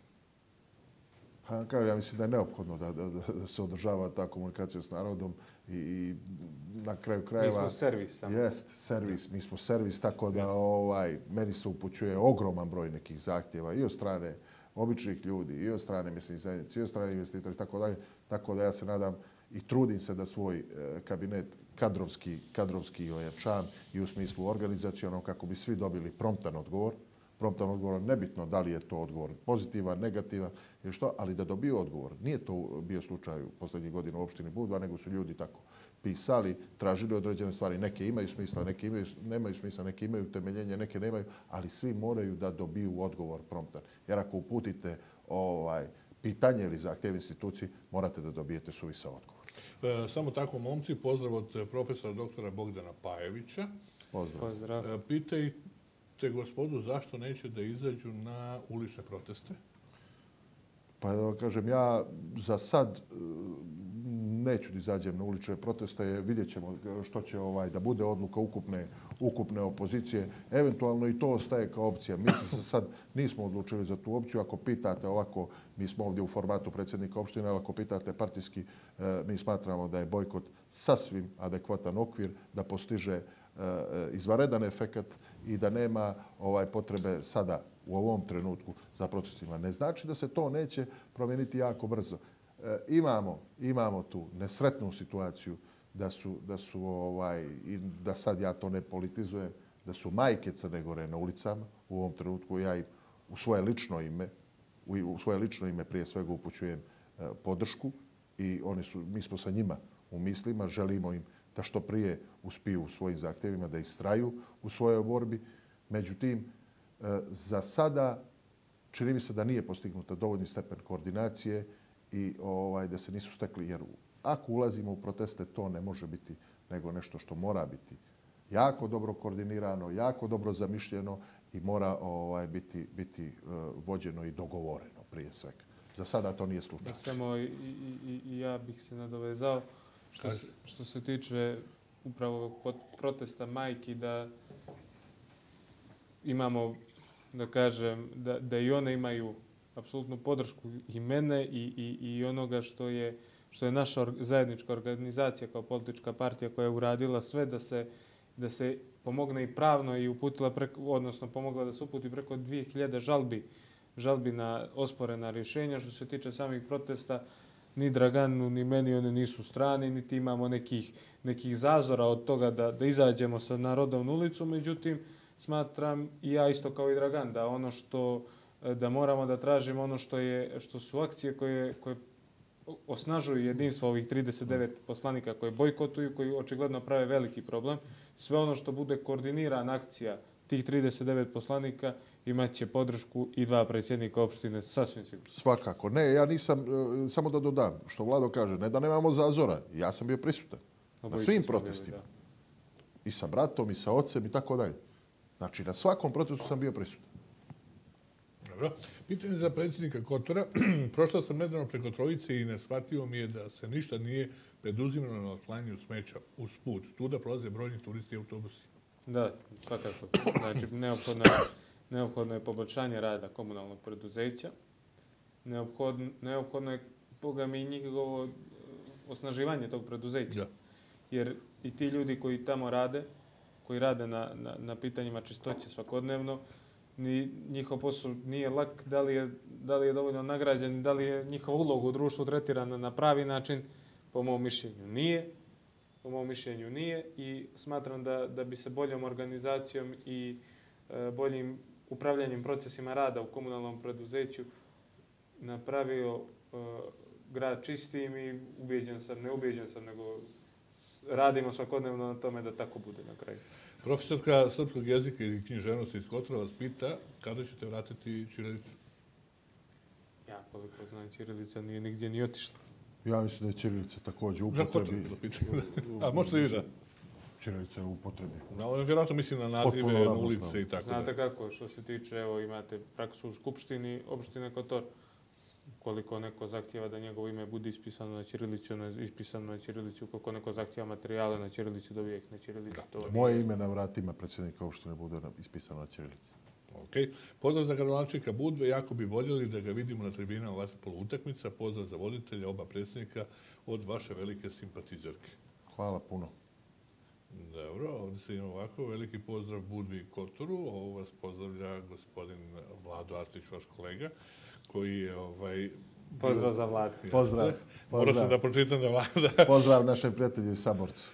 Pa, kao, ja mislim da je neophodno da, da, da se održava ta komunikacija s narodom i, i na kraju Mi krajeva... smo servis samo. Jest, servis. Mi smo servis, tako da ovaj, meni se upućuje ogroman broj nekih zahtjeva i od strane običnih ljudi, i od strane mjesnih zajednice, i od strane investitora i tako dalje. Tako da ja se nadam i trudim se da svoj e, kabinet kadrovski, kadrovski ojačam i u smislu organizacijonom kako bi svi dobili promptan odgovor. Promptan odgovor, nebitno da li je to odgovor pozitivan, negativan ili što, ali da dobiju odgovor. Nije to bio slučaj u posljednjih godina u opštini Budva, nego su ljudi tako pisali, tražili određene stvari. Neke imaju smisla, neke imaju, nemaju smisla, neke imaju temeljenje, neke nemaju, ali svi moraju da dobiju odgovor promptan. Jer ako uputite ovaj, pitanje ili zahtjev instituciji, morate da dobijete suvisa odgovor. E, Samo tako, momci, pozdrav od profesora doktora Bogdana Pajevića. Pozdrav. Pozdrav. E, te gospodu zašto neće da izađu na ulične proteste. Pa da kažem, ja za sad e, neću da izađem na ulične proteste, vidjet ćemo što će ovaj, da bude odluka ukupne, ukupne opozicije. Eventualno i to ostaje kao opcija. Mi se sad nismo odlučili za tu opciju. Ako pitate ovako, mi smo ovdje u formatu predsjednika opštine, ali ako pitate partijski, e, mi smatramo da je bojkot sasvim adekvatan okvir da postiže E, e, izvaredan efekat i da nema ovaj potrebe sada u ovom trenutku za protestima. Ne znači da se to neće promijeniti jako brzo. E, imamo, imamo tu nesretnu situaciju da su, da su ovaj, i da sad ja to ne politizujem, da su majke Crne Gore na ulicama u ovom trenutku. Ja im u svoje lično ime, u, u svoje lično ime prije svega upućujem e, podršku i oni su, mi smo sa njima u mislima, želimo im da što prije uspiju u svojim zahtjevima, da istraju u svojoj borbi. Međutim, e, za sada čini mi se da nije postignuta dovoljni stepen koordinacije i ovaj da se nisu stekli, jer ako ulazimo u proteste, to ne može biti nego nešto što mora biti jako dobro koordinirano, jako dobro zamišljeno i mora ovaj biti biti e, vođeno i dogovoreno prije svega. Za sada to nije slučaj. Da samo i, i- i ja bih se nadovezao što se, što se tiče upravo protesta majki da imamo da kažem da, da i one imaju apsolutnu podršku i mene i, i, i onoga što je što je naša or- zajednička organizacija kao politička partija koja je uradila sve da se da se pomogne i pravno i uputila preko, odnosno pomogla da se uputi preko 2000 žalbi žalbi na osporena rješenja. Što se tiče samih protesta, ni Draganu, ni meni one nisu strani, niti imamo nekih, nekih zazora od toga da, da izađemo sa narodom na ulicu. Međutim, smatram i ja isto kao i Dragan da ono što da moramo da tražimo ono što je što su akcije koje koje osnažuju jedinstvo ovih 39 poslanika koje bojkotuju, koji očigledno prave veliki problem. Sve ono što bude koordinirana akcija tih 39 poslanika imaće podršku i dva predsjednika opštine, sasvim sigurno. Svakako. Ne, ja nisam, e, samo da dodam, što Vlado kaže, ne da nemamo zazora, ja sam bio prisutan na Obojica svim bili, protestima. da. I sa bratom, i sa ocem, i tako dalje. Znači, na svakom procesu sam bio prisutan. Dobro. Pitanje za predsjednika Kotora. Prošla sam nedavno preko trojice i neshvatio mi je da se ništa nije preduzimano na otklanju smeća uz put. Tuda prolaze brojni turisti i autobusi. Da, svakako. Znači, neophodno je, neophodno je poboljšanje rada komunalnog preduzeća. Neophodno, neophodno je, boga mi, njihovo osnaživanje tog preduzeća. Da. Jer i ti ljudi koji tamo rade, koji rade na, na, na pitanjima čistoće svakodnevno, ni, njihov posao nije lak, da li je, da li je dovoljno nagrađen, da li je njihova uloga u društvu tretirana na pravi način, po mom mišljenju nije. Po mom mišljenju nije i smatram da, da bi se boljom organizacijom i e, boljim upravljanjem procesima rada u komunalnom preduzeću napravio e, grad čistim i ubijeđen sam, ne ubijeđen sam, nego radimo svakodnevno na tome da tako bude na kraju. Profesorka srpskog jezika i književnosti iz Kotora vas pita kada ćete vratiti Čirilicu. Ja, koliko znam, Čirilica nije nigdje ni otišla. Ja mislim da je Čirilica također u Za Kotor upotrebi. bilo pitanje. A možete i da? Čirilica je u upotrebi. Na, vjerojatno mislim na nazive, na ulice i tako Znate da. kako, što se tiče, evo imate praksu u Skupštini opštine Kotor, koliko neko zahtjeva da njegovo ime bude ispisano na Čiriliću, ono je ispisano na Čiriliću, koliko neko zahtjeva materijale na Čiriliću, dobije ih na Čiriliću. To nije- Moje ime na vratima predsjednika opštine bude na- ispisano na Čirilici. Ok. Pozdrav za gradonačnika Budve. Jako bi voljeli da ga vidimo na tribinama vaterpolo utakmica. Pozdrav za voditelja, oba predsjednika od vaše velike simpatizerke. Hvala puno. Dobro, ovdje se ima ovako. Veliki pozdrav Budvi i Kotoru. Ovo vas pozdravlja gospodin Vlado Arstić, vaš kolega, koji je ovaj... Pozdrav za vladu. Pozdrav. Morao sam Pozdrav. da pročitam da vlada. Pozdrav našem prijatelju i saborcu.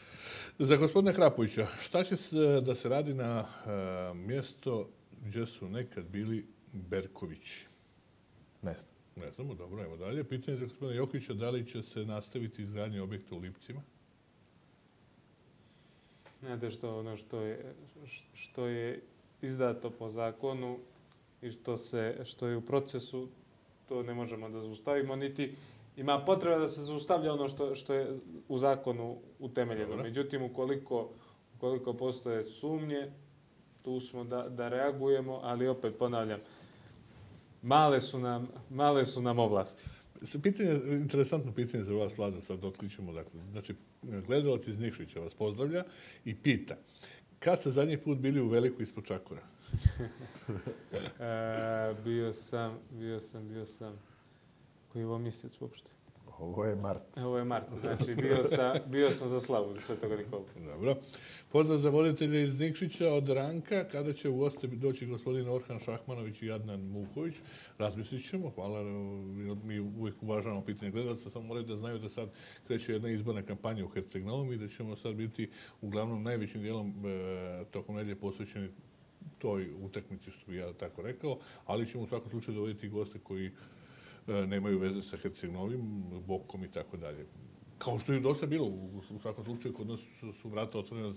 Za gospodina Krapovića, šta će se da se radi na e, mjesto gdje su nekad bili Berkovići? Ne znam. Ne znamo, dobro, ajmo dalje. Pitanje za gospodina Jokića, da li će se nastaviti izgradnje objekta u Lipcima? Znate što ono što je, što je izdato po zakonu i što, se, što je u procesu, to ne možemo da zaustavimo, niti ima potreba da se zaustavlja ono što, što je u zakonu utemeljeno. Dobro. Međutim, ukoliko, ukoliko postoje sumnje, tu smo da, da reagujemo, ali opet ponavljam, male su nam, male su nam ovlasti. Pitanje, interesantno pitanje za vas, Vladan, sad otkrićemo. Dakle, znači, gledalac iz Nikšića vas pozdravlja i pita, kad ste zadnji put bili u Veliku ispod Čakora? E, bio sam, bio sam, bio sam, koji je ovo mjesec uopšte? Ovo je Mart. Ovo je mart, znači bio sam, bio sam za slavu za Svetog Nikolu. Dobro. Pozdrav za voditelje iz Nikšića od Ranka. Kada će u goste doći gospodin Orhan Šahmanović i Adnan Muković? Razmislit ćemo. Hvala. Mi uvijek uvažavamo pitanje gledalaca. Samo moraju da znaju da sad kreće jedna izborna kampanja u Herceg Novom i da ćemo sad biti uglavnom najvećim dijelom e, tokom nedelje posvećeni toj utakmici, što bi ja tako rekao, ali ćemo u svakom slučaju dovoditi goste koji E, nemaju veze sa Hercegnovim, Bokom i tako dalje. Kao što je dosta bilo, u, svakom slučaju kod nas su, vrata otvorena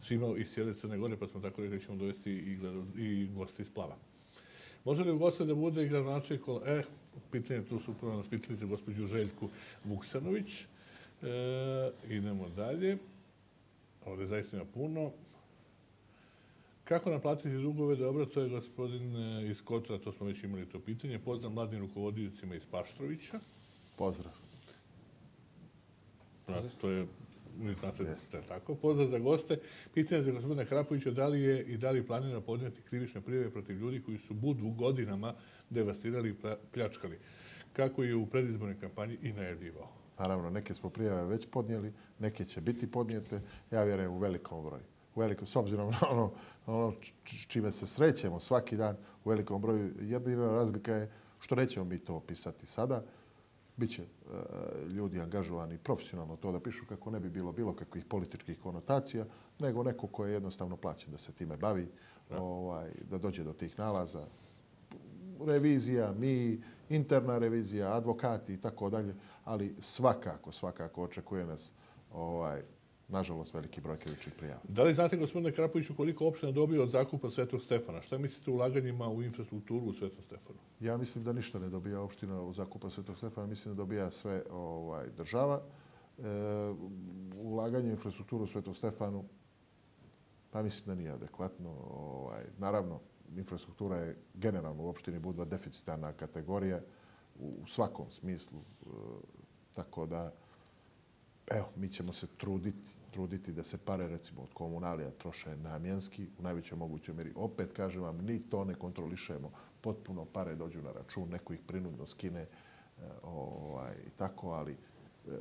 svima iz cijele Crne Gore, pa smo tako rekli ćemo dovesti i, gledal, i goste iz Plava. Može li u goste da bude i gradonačelnik? E, pitanje tu su upravo nas pitali za gospođu Željku Vuksanović. E, idemo dalje. Ovdje zaista ima puno. Kako naplatiti dugove? Dobro, to je gospodin e, iz Kotra, to smo već imali to pitanje. Pozdrav mladim rukovodiocima iz Paštrovića. Pozdrav. Znate, to je, vi znate da ste tako. Pozdrav za goste. Pitanje za gospodina Krapovića, da li je i da li planira podnijeti krivične prijeve protiv ljudi koji su budu godinama devastirali i pljačkali, kako je u predizbornoj kampanji i najavljivao. Naravno, neke smo prijave već podnijeli, neke će biti podnijete, ja vjerujem u velikom broju. U velikom, s obzirom na ono, na ono čime se srećemo svaki dan u velikom broju, jedina razlika je što nećemo mi to opisati sada. Biće e, ljudi angažovani profesionalno to da pišu kako ne bi bilo bilo kakvih političkih konotacija, nego neko ko je jednostavno plaćen da se time bavi, ovaj, da dođe do tih nalaza, revizija, mi, interna revizija, advokati i tako dalje, ali svakako, svakako očekuje nas ovaj, nažalost veliki broj krivičnih prijava. Da li znate, gospodine Krapoviću, koliko opština dobio od zakupa Svetog Stefana? Šta mislite ulaganjima u infrastrukturu u Svetom Stefanu? Ja mislim da ništa ne dobija opština u zakupa Svetog Stefana, mislim da dobija sve ovaj, država. E, ulaganje u infrastrukturu u Svetom Stefanu Pa mislim da nije adekvatno. Ovaj, naravno, infrastruktura je generalno u opštini Budva deficitarna kategorija u, u svakom smislu. E, tako da, evo, mi ćemo se truditi truditi da se pare, recimo, od komunalija troše namjenski, u najvećoj mogućoj meri. Opet, kažem vam, ni to ne kontrolišemo. Potpuno pare dođu na račun, neko ih prinudno skine, e, ovaj, tako, ali e,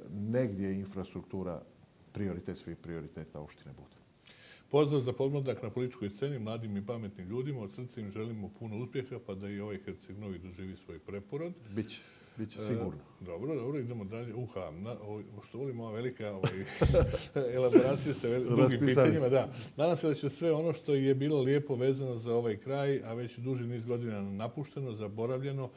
negdje je infrastruktura prioritet svih prioriteta opštine Budva. Pozdrav za podmladak na političkoj sceni, mladim i pametnim ljudima. Od srca im želimo puno uspjeha, pa da i ovaj Herceg Novi doživi svoj preporod. Biće. Biće sigurno. E, dobro, dobro, idemo dalje. Uha, na, o, što volim ova velika ovaj, elaboracija sa veli, drugim pitanjima. Da. Nadam se da će sve ono što je bilo lijepo vezano za ovaj kraj, a već duži niz godina napušteno, zaboravljeno,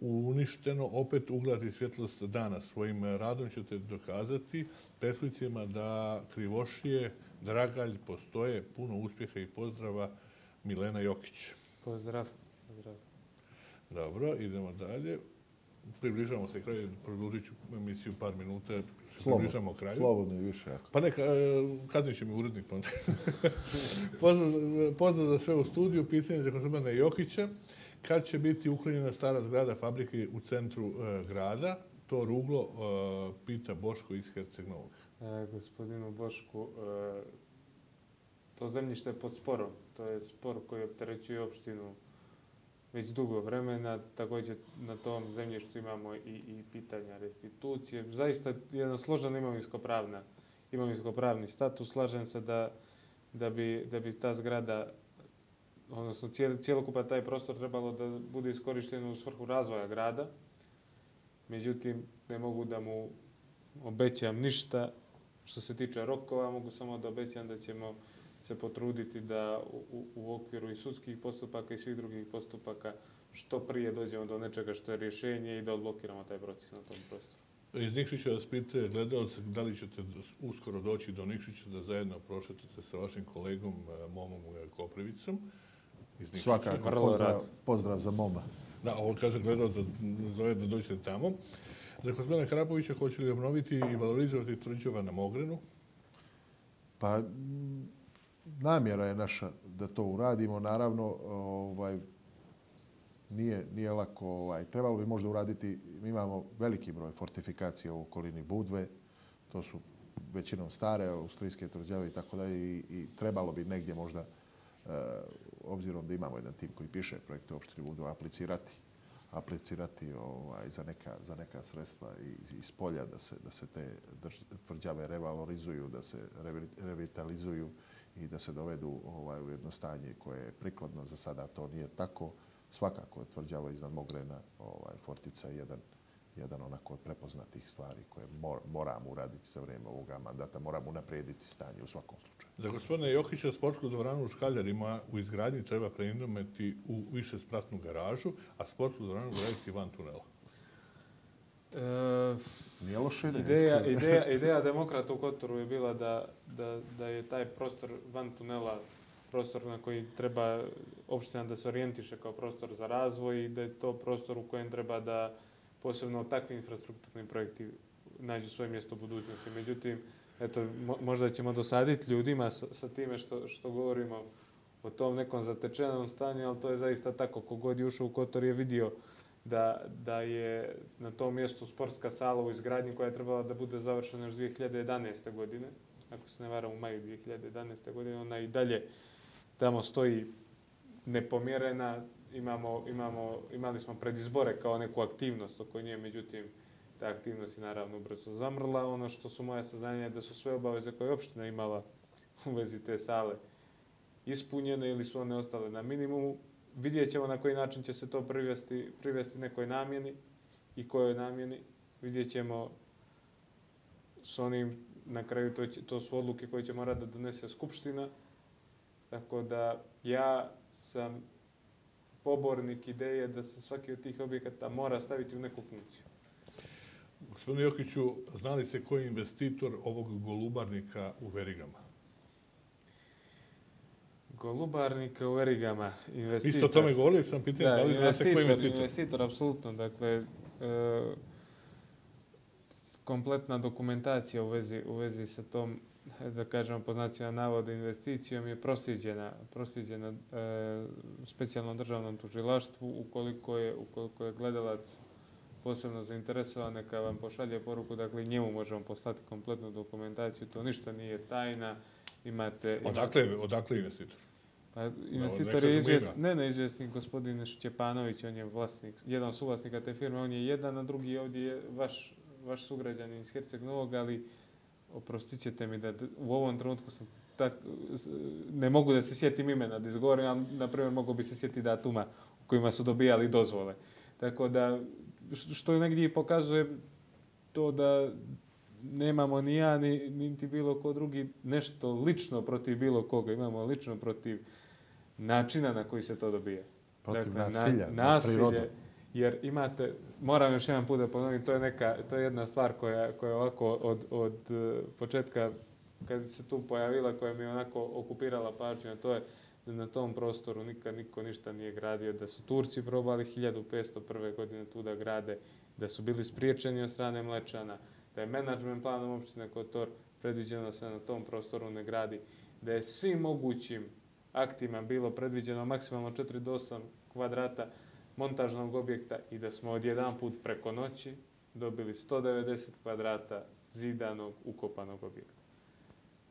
uništeno, opet ugledati svjetlost dana. Svojim radom ćete dokazati prethodnicima da krivošije, dragalj, postoje. Puno uspjeha i pozdrava. Milena Jokić. Pozdrav. Pozdrav. Dobro, idemo dalje približavamo se kraju, produžit ću emisiju par minuta, se približavamo kraju. Slobodno i više. Pa neka, e, kaznit će mi urednik. Pa pozdrav, pozdrav za sve u studiju, pitanje za Kozabana Jokića. Kad će biti uklonjena stara zgrada fabrike u centru e, grada? To ruglo e, pita Boško iz Herceg Novog. E, gospodinu Bošku, e, to zemljište je pod sporom. To je spor koji opterećuje opštinu već dugo vremena. Također na tom zemljištu imamo i, i pitanja restitucije. Zaista jedna složena imovinsko-pravna imovinsko-pravni status. Slažem se da, da, bi, da bi ta zgrada, odnosno cijel, cijelokupan taj prostor trebalo da bude iskorišten u svrhu razvoja grada. Međutim, ne mogu da mu obećam ništa što se tiče rokova, mogu samo da obećam da ćemo se potruditi da u, u okviru i sudskih postupaka i svih drugih postupaka što prije dođemo do nečega što je rješenje i da odblokiramo taj proces na tom prostoru. Iz Nikšića vas pite, gledalce, da li ćete uskoro doći do Nikšića da zajedno prošetate sa vašim kolegom eh, Momom Koprivicom? Iz Svakako, pozdrav, pozdrav za Moma. Da, ovo kaže gledalac da zove da dođete tamo. Za gospodina Hrapovića hoće li obnoviti i valorizovati tvrđava na Mogrenu? Pa, namjera je naša da to uradimo. Naravno, ovaj, nije, nije lako. Ovaj, trebalo bi možda uraditi, mi imamo veliki broj fortifikacija u okolini Budve, to su većinom stare austrijske tvrđave i tako da i, trebalo bi negdje možda, eh, obzirom da imamo jedan tim koji piše projekte opštine Budve, aplicirati aplicirati ovaj, za, neka, za neka sredstva iz polja da se, da se te tvrđave revalorizuju, da se revitalizuju i da se dovedu ovaj, u jedno stanje koje je prikladno. Za sada to nije tako. Svakako je tvrđava iznad Mogrena ovaj, Fortica jedan, jedan onako od prepoznatih stvari koje mor, moramo uraditi za vrijeme ovoga mandata. Moramo naprijediti stanje u svakom slučaju. Za gospodine Jokića, sportsku dvoranu u Škaljarima u izgradnji treba preinometi u više spratnu garažu, a sportsku dvoranu graditi van tunela. E, Nije loše ideja, ideja, ideja demokrata u Kotoru je bila da, da, da je taj prostor van tunela prostor na koji treba opština da se orijentiše kao prostor za razvoj i da je to prostor u kojem treba da posebno takvi infrastrukturni projekti nađu svoje mjesto u budućnosti. Međutim, eto, možda ćemo dosaditi ljudima sa, sa time što, što govorimo o tom nekom zatečenom stanju, ali to je zaista tako. Kogod je ušao u Kotor je vidio da, da je na tom mjestu sportska sala u izgradnji koja je trebala da bude završena još 2011. godine, ako se ne varam u maju 2011. godine, ona i dalje tamo stoji nepomjerena, imamo, imamo, imali smo predizbore kao neku aktivnost oko nje, međutim, ta aktivnost je naravno brzo zamrla. Ono što su moje saznanje je da su sve obaveze koje je opština imala u vezi te sale ispunjene ili su one ostale na minimumu vidjet ćemo na koji način će se to privesti, privesti nekoj namjeni i kojoj namjeni. Vidjet ćemo s onim, na kraju to, će, to su odluke koje će morati da donese Skupština. Tako da ja sam pobornik ideje da se svaki od tih objekata mora staviti u neku funkciju. Gospodine Jokiću, znali se koji je investitor ovog golubarnika u Verigama? Golubarnika u Erigama, investitor. Isto o tome govorili sam, pitanje da, da li znate koji investitor? Investitor, apsolutno. Dakle, e, kompletna dokumentacija u vezi, u vezi sa tom da kažemo po znacima navoda investicijom je prostiđena, prostiđena e, specijalnom državnom tužilaštvu ukoliko je, ukoliko je gledalac posebno zainteresovan, neka vam pošalje poruku, dakle njemu možemo poslati kompletnu dokumentaciju, to ništa nije tajna, imate... Odakle, odakle investitor? Pa, investitor je izvjesni, ne, ne izvjesni gospodin Šćepanović, on je vlasnik, jedan suvlasnika te firme, on je jedan, a drugi ovdje je vaš, vaš sugrađanin iz Herceg Novog, ali oprostit ćete mi da u ovom trenutku sam tak, ne mogu da se sjetim imena da izgovorim, a na primjer mogu bi se sjetiti datuma u kojima su dobijali dozvole. Tako da, što je negdje pokazuje to da nemamo ni ja, ni, niti bilo ko drugi nešto lično protiv bilo koga. Imamo lično protiv načina na koji se to dobije. Protiv dakle, nasilja, na, nasilje, jer imate, moram još jedan put da ponovim, to je, neka, to je jedna stvar koja, koja ovako od, od uh, početka kad se tu pojavila, koja mi je onako okupirala pažnju, to je da na tom prostoru nikad niko ništa nije gradio, da su Turci probali 1501. godine tu da grade, da su bili spriječeni od strane Mlečana, da je menadžment planom opštine Kotor predviđeno da se na tom prostoru ne gradi, da je svim mogućim aktima bilo predviđeno maksimalno 4 do 8 kvadrata montažnog objekta i da smo odjedan put preko noći dobili 190 kvadrata zidanog, ukopanog objekta.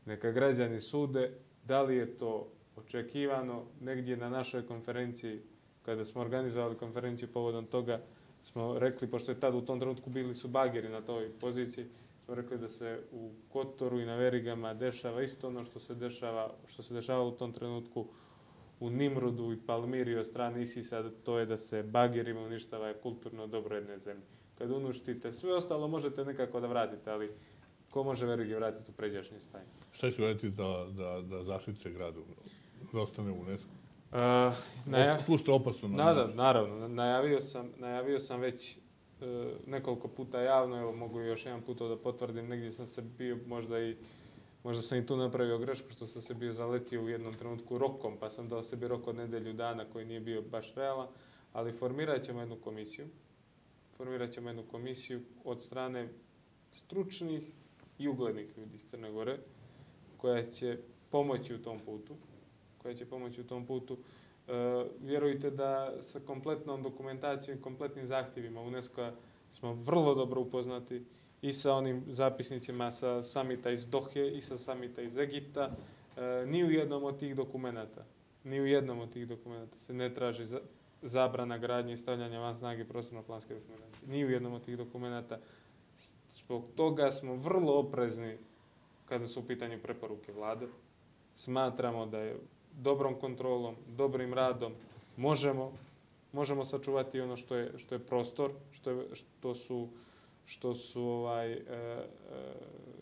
Neka građani sude da li je to očekivano negdje na našoj konferenciji, kada smo organizovali konferenciju povodom toga, smo rekli, pošto je tad u tom trenutku bili su bageri na toj poziciji, smo rekli da se u Kotoru i na Verigama dešava isto ono što se dešava, što se dešava u tom trenutku u Nimrudu i Palmiri od strane ISIS-a, to je da se bagerima uništava kulturno dobro jedne zemlje. Kad unuštite, sve ostalo možete nekako da vratite, ali ko može Verige vratiti u pređašnje stanje? Šta će raditi da, da, da zaštite gradu, da ostane u UNESCO? Uh, naja... Plus to opasno. Nada, naravno, najavio sam, najavio sam već E, nekoliko puta javno, evo mogu još jedan put da potvrdim, negdje sam se bio možda i možda sam i tu napravio grešku što sam se bio zaletio u jednom trenutku rokom, pa sam dao sebi rok od nedelju dana koji nije bio baš realan, ali formirat ćemo jednu komisiju. Formirat ćemo jednu komisiju od strane stručnih i uglednih ljudi iz Crne Gore, koja će pomoći u tom putu koja će pomoći u tom putu. E, vjerujte da sa kompletnom dokumentacijom i kompletnim zahtjevima UNESCO smo vrlo dobro upoznati i sa onim zapisnicima sa samita iz Dohe i sa samita iz Egipta. E, ni u jednom od tih dokumenata, ni u jednom od tih dokumenata se ne traži za, zabrana gradnje i stavljanja van snage prostorno-planske dokumentacije. Ni u jednom od tih dokumenata. Zbog toga smo vrlo oprezni kada su u pitanju preporuke vlade. Smatramo da je dobrom kontrolom, dobrim radom možemo možemo sačuvati ono što je što je prostor, što je, što su što su ovaj e, e,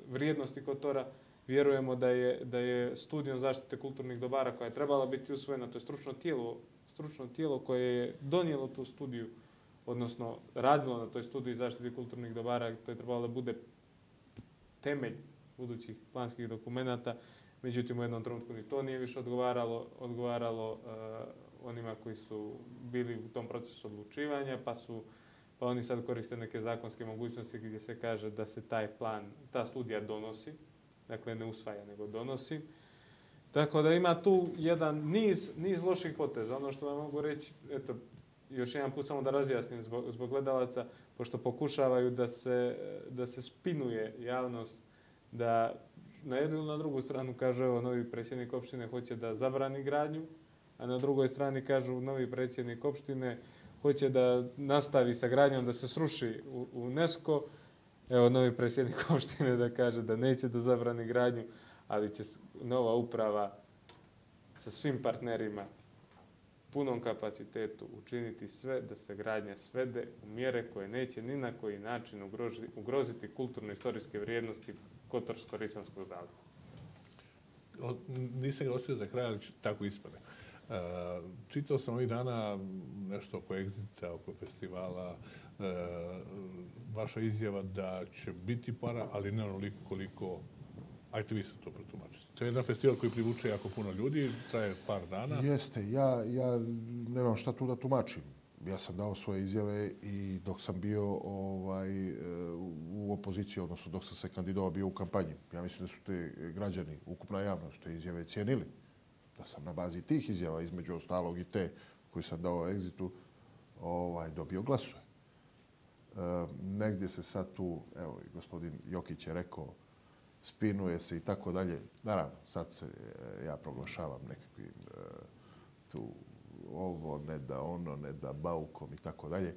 vrijednosti Kotora. Vjerujemo da je da je studijom zaštite kulturnih dobara koja je trebala biti usvojena, to je stručno tijelo, stručno tijelo koje je donijelo tu studiju odnosno radilo na toj studiji zaštite kulturnih dobara, to je trebalo da bude temelj budućih planskih dokumenata Međutim, u jednom trenutku ni to nije više odgovaralo, odgovaralo uh, onima koji su bili u tom procesu odlučivanja, pa su pa oni sad koriste neke zakonske mogućnosti gdje se kaže da se taj plan, ta studija donosi, dakle ne usvaja, nego donosi. Tako da ima tu jedan niz, niz loših poteza. Ono što vam mogu reći, eto, još jedan put samo da razjasnim zbog, zbog gledalaca, pošto pokušavaju da se, da se spinuje javnost da na jednu ili na drugu stranu kaže evo novi predsjednik opštine hoće da zabrani gradnju, a na drugoj strani kažu novi predsjednik opštine hoće da nastavi sa gradnjom, da se sruši u UNESCO. Evo novi predsjednik opštine da kaže da neće da zabrani gradnju, ali će nova uprava sa svim partnerima punom kapacitetu učiniti sve da se gradnja svede u mjere koje neće ni na koji način ugroziti kulturno-istorijske vrijednosti Kotorsko-Risanskog zaliva. Nisam ga ostavio za kraj, ali tako ispane. Uh, čitao sam ovih dana nešto oko Exita, oko festivala, uh, vaša izjava da će biti para, ali ne onoliko koliko Ajte vi se to protumačite. To je jedan festival koji privuče jako puno ljudi, traje par dana. Jeste, ja, ja nemam šta tu da tumačim ja sam dao svoje izjave i dok sam bio ovaj, e, u opoziciji, odnosno dok sam se kandidovao bio u kampanji. Ja mislim da su te građani, ukupna javnost, te izjave cijenili. Da sam na bazi tih izjava, između ostalog i te koji sam dao egzitu, ovaj, dobio glasove. E, negdje se sad tu, evo i gospodin Jokić je rekao, spinuje se i tako dalje. Naravno, sad se e, ja proglašavam nekakvim e, tu ovo, ne da ono, ne da baukom i tako dalje. E,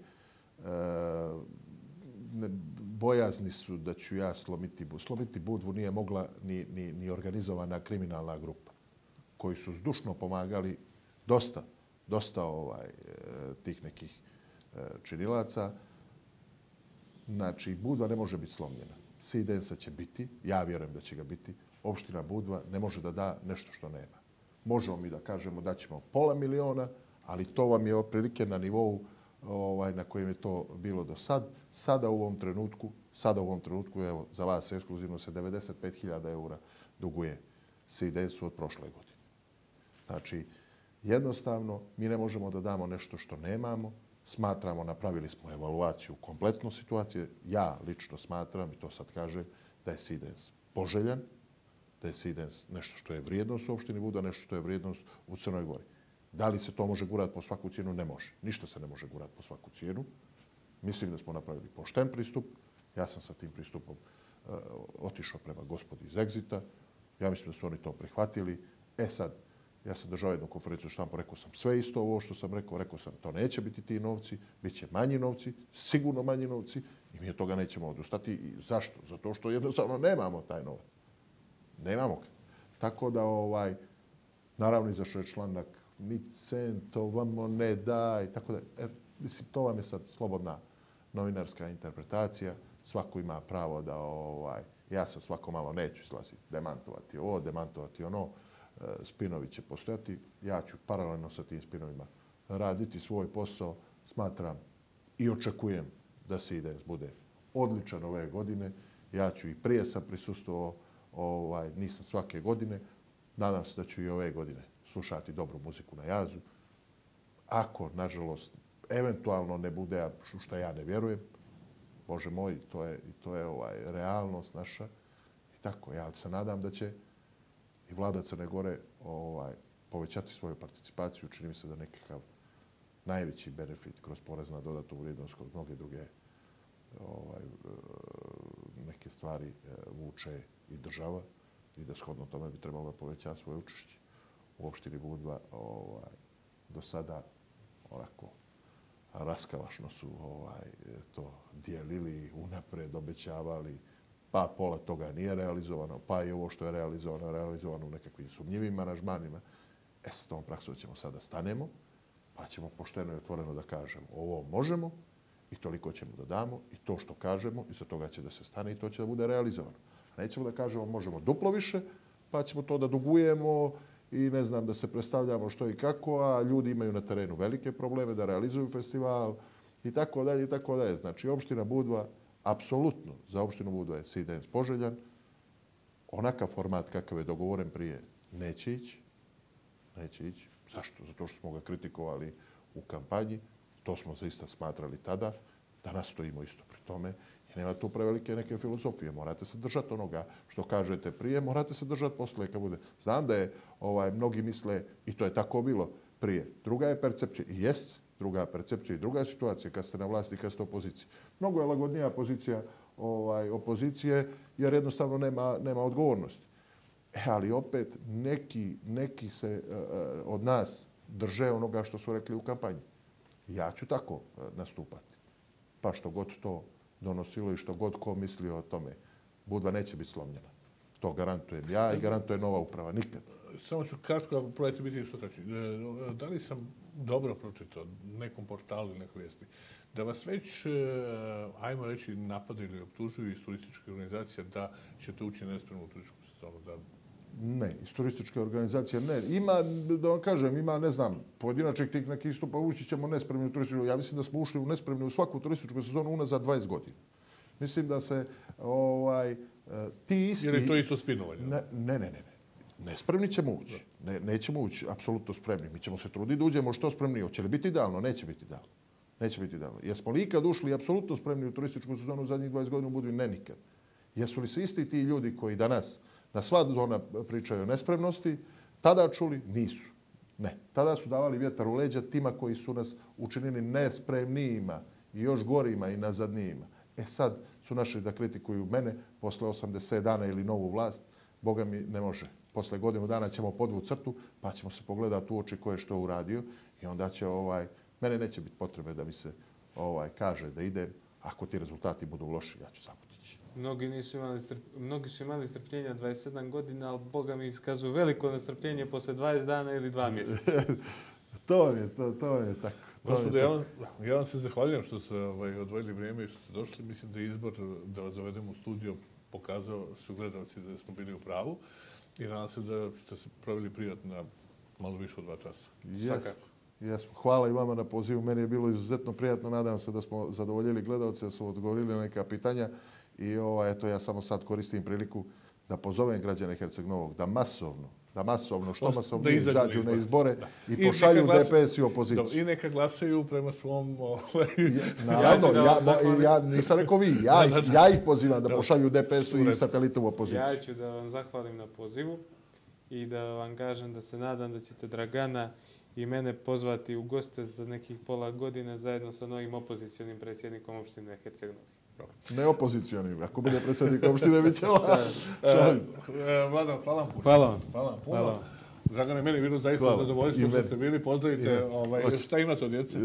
ne, bojazni su da ću ja slomiti budvu. Slomiti budvu nije mogla ni, ni, ni organizovana kriminalna grupa koji su zdušno pomagali dosta, dosta ovaj, e, tih nekih e, činilaca. Znači, Budva ne može biti slomljena. Sidensa će biti, ja vjerujem da će ga biti. Opština Budva ne može da da nešto što nema. Možemo mi da kažemo da ćemo pola miliona, ali to vam je otprilike na nivou ovaj, na kojem je to bilo do sad. Sada u ovom trenutku, sada u ovom trenutku, evo, za vas ekskluzivno se 95.000 eura duguje Sidensu od prošle godine. Znači, jednostavno, mi ne možemo da damo nešto što nemamo, smatramo, napravili smo evaluaciju kompletno situacije. Ja lično smatram, i to sad kažem, da je Sidens poželjan, da je Sidens nešto što je vrijednost u opštini Buda, nešto što je vrijednost u Crnoj Gori. Da li se to može gurati po svaku cijenu? Ne može. Ništa se ne može gurati po svaku cijenu. Mislim da smo napravili pošten pristup. Ja sam sa tim pristupom uh, otišao prema gospodi iz Exita. Ja mislim da su oni to prihvatili. E sad, Ja sam držao jednu konferenciju štampu, rekao sam sve isto ovo što sam rekao, rekao sam to neće biti ti novci, bit će manji novci, sigurno manji novci i mi od toga nećemo odustati. I zašto? Zato što jednostavno nemamo taj novac. Nemamo ga. Tako da, ovaj, naravno, izašao je članak, ni cent, ovamo ne daj, tako da, e, mislim, to vam je sad slobodna novinarska interpretacija. Svako ima pravo da, ovaj, ja sa svako malo neću izlaziti, demantovati ovo, demantovati ono. E, spinovi će postojati. Ja ću paralelno sa tim spinovima raditi svoj posao. Smatram i očekujem da se ide bude odličan ove godine. Ja ću i prije sam prisustuo, ovaj, nisam svake godine. Nadam se da ću i ove godine slušati dobru muziku na jazu. Ako, nažalost, eventualno ne bude što ja ne vjerujem, Bože moj, to je, to je ovaj realnost naša. I tako, ja se nadam da će i vlada Crne Gore ovaj, povećati svoju participaciju, čini mi se da nekakav najveći benefit kroz porez na dodatu vrijednost kroz mnoge druge ovaj, e, neke stvari e, vuče i država i da shodno tome bi trebalo da poveća svoje učešće u opštini Budva. Ovaj, do sada onako raskalašno su ovaj, to dijelili, unapred obećavali, pa pola toga nije realizovano, pa i ovo što je realizovano, realizovano u nekakvim sumnjivim aranžmanima. E sa tom praksom ćemo sada stanemo, pa ćemo pošteno i otvoreno da kažemo ovo možemo i toliko ćemo da damo i to što kažemo i sa toga će da se stane i to će da bude realizovano. Nećemo da kažemo možemo duplo više, pa ćemo to da dugujemo i ne znam da se predstavljamo što i kako, a ljudi imaju na terenu velike probleme da realizuju festival i tako dalje i tako dalje. Znači, opština Budva apsolutno za opštinu Budva je Sidens poželjan. Onakav format kakav je dogovoren prije neće ići. Neće ići. Zašto? Zato što smo ga kritikovali u kampanji. To smo zaista smatrali tada. Danas stojimo isto pri tome. I nema tu prevelike neke filozofije. Morate se držati onoga što kažete prije, morate se držati posle kad bude. Znam da je ovaj, mnogi misle, i to je tako bilo prije. Druga je percepcija. I jest, druga percepcija i druga situacija kad ste na vlasti i kad ste opoziciji. Mnogo je lagodnija pozicija ovaj, opozicije jer jednostavno nema, nema odgovornosti. E, ali opet neki, neki se uh, od nas drže onoga što su rekli u kampanji. Ja ću tako e, nastupati. Pa što god to donosilo i što god ko mislio o tome, Budva neće biti slomljena. To garantujem ja i garantuje nova uprava. Nikad. Samo ću kratko, ako probajte biti što kraći. E, da li sam dobro pročitao nekom portalu ili nekoj vijesti, da vas već, e, ajmo reći, napadaju ili optužuju iz turističke organizacije da ćete ući nespremno u turističku sezonu, da Ne, iz turističke organizacije ne. Ima, da vam kažem, ima, ne znam, pojedinačnih tih nekih istupa, ući ćemo nespremni u turističku. Ja mislim da smo ušli u nespremni u svaku turističku sezonu unazad 20 godina. Mislim da se ovaj, ti isti... Ili to isto spinovanje? Ne, ne, ne. ne. Nespremni ćemo ući. Ne, nećemo ući apsolutno spremni. Mi ćemo se truditi da uđemo što spremni. Hoće li biti idealno? Neće biti idealno. Neće biti idealno. Jesmo li ikad ušli apsolutno spremni u turističku sezonu u zadnjih 20 godina u Budvi? Ne nikad. Jesu li se isti ti ljudi koji danas na sva zona pričaju o nespremnosti, tada čuli? Nisu. Ne. Tada su davali vjetar u leđa tima koji su nas učinili nespremnijima i još gorima i nazadnijima. E sad su našli da kritikuju mene posle 80 dana ili novu vlast. Boga mi ne može. Posle godinu dana ćemo podvu crtu, pa ćemo se pogledati u oči ko je što uradio i onda će ovaj, mene neće biti potrebe da mi se ovaj kaže da ide, ako ti rezultati budu loši, ja ću samo. Mnogi, nisu imali strp... Mnogi su imali strpljenja 27 godina, ali Boga mi iskazuju veliko nestrpljenje posle 20 dana ili dva mjeseca. to je, to, to je tako. Je ja, ja vam se zahvaljujem što ste ovaj, odvojili vrijeme i što ste došli. Mislim da je izbor da vas zavedemo u studio pokazao su gledalci da smo bili u pravu i nadam se da ste se proveli prijatno na malo više od dva časa. Jes, Svakako. jesmo. Hvala i vama na pozivu. Meni je bilo izuzetno prijatno. Nadam se da smo zadovoljili gledalce, da su odgovorili na neka pitanja. I ovaj, eto, ja samo sad koristim priliku da pozovem građane Herceg Novog da masovno, da masovno, što masovno da izađu na izbore. Da. i pošalju glas- DPS i opoziciju. Dobro, I neka glasaju prema svom... Ovaj, Naravno, Ja ja, ja, nisam rekao vi, ja, Da, da, da. ja ih pozivam da pošalju DPS-u i redu. satelite u opoziciju. Ja ću da vam zahvalim na pozivu i da vam kažem da se nadam da ćete Dragana i mene pozvati u goste za nekih pola godine zajedno sa novim opozicijonim predsjednikom opštine Herceg Novi. Ne opozicioni, ako bude predsjednik opštine, bit će ovaj. E, e, Vladan, hvala vam puno. Hvala vam. Hvala vam puno. Hvala. Dragane, meni je bilo zaista Hvala. zadovoljstvo što ste bili. Pozdravite, ovaj, šta imate od djece?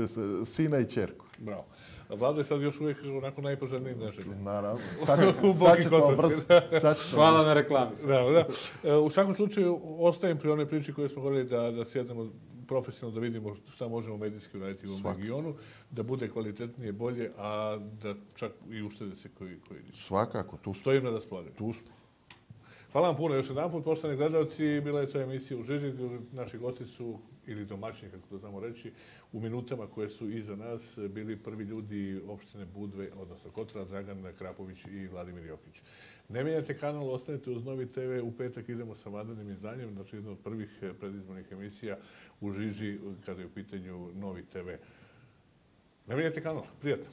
Sina i čerku. Bravo. Vlada je sad još uvijek onako najpoželjniji neželje. Naravno. Sad, sad će to kontekst. brzo. Sad će to Hvala na reklami. Da, da. E, U svakom slučaju, ostajem pri onoj priči koje smo govorili da, da sjednemo profesionalno da vidimo šta možemo medijski uraditi u ovom regionu, da bude kvalitetnije, bolje, a da čak i uštede se koji, koji nisu. Svakako, tu, smo. Stojim na raspolaganju. tu smo. Hvala vam puno još jedan put, poštovani gledalci. Bila je to emisija u Žiži. Naši gosti su, ili domaćini, kako to znamo reći, u minutama koje su iza nas bili prvi ljudi opštine Budve, odnosno Kotra, Dragan Krapović i Vladimir Jokić. Ne mijenjate kanal, ostanete uz Novi TV. U petak idemo sa vanrednim izdanjem, znači jedna od prvih eh, predizbornih emisija u Žiži kada je u pitanju Novi TV. Ne mijenjate kanal, prijatno.